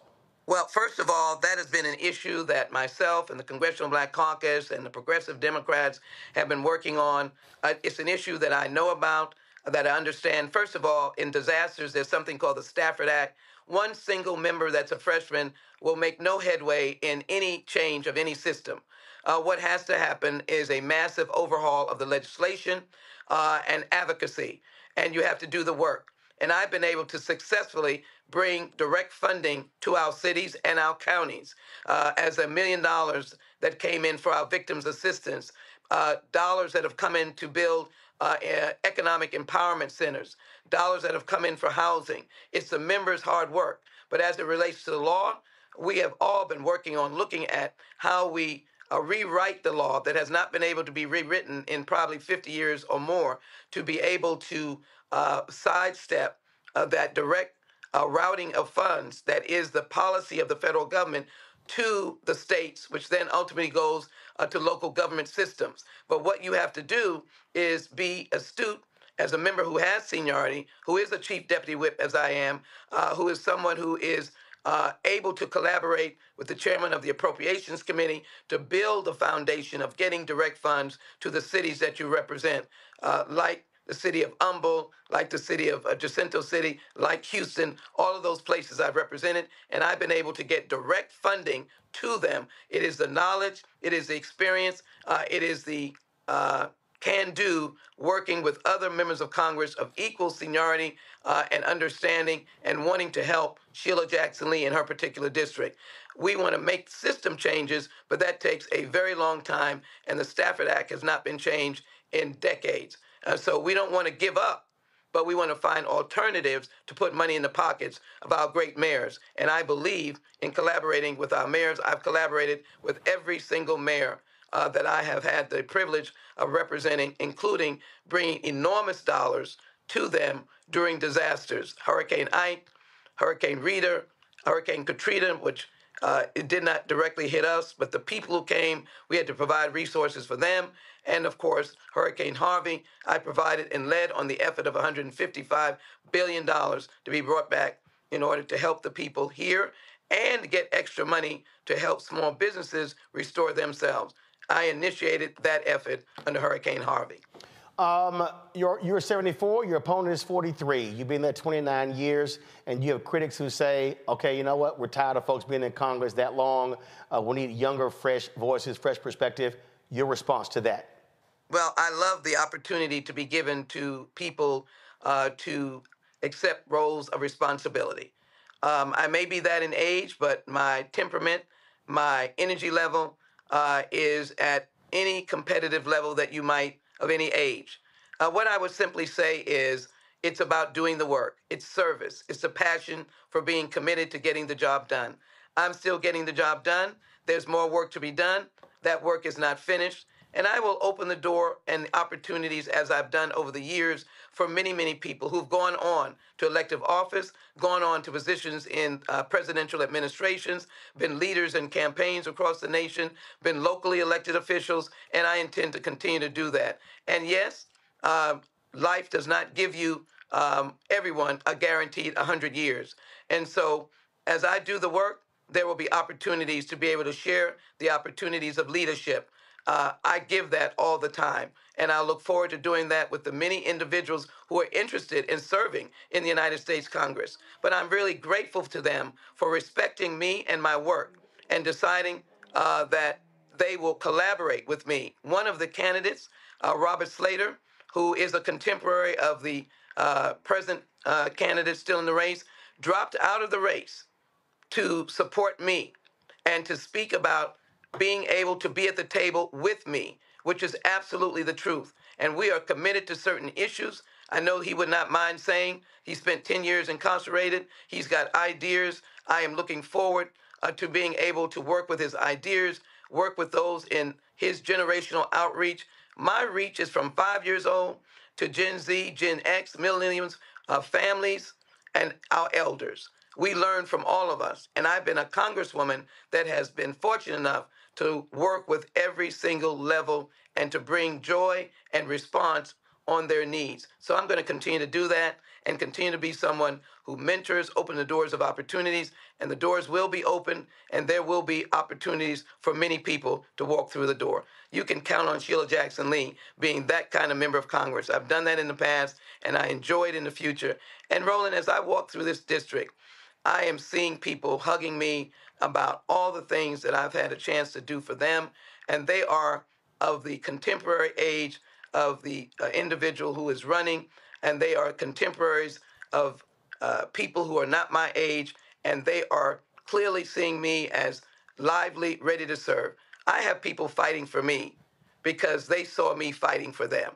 Well, first of all, that has been an issue that myself and the Congressional Black Caucus and the Progressive Democrats have been working on. Uh, it's an issue that I know about, that I understand. First of all, in disasters, there's something called the Stafford Act. One single member that's a freshman will make no headway in any change of any system. Uh, what has to happen is a massive overhaul of the legislation uh, and advocacy, and you have to do the work. And I've been able to successfully bring direct funding to our cities and our counties, uh, as a million dollars that came in for our victims' assistance, uh, dollars that have come in to build uh, economic empowerment centers, dollars that have come in for housing. It's the members' hard work. But as it relates to the law, we have all been working on looking at how we uh, rewrite the law that has not been able to be rewritten in probably 50 years or more to be able to uh, sidestep uh, that direct uh, routing of funds that is the policy of the federal government to the states, which then ultimately goes uh, to local government systems. But what you have to do is be astute as a member who has seniority, who is a chief deputy whip, as I am, uh, who is someone who is uh, able to collaborate with the chairman of the Appropriations Committee to build the foundation of getting direct funds to the cities that you represent, uh, like the city of Humble, like the city of uh, Jacinto City, like Houston, all of those places I've represented, and I've been able to get direct funding to them. It is the knowledge, it is the experience, uh, it is the uh, can do working with other members of Congress of equal seniority uh, and understanding and wanting to help Sheila Jackson Lee in her particular district. We want to make system changes, but that takes a very long time, and the Stafford Act has not been changed in decades. Uh, so we don't want to give up, but we want to find alternatives to put money in the pockets of our great mayors. And I believe in collaborating with our mayors. I've collaborated with every single mayor uh, that I have had the privilege of representing, including bringing enormous dollars to them during disasters. Hurricane Ike, Hurricane Rita, Hurricane Katrina, which uh, it did not directly hit us, but the people who came, we had to provide resources for them. And of course, Hurricane Harvey, I provided and led on the effort of $155 billion to be brought back in order to help the people here and get extra money to help small businesses restore themselves. I initiated that effort under Hurricane Harvey. Um, you're, you're 74, your opponent is 43. You've been there 29 years, and you have critics who say, okay, you know what, we're tired of folks being in Congress that long. Uh, we need younger, fresh voices, fresh perspective. Your response to that? Well, I love the opportunity to be given to people uh, to accept roles of responsibility. Um, I may be that in age, but my temperament, my energy level, uh, is at any competitive level that you might of any age. Uh, what I would simply say is it's about doing the work. It's service. It's a passion for being committed to getting the job done. I'm still getting the job done. There's more work to be done. That work is not finished. And I will open the door and opportunities as I've done over the years for many, many people who've gone on to elective office, gone on to positions in uh, presidential administrations, been leaders in campaigns across the nation, been locally elected officials, and I intend to continue to do that. And yes, uh, life does not give you um, everyone a guaranteed 100 years. And so as I do the work, there will be opportunities to be able to share the opportunities of leadership. Uh, I give that all the time. And I look forward to doing that with the many individuals who are interested in serving in the United States Congress. But I'm really grateful to them for respecting me and my work and deciding uh, that they will collaborate with me. One of the candidates, uh, Robert Slater, who is a contemporary of the uh, present uh, candidate still in the race, dropped out of the race to support me and to speak about being able to be at the table with me, which is absolutely the truth. And we are committed to certain issues. I know he would not mind saying he spent 10 years incarcerated. He's got ideas. I am looking forward uh, to being able to work with his ideas, work with those in his generational outreach. My reach is from five years old to Gen Z, Gen X, millennials, uh, families, and our elders. We learn from all of us. And I've been a congresswoman that has been fortunate enough to work with every single level and to bring joy and response on their needs. So I'm going to continue to do that and continue to be someone who mentors, open the doors of opportunities, and the doors will be open, and there will be opportunities for many people to walk through the door. You can count on Sheila Jackson Lee being that kind of member of Congress. I've done that in the past, and I enjoy it in the future. And Roland, as I walk through this district, I am seeing people hugging me about all the things that I've had a chance to do for them, and they are of the contemporary age of the uh, individual who is running, and they are contemporaries of uh, people who are not my age, and they are clearly seeing me as lively, ready to serve. I have people fighting for me because they saw me fighting for them.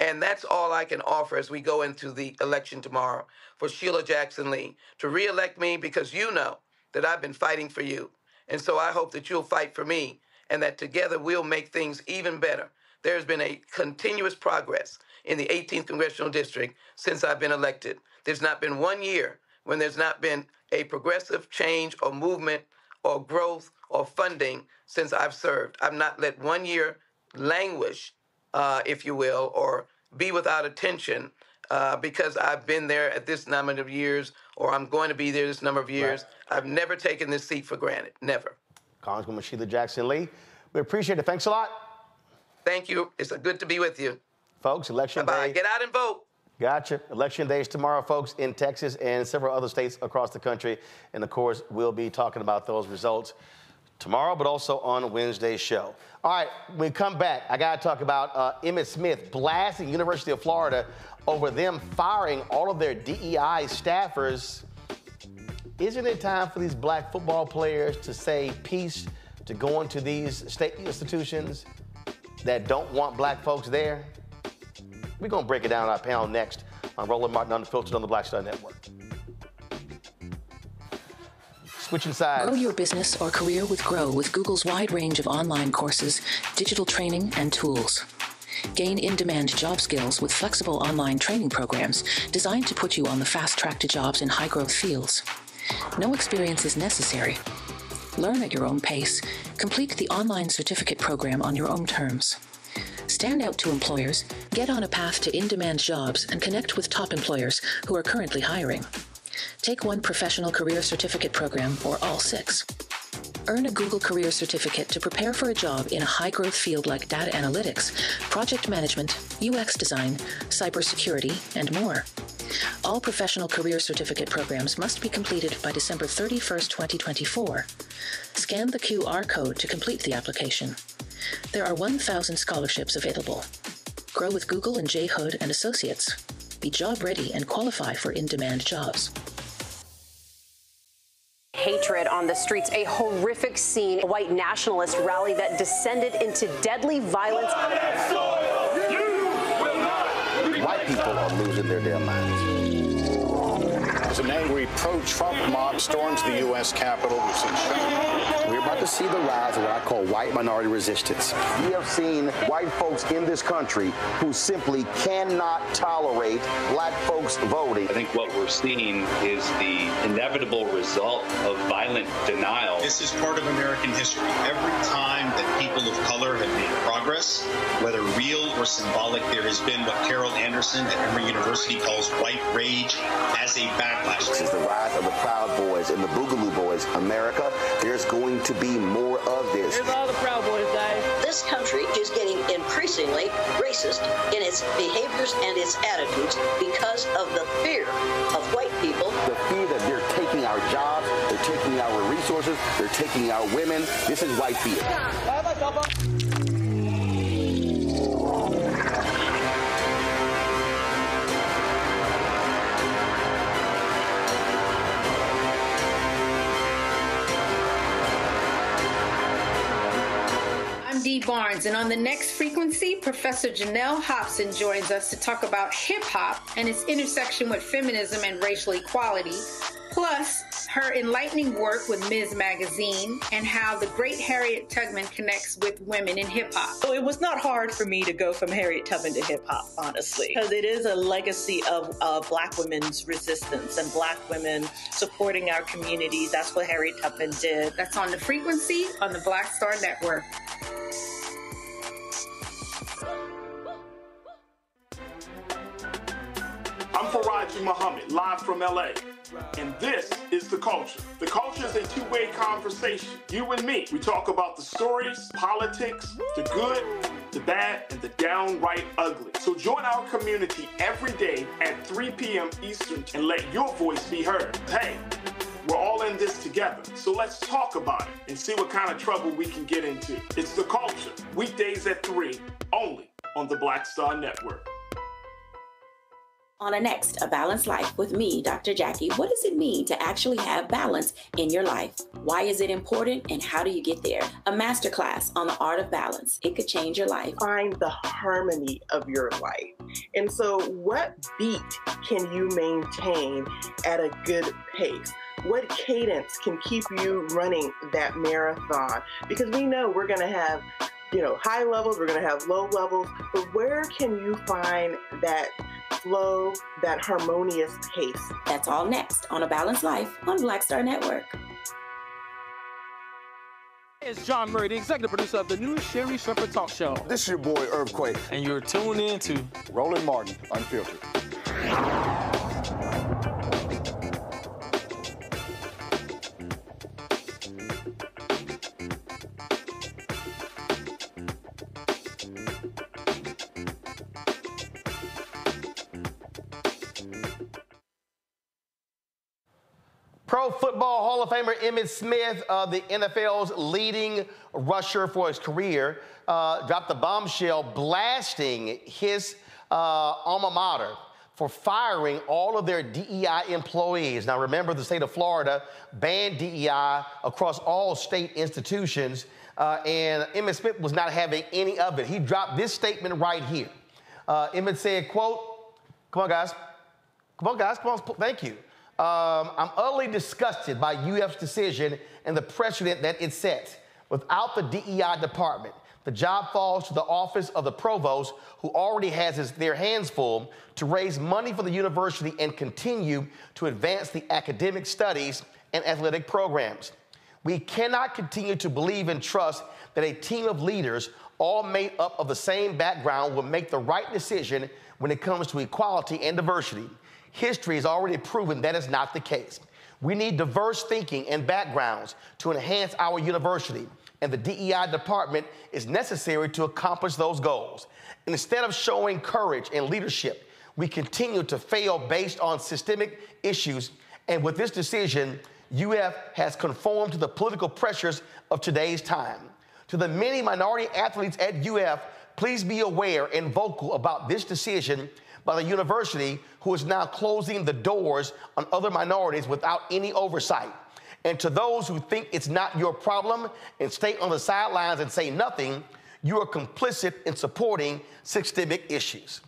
And that's all I can offer as we go into the election tomorrow for Sheila Jackson Lee to reelect me because you know that I've been fighting for you. And so I hope that you'll fight for me and that together we'll make things even better. There's been a continuous progress in the 18th Congressional District since I've been elected. There's not been one year when there's not been a progressive change or movement or growth or funding since I've served. I've not let one year languish, uh, if you will, or be without attention uh, because I've been there at this number of years or I'm going to be there this number of years. Right. I've never taken this seat for granted. Never. Congresswoman Sheila Jackson Lee, we appreciate it. Thanks a lot. Thank you. It's good to be with you. Folks, election Bye-bye. day. Get out and vote. Gotcha. Election day is tomorrow, folks, in Texas and several other states across the country. And of course, we'll be talking about those results tomorrow, but also on Wednesday's show. All right, when we come back, I got to talk about uh, Emmitt Smith blasting University of Florida over them firing all of their DEI staffers. Isn't it time for these black football players to say peace to going to these state institutions that don't want black folks there? We're going to break it down on our panel next on Roland Martin Unfiltered on the Black Star Network. Switching sides. Grow your business or career with Grow with Google's wide range of online courses, digital training, and tools. Gain in demand job skills with flexible online training programs designed to put you on the fast track to jobs in high growth fields. No experience is necessary. Learn at your own pace. Complete the online certificate program on your own terms. Stand out to employers, get on a path to in demand jobs, and connect with top employers who are currently hiring. Take one professional career certificate program or all six. Earn a Google Career Certificate to prepare for a job in a high growth field like data analytics, project management, UX design, cybersecurity, and more. All professional career certificate programs must be completed by December 31st, 2024. Scan the QR code to complete the application. There are 1,000 scholarships available. Grow with Google and J. Hood and Associates. Be job ready and qualify for in-demand jobs hatred on the streets, a horrific scene, a white nationalist rally that descended into deadly violence. White people are losing their damn minds. As an angry pro-Trump mob storms the U.S. Capitol, we've seen we're about about to see the rise of what I call white minority resistance. We have seen white folks in this country who simply cannot tolerate black folks voting. I think what we're seeing is the inevitable result of violent denial. This is part of American history. Every time that people of color have made progress, whether real or symbolic, there has been what Carol Anderson at Emory University calls white rage as a backlash. This is the rise of the Proud Boys and the Boogaloo Boys. America, there's going to be more of this. Here's all the Proud Boys, guys. This country is getting increasingly racist in its behaviors and its attitudes because of the fear of white people. The fear that they're taking our jobs, they're taking our resources, they're taking our women. This is white fear. Barnes, and on the next frequency, Professor Janelle Hobson joins us to talk about hip hop and its intersection with feminism and racial equality, plus her enlightening work with Ms. Magazine and how the great Harriet Tubman connects with women in hip hop. So it was not hard for me to go from Harriet Tubman to hip hop, honestly, because it is a legacy of uh, Black women's resistance and Black women supporting our communities. That's what Harriet Tubman did. That's on the frequency on the Black Star Network. I'm Faraji Muhammad, live from LA. And this is The Culture. The Culture is a two way conversation. You and me. We talk about the stories, politics, the good, the bad, and the downright ugly. So join our community every day at 3 p.m. Eastern and let your voice be heard. Hey, we're all in this together. So let's talk about it and see what kind of trouble we can get into. It's The Culture, weekdays at 3, only on the Black Star Network. On a next, A Balanced Life with me, Dr. Jackie. What does it mean to actually have balance in your life? Why is it important and how do you get there? A masterclass on the art of balance. It could change your life. Find the harmony of your life. And so, what beat can you maintain at a good pace? What cadence can keep you running that marathon? Because we know we're going to have you know, high levels, we're going to have low levels, but where can you find that flow, that harmonious pace? That's all next on A Balanced Life on Black Star Network. It's John Murray, the executive producer of the new Sherri Shepherd Talk Show. This is your boy Earthquake. And you're tuned in to Roland Martin, Unfiltered. Football Hall of Famer Emmitt Smith, uh, the NFL's leading rusher for his career, uh, dropped the bombshell blasting his uh, alma mater for firing all of their DEI employees. Now, remember, the state of Florida banned DEI across all state institutions, uh, and Emmitt Smith was not having any of it. He dropped this statement right here. Uh, Emmitt said, quote, come on, guys. Come on, guys. Come on. Thank you. Um, I'm utterly disgusted by UF's decision and the precedent that it sets. Without the DEI department, the job falls to the office of the provost, who already has his, their hands full to raise money for the university and continue to advance the academic studies and athletic programs. We cannot continue to believe and trust that a team of leaders, all made up of the same background, will make the right decision when it comes to equality and diversity. History has already proven that is not the case. We need diverse thinking and backgrounds to enhance our university, and the DEI department is necessary to accomplish those goals. Instead of showing courage and leadership, we continue to fail based on systemic issues. And with this decision, UF has conformed to the political pressures of today's time. To the many minority athletes at UF, please be aware and vocal about this decision by the university, who is now closing the doors on other minorities without any oversight. And to those who think it's not your problem and stay on the sidelines and say nothing, you are complicit in supporting systemic issues.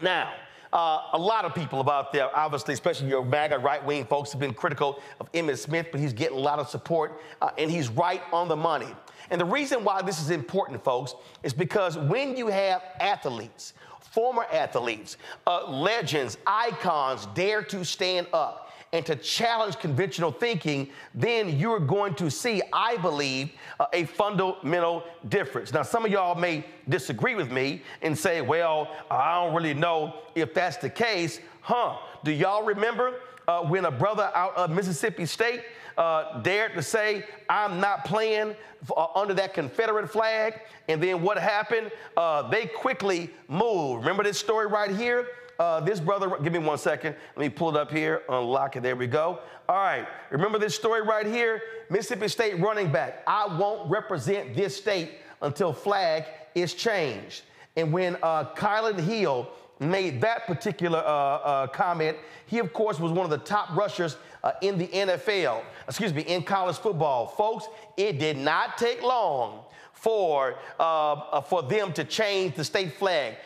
Now, Uh, a lot of people about there, obviously, especially your MAGA right wing folks, have been critical of Emmitt Smith, but he's getting a lot of support, uh, and he's right on the money. And the reason why this is important, folks, is because when you have athletes, former athletes, uh, legends, icons dare to stand up and to challenge conventional thinking, then you're going to see, I believe, uh, a fundamental difference. Now, some of y'all may disagree with me and say, well, I don't really know if that's the case. Huh? Do y'all remember uh, when a brother out of Mississippi State uh, dared to say, I'm not playing uh, under that Confederate flag. And then what happened? Uh, they quickly moved. Remember this story right here? Uh, this brother, give me one second. Let me pull it up here, unlock it. There we go. All right. Remember this story right here? Mississippi State running back. I won't represent this state until flag is changed. And when uh, Kylin Hill made that particular uh, uh, comment, he, of course, was one of the top rushers uh, in the NFL, excuse me, in college football. Folks, it did not take long for, uh, uh, for them to change the state flag.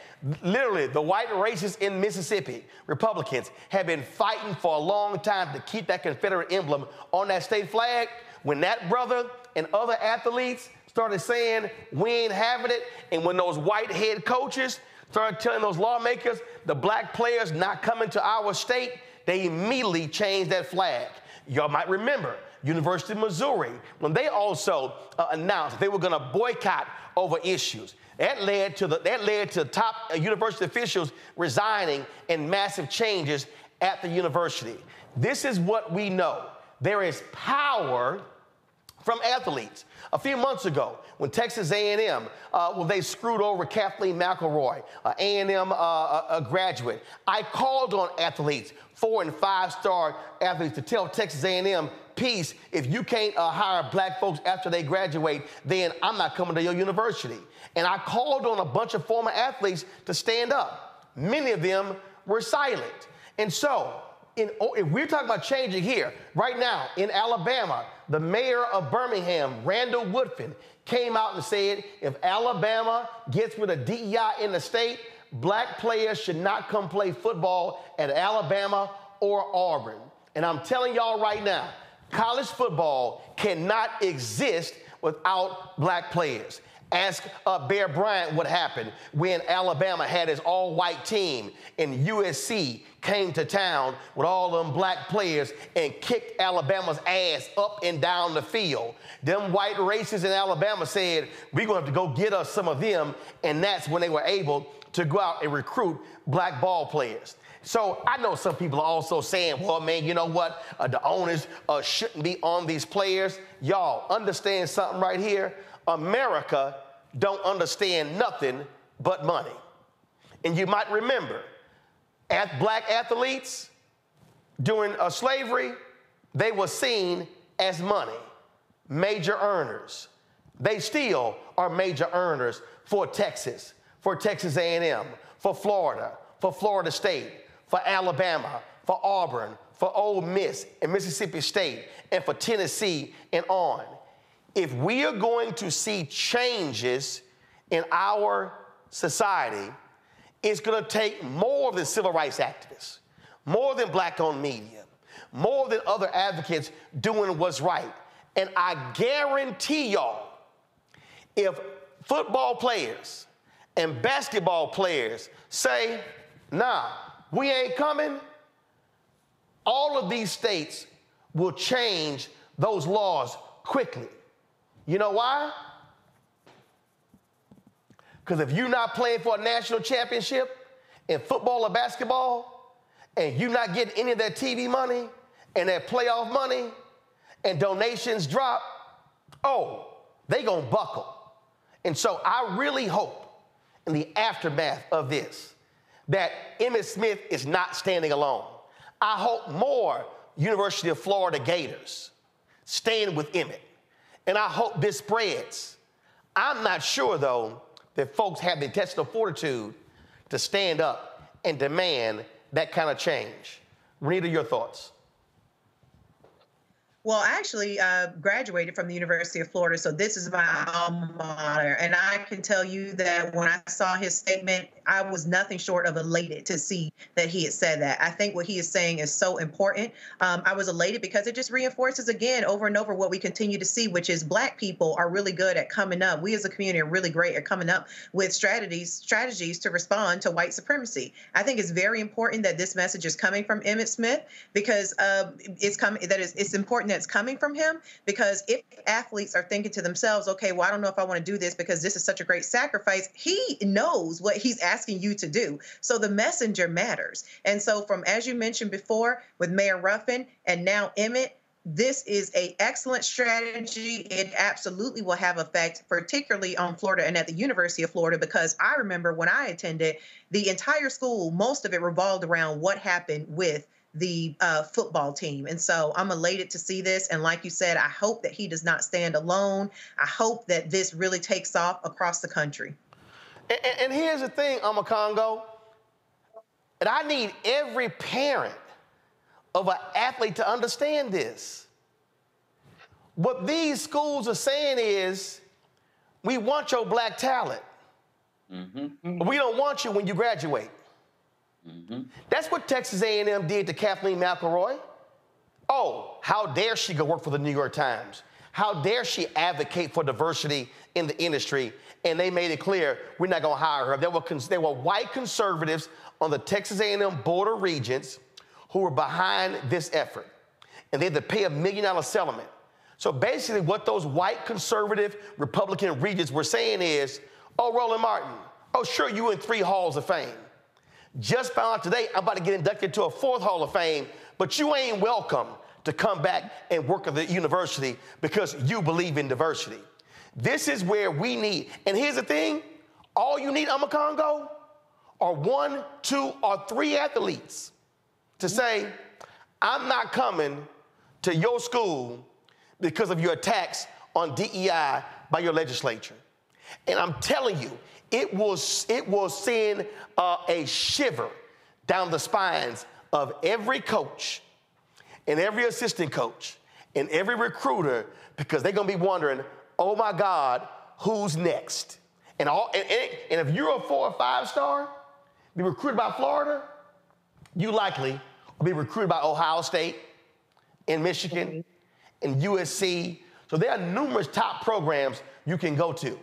Literally, the white racists in Mississippi, Republicans, have been fighting for a long time to keep that Confederate emblem on that state flag. When that brother and other athletes started saying, we ain't having it, and when those white head coaches started telling those lawmakers the black players not coming to our state, they immediately changed that flag. Y'all might remember University of Missouri when they also uh, announced they were going to boycott over issues. That led to the that led to top uh, university officials resigning and massive changes at the university. This is what we know. There is power from athletes. A few months ago, when Texas A&M, uh, well, they screwed over Kathleen McElroy, uh, A&M uh, a graduate. I called on athletes, four and five star athletes, to tell Texas A&M, peace. If you can't uh, hire black folks after they graduate, then I'm not coming to your university. And I called on a bunch of former athletes to stand up. Many of them were silent. And so, in, if we're talking about changing here, right now in Alabama, the mayor of Birmingham, Randall Woodfin, came out and said if Alabama gets with of DEI in the state, black players should not come play football at Alabama or Auburn. And I'm telling y'all right now, college football cannot exist without black players. Ask uh, Bear Bryant what happened when Alabama had his all white team and USC came to town with all them black players and kicked Alabama's ass up and down the field. Them white racists in Alabama said, We're to have to go get us some of them. And that's when they were able to go out and recruit black ball players. So I know some people are also saying, well, man, you know what? Uh, the owners uh, shouldn't be on these players. Y'all understand something right here? America don't understand nothing but money. And you might remember, at black athletes during uh, slavery, they were seen as money, major earners. They still are major earners for Texas, for Texas A&M, for Florida, for Florida State, for Alabama, for Auburn, for Ole Miss and Mississippi State, and for Tennessee and on if we are going to see changes in our society, it's going to take more than civil rights activists, more than black owned media, more than other advocates doing what's right. And I guarantee y'all, if football players and basketball players say, nah, we ain't coming, all of these states will change those laws quickly. You know why? Because if you're not playing for a national championship in football or basketball, and you're not getting any of that TV money and that playoff money, and donations drop, oh, they gonna buckle. And so I really hope in the aftermath of this that Emmitt Smith is not standing alone. I hope more University of Florida Gators stand with Emmitt, And I hope this spreads. I'm not sure, though, that folks have the intestinal fortitude to stand up and demand that kind of change. Rita, your thoughts? Well, I actually uh, graduated from the University of Florida, so this is my alma mater. And I can tell you that when I saw his statement, I was nothing short of elated to see that he had said that. I think what he is saying is so important. Um, I was elated because it just reinforces again over and over what we continue to see, which is Black people are really good at coming up. We as a community are really great at coming up with strategies strategies to respond to white supremacy. I think it's very important that this message is coming from Emmitt Smith because uh, it's coming. That is, it's important that's coming from him because if athletes are thinking to themselves, okay, well, I don't know if I want to do this because this is such a great sacrifice, he knows what he's asking you to do. So the messenger matters. And so, from as you mentioned before with Mayor Ruffin and now Emmitt, this is a excellent strategy. It absolutely will have effect, particularly on Florida and at the University of Florida, because I remember when I attended, the entire school, most of it revolved around what happened with the uh, football team. And so I'm elated to see this. And like you said, I hope that he does not stand alone. I hope that this really takes off across the country. And, and here's the thing, Omekongo, and I need every parent of an athlete to understand this. What these schools are saying is, we want your black talent. Mm-hmm. we don't want you when you graduate. Mm-hmm. That's what Texas A&M did to Kathleen McElroy. Oh, how dare she go work for the New York Times? How dare she advocate for diversity in the industry? And they made it clear we're not going to hire her. There were, cons- there were white conservatives on the Texas A&M Board of Regents who were behind this effort, and they had to pay a million dollar settlement. So basically, what those white conservative Republican regents were saying is, "Oh, Roland Martin, oh sure, you in three halls of fame." Just found out today I'm about to get inducted to a fourth Hall of Fame, but you ain't welcome to come back and work at the university because you believe in diversity. This is where we need, and here's the thing all you need, Congo, are one, two, or three athletes to say, I'm not coming to your school because of your attacks on DEI by your legislature. And I'm telling you, it will, it will send uh, a shiver down the spines of every coach and every assistant coach and every recruiter because they're going to be wondering, oh my God, who's next? And, all, and, and, and if you're a four or five star, be recruited by Florida, you likely will be recruited by Ohio State and Michigan and USC. So there are numerous top programs you can go to.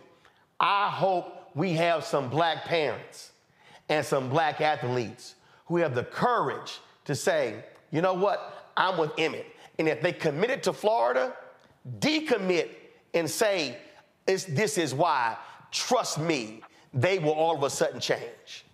I hope we have some black parents and some black athletes who have the courage to say, you know what, I'm with Emmitt. And if they committed to Florida, decommit and say, this is why, trust me, they will all of a sudden change.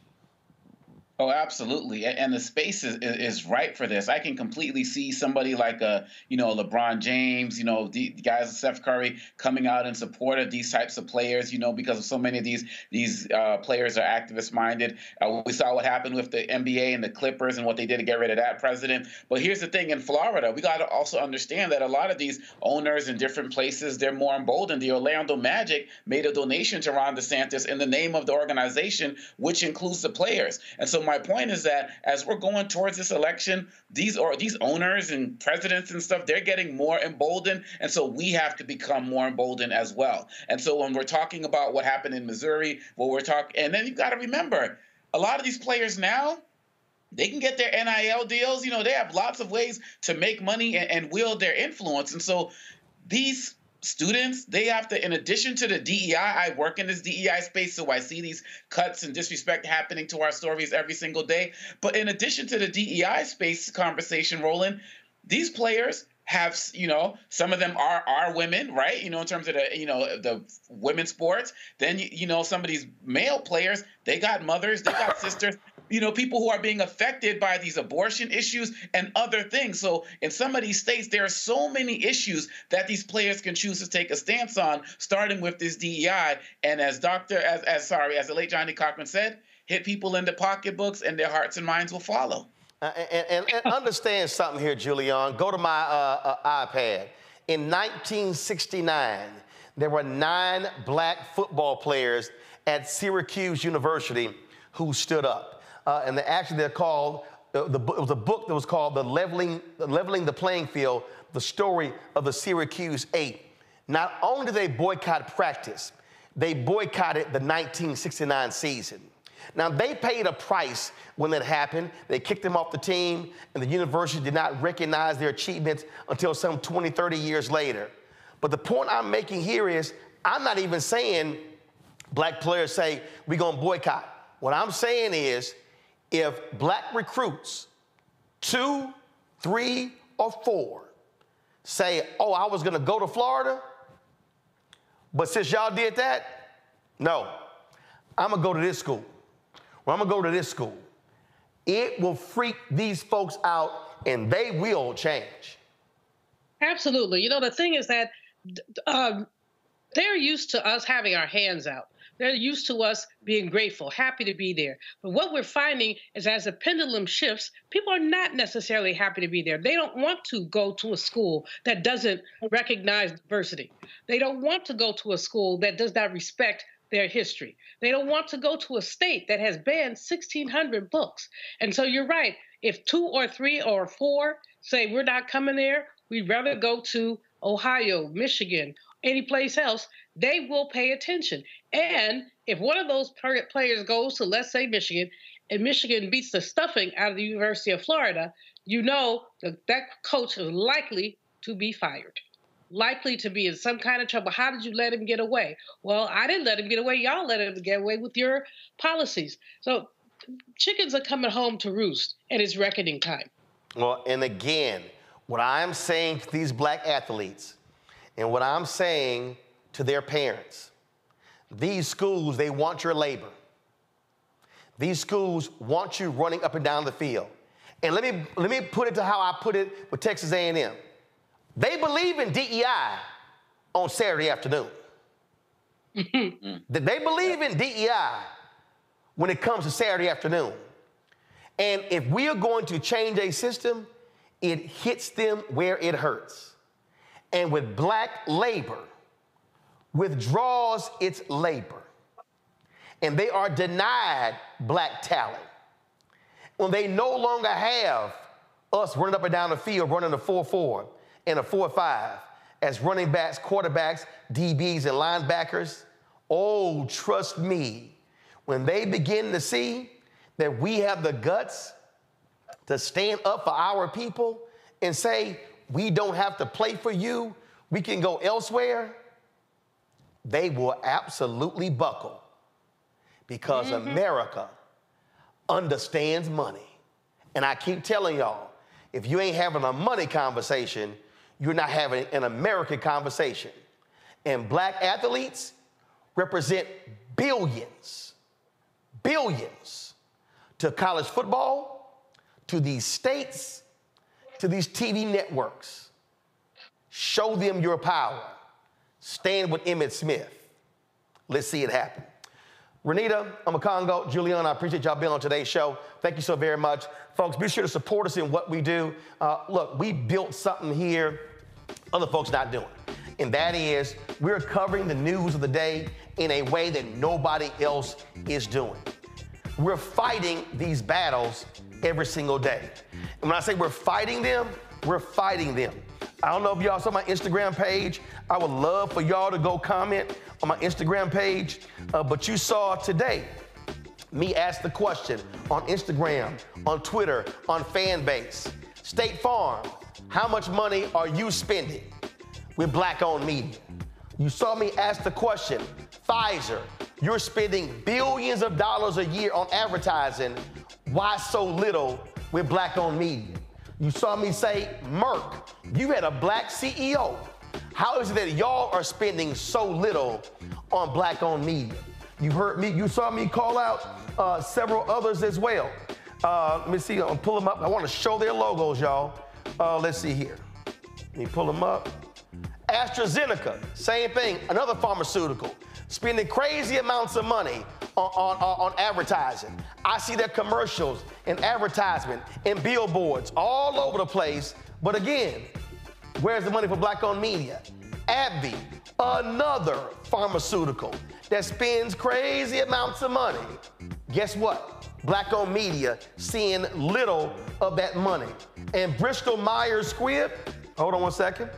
Oh, absolutely, and the space is, is right for this. I can completely see somebody like a you know LeBron James, you know the guys Steph Curry coming out in support of these types of players. You know because so many of these these uh, players are activist minded. Uh, we saw what happened with the NBA and the Clippers and what they did to get rid of that president. But here's the thing: in Florida, we got to also understand that a lot of these owners in different places they're more emboldened. The Orlando Magic made a donation to Ron DeSantis in the name of the organization, which includes the players, and so my point is that as we're going towards this election, these are these owners and presidents and stuff, they're getting more emboldened, and so we have to become more emboldened as well. And so when we're talking about what happened in Missouri, what we're talking, and then you've got to remember, a lot of these players now, they can get their NIL deals. You know, they have lots of ways to make money and, and wield their influence. And so these students they have to in addition to the dei i work in this dei space so i see these cuts and disrespect happening to our stories every single day. But in addition to the dei space conversation Roland these players have you know some of them are are women right you know in terms of the you know the women's sports then you, know some of these male players they got mothers they got sisters you know, people who are being affected by these abortion issues and other things. So in some of these states, there are so many issues that these players can choose to take a stance on, starting with this DEI. And as Dr. as, as sorry, as the late Johnnie Cochran said, hit people in the pocketbooks and their hearts and minds will follow. Uh, and, and, and, understand something here, Julian. Go to my uh, uh, iPad. In 1969, there were nine black football players at Syracuse University who stood up uh, and they actually they're called uh, the, it was a book that was called the leveling, leveling the playing field the story of the syracuse eight not only did they boycott practice they boycotted the 1969 season now they paid a price when that happened. They kicked them off the team and the university did not recognize their achievements until some 20 30 years later. But the point i'm making here is i'm not even saying black players say we're going to boycott. What i'm saying is if black recruits, two, three, or four, say, oh, I was gonna go to Florida, but since y'all did that, no, I'm gonna go to this school, or I'm gonna go to this school. It will freak these folks out and they will change. Absolutely. You know, the thing is that um, they're used to us having our hands out. They're used to us being grateful, happy to be there. But what we're finding is as the pendulum shifts, people are not necessarily happy to be there. They don't want to go to a school that doesn't recognize diversity. They don't want to go to a school that does not respect their history. They don't want to go to a state that has banned 1,600 books. And so you're right. If two or three or four say we're not coming there, we'd rather go to Ohio, Michigan, any place else, they will pay attention. And if one of those players goes to, let's say, Michigan, and Michigan beats the stuffing out of the University of Florida, you know that that coach is likely to be fired, likely to be in some kind of trouble. How did you let him get away? Well, I didn't let him get away. Y'all let him get away with your policies. So chickens are coming home to roost, and it's reckoning time. Well, and again, what I'm saying to these black athletes, and what I'm saying to their parents. These schools, they want your labor. These schools want you running up and down the field. And let me, let me put it to how I put it with Texas A&M. They believe in DEI on Saturday afternoon. That they believe in DEI when it comes to Saturday afternoon. And if we are going to change a system, it hits them where it hurts. And with black labor, withdraws its labor and they are denied black talent, when they no longer have us running up and down the field, running the 4 4 and a 4 5 as running backs, quarterbacks, DBs, and linebackers, oh, trust me, when they begin to see that we have the guts to stand up for our people and say, we don't have to play for you, we can go elsewhere they will absolutely buckle because mm-hmm. America understands money. And I keep telling y'all, if you ain't having a money conversation, you're not having an American conversation. And black athletes represent billions, billions to college football, to these states, to these TV networks. Show them your power. Stand with Emmitt Smith. Let's see it happen. Renita, I'm a Congo. Julianne, I appreciate y'all being on today's show. Thank you so very much. Folks, be sure to support us in what we do. Uh, look, we built something here other folks not doing. And that is, we're covering the news of the day in a way that nobody else is doing. We're fighting these battles every single day. And when I say we're fighting them, we're fighting them. I don't know if y'all saw my Instagram page. I would love for y'all to go comment on my Instagram page. Uh, but you saw today me ask the question on Instagram, on Twitter, on Fanbase. State Farm, how much money are you spending with black owned media? You saw me ask the question Pfizer, you're spending billions of dollars a year on advertising. Why so little with black owned media? You saw me say, Merck, you had a black CEO. How is it that y'all are spending so little on black owned media? You heard me, you saw me call out uh, several others as well. Uh, let me see, I'll pull them up. I want to show their logos, y'all. Uh, let's see here. Let me pull them up. AstraZeneca, same thing, another pharmaceutical, spending crazy amounts of money on, on, on advertising. I see their commercials and advertisement and billboards all over the place. But again, where's the money for black owned media? AbbVie, another pharmaceutical that spends crazy amounts of money. Guess what? Black owned media seeing little of that money. And Bristol Myers Squibb, hold on one second.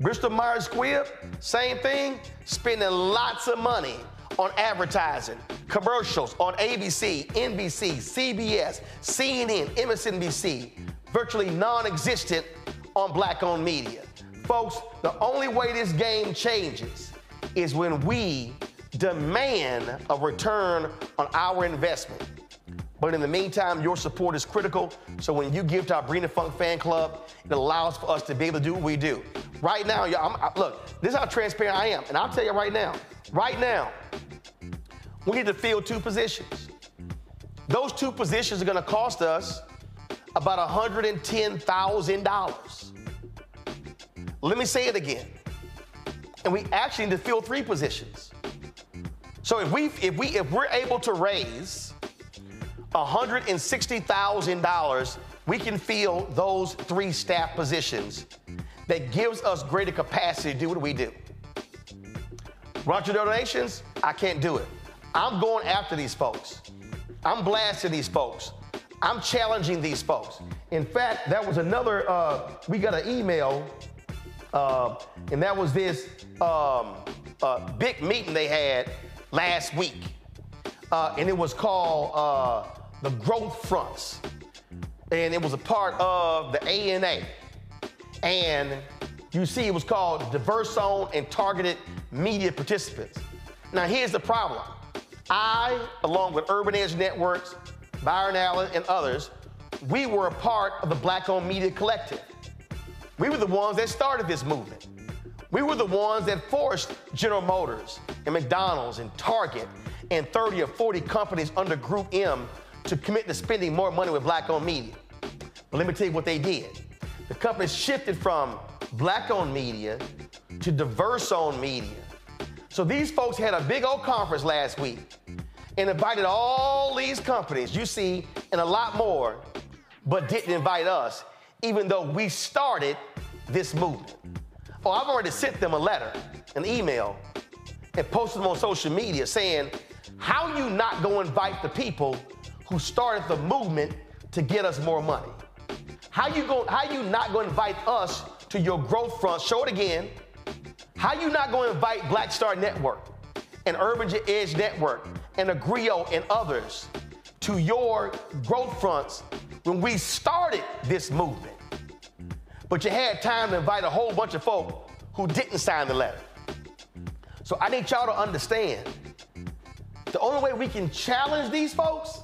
Bristol Myers Squibb, same thing, spending lots of money on advertising, commercials on ABC, NBC, CBS, CNN, MSNBC, virtually non existent on black owned media. Folks, the only way this game changes is when we demand a return on our investment. But in the meantime, your support is critical. So when you give to our Bring the Funk fan club, it allows for us to be able to do what we do. Right now, y'all, I, look, this is how transparent I am. And I'll tell you right now, right now, we need to fill two positions. Those two positions are going to cost us about $110,000. Let me say it again. And we actually need to fill three positions. So if we if we if we're able to raise $160,000, we can fill those three staff positions that gives us greater capacity to do what we do. Your donations, I can't do it. I'm going after these folks. I'm blasting these folks. I'm challenging these folks. In fact, that was another, uh, we got an email, uh, and that was this um, uh, big meeting they had last week. Uh, and it was called uh, the Growth Fronts. And it was a part of the ANA. And you see, it was called Diverse Zone and Targeted Media Participants. Now, here's the problem I, along with Urban Edge Networks, Byron Allen, and others, we were a part of the Black owned Media Collective. We were the ones that started this movement. We were the ones that forced General Motors and McDonald's and Target and 30 or 40 companies under Group M to commit to spending more money with black owned media. But let me tell you what they did. The companies shifted from black owned media to diverse owned media. So these folks had a big old conference last week and invited all these companies, you see, and a lot more, but didn't invite us, even though we started this movement. Oh, I've already sent them a letter, an email, and posted them on social media saying, how you not go invite the people who started the movement to get us more money? How you go, how you not going to invite us to your growth front? Show it again. How you not going to invite Black Star Network and Urban Edge Network and Agrio and others to your growth fronts when we started this movement? But you had time to invite a whole bunch of folk who didn't sign the letter. So I need y'all to understand the only way we can challenge these folks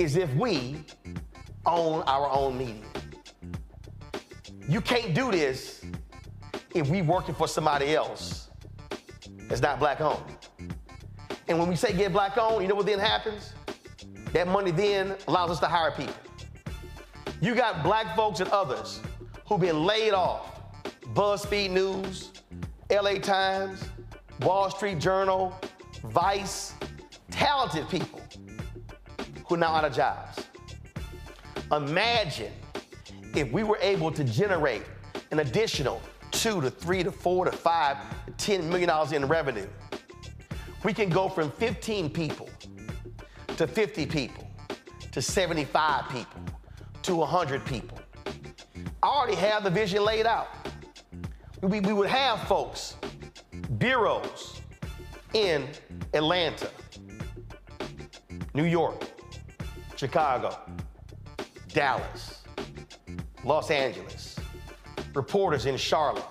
is if we own our own media. You can't do this if we working for somebody else that's not black owned. And when we say get black owned, you know what then happens? That money then allows us to hire people. You got black folks and others who've been laid off. BuzzFeed News, LA Times, Wall Street Journal, Vice, talented people who are now out of jobs. Imagine if we were able to generate an additional two to three to four to five, ten million dollars in revenue. We can go from 15 people to 50 people to 75 people to 100 people. I already have the vision laid out. We, we would have folks, bureaus in Atlanta, New York, Chicago, Dallas, Los Angeles, reporters in Charlotte,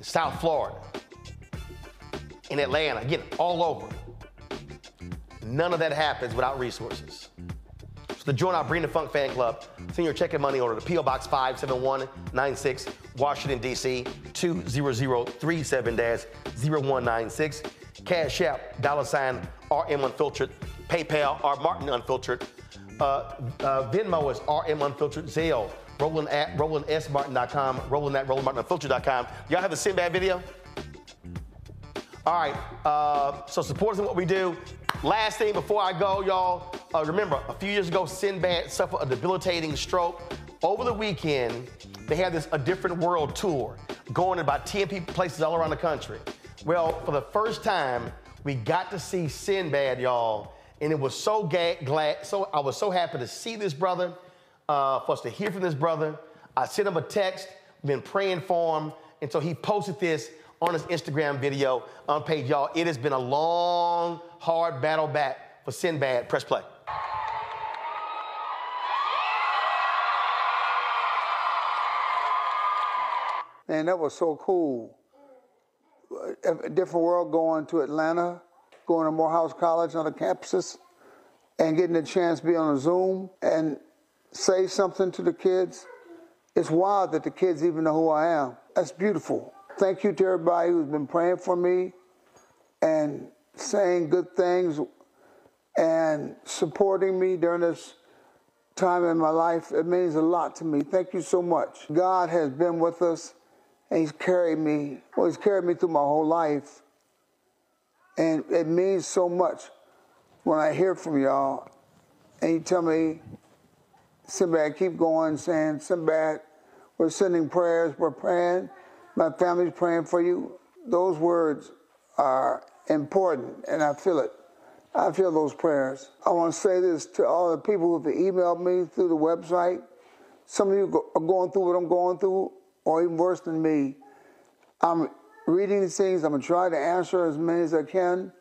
South Florida, in Atlanta, again, all over. None of that happens without resources. So to join our Bring the Funk fan club, send your check and money order to P.O. Box 57196, Washington, D.C. 20037-0196. Cash App, dollar sign, RM Unfiltered, PayPal, R Martin Unfiltered. Uh, uh, Venmo is RM Unfiltered, Zelle, Roland at RolandSMartin.com, Roland at RolandMartinUnfiltered.com. Y'all have a Sinbad video? All right, uh, so support us in what we do. Last thing before I go, y'all, uh, remember a few years ago, Sinbad suffered a debilitating stroke. Over the weekend, they had this A Different World tour going to about 10 places all around the country. Well, for the first time, we got to see Sinbad, y'all, And it was so ga- glad, so I was so happy to see this brother, uh, for us to hear from this brother. I sent him a text, been praying for him. And so he posted this on his Instagram video on page, y'all. It has been a long, hard battle back for Sinbad. Press play. Man, that was so cool. A different world going to Atlanta, going to Morehouse College on the campuses, and getting a chance to be on a Zoom and say something to the kids. It's wild that the kids even know who I am. That's beautiful. Thank you to everybody who's been praying for me and saying good things and supporting me during this time in my life. It means a lot to me. Thank you so much. God has been with us and He's carried me. Well, He's carried me through my whole life. And it means so much when I hear from y'all and you tell me, Sinbad, keep going, saying, Sinbad, we're sending prayers, we're praying, my family's praying for you. Those words are important, and I feel it. I feel those prayers. I want to say this to all the people who have emailed me through the website. Some of you are going through what I'm going through, or even worse than me. I'm reading these things. I'm going to try to answer as many as I can.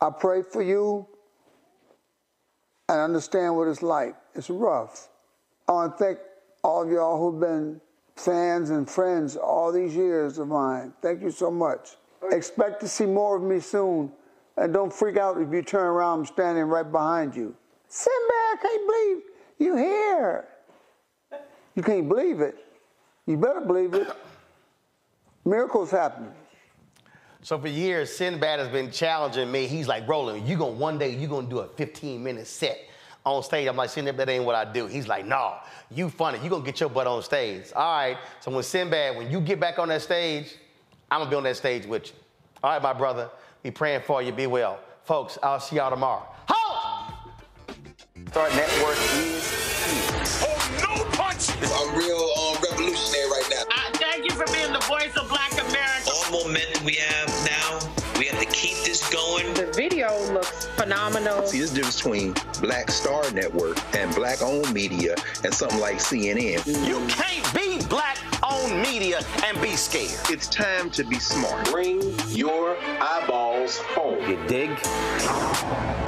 I pray for you and understand what it's like. It's rough. I want to thank all of y'all who've been fans and friends all these years of mine. Thank you so much. Expect to see more of me soon. And don't freak out if you turn around, I'm standing right behind you. Simba, I can't believe you're here. You can't believe it. You better believe it. Miracles happen. So for years, Sinbad has been challenging me. He's like, Roland, you gonna one day you gonna do a 15 minute set on stage. I'm like, Sinbad, that ain't what I do. He's like, no, you funny. You gonna get your butt on stage. All right. So when Sinbad, when you get back on that stage, I'm gonna be on that stage with you. All right, my brother. Be praying for you. Be well. Folks, I'll see y'all tomorrow. Black Star Network is voice of Black America. All momentum we have now, we have to keep this going. The video looks phenomenal. See, there's a difference between Black Star Network and black owned media and something like CNN. You can't be black owned media and be scared. It's time to be smart. Bring your eyeballs home. You dig?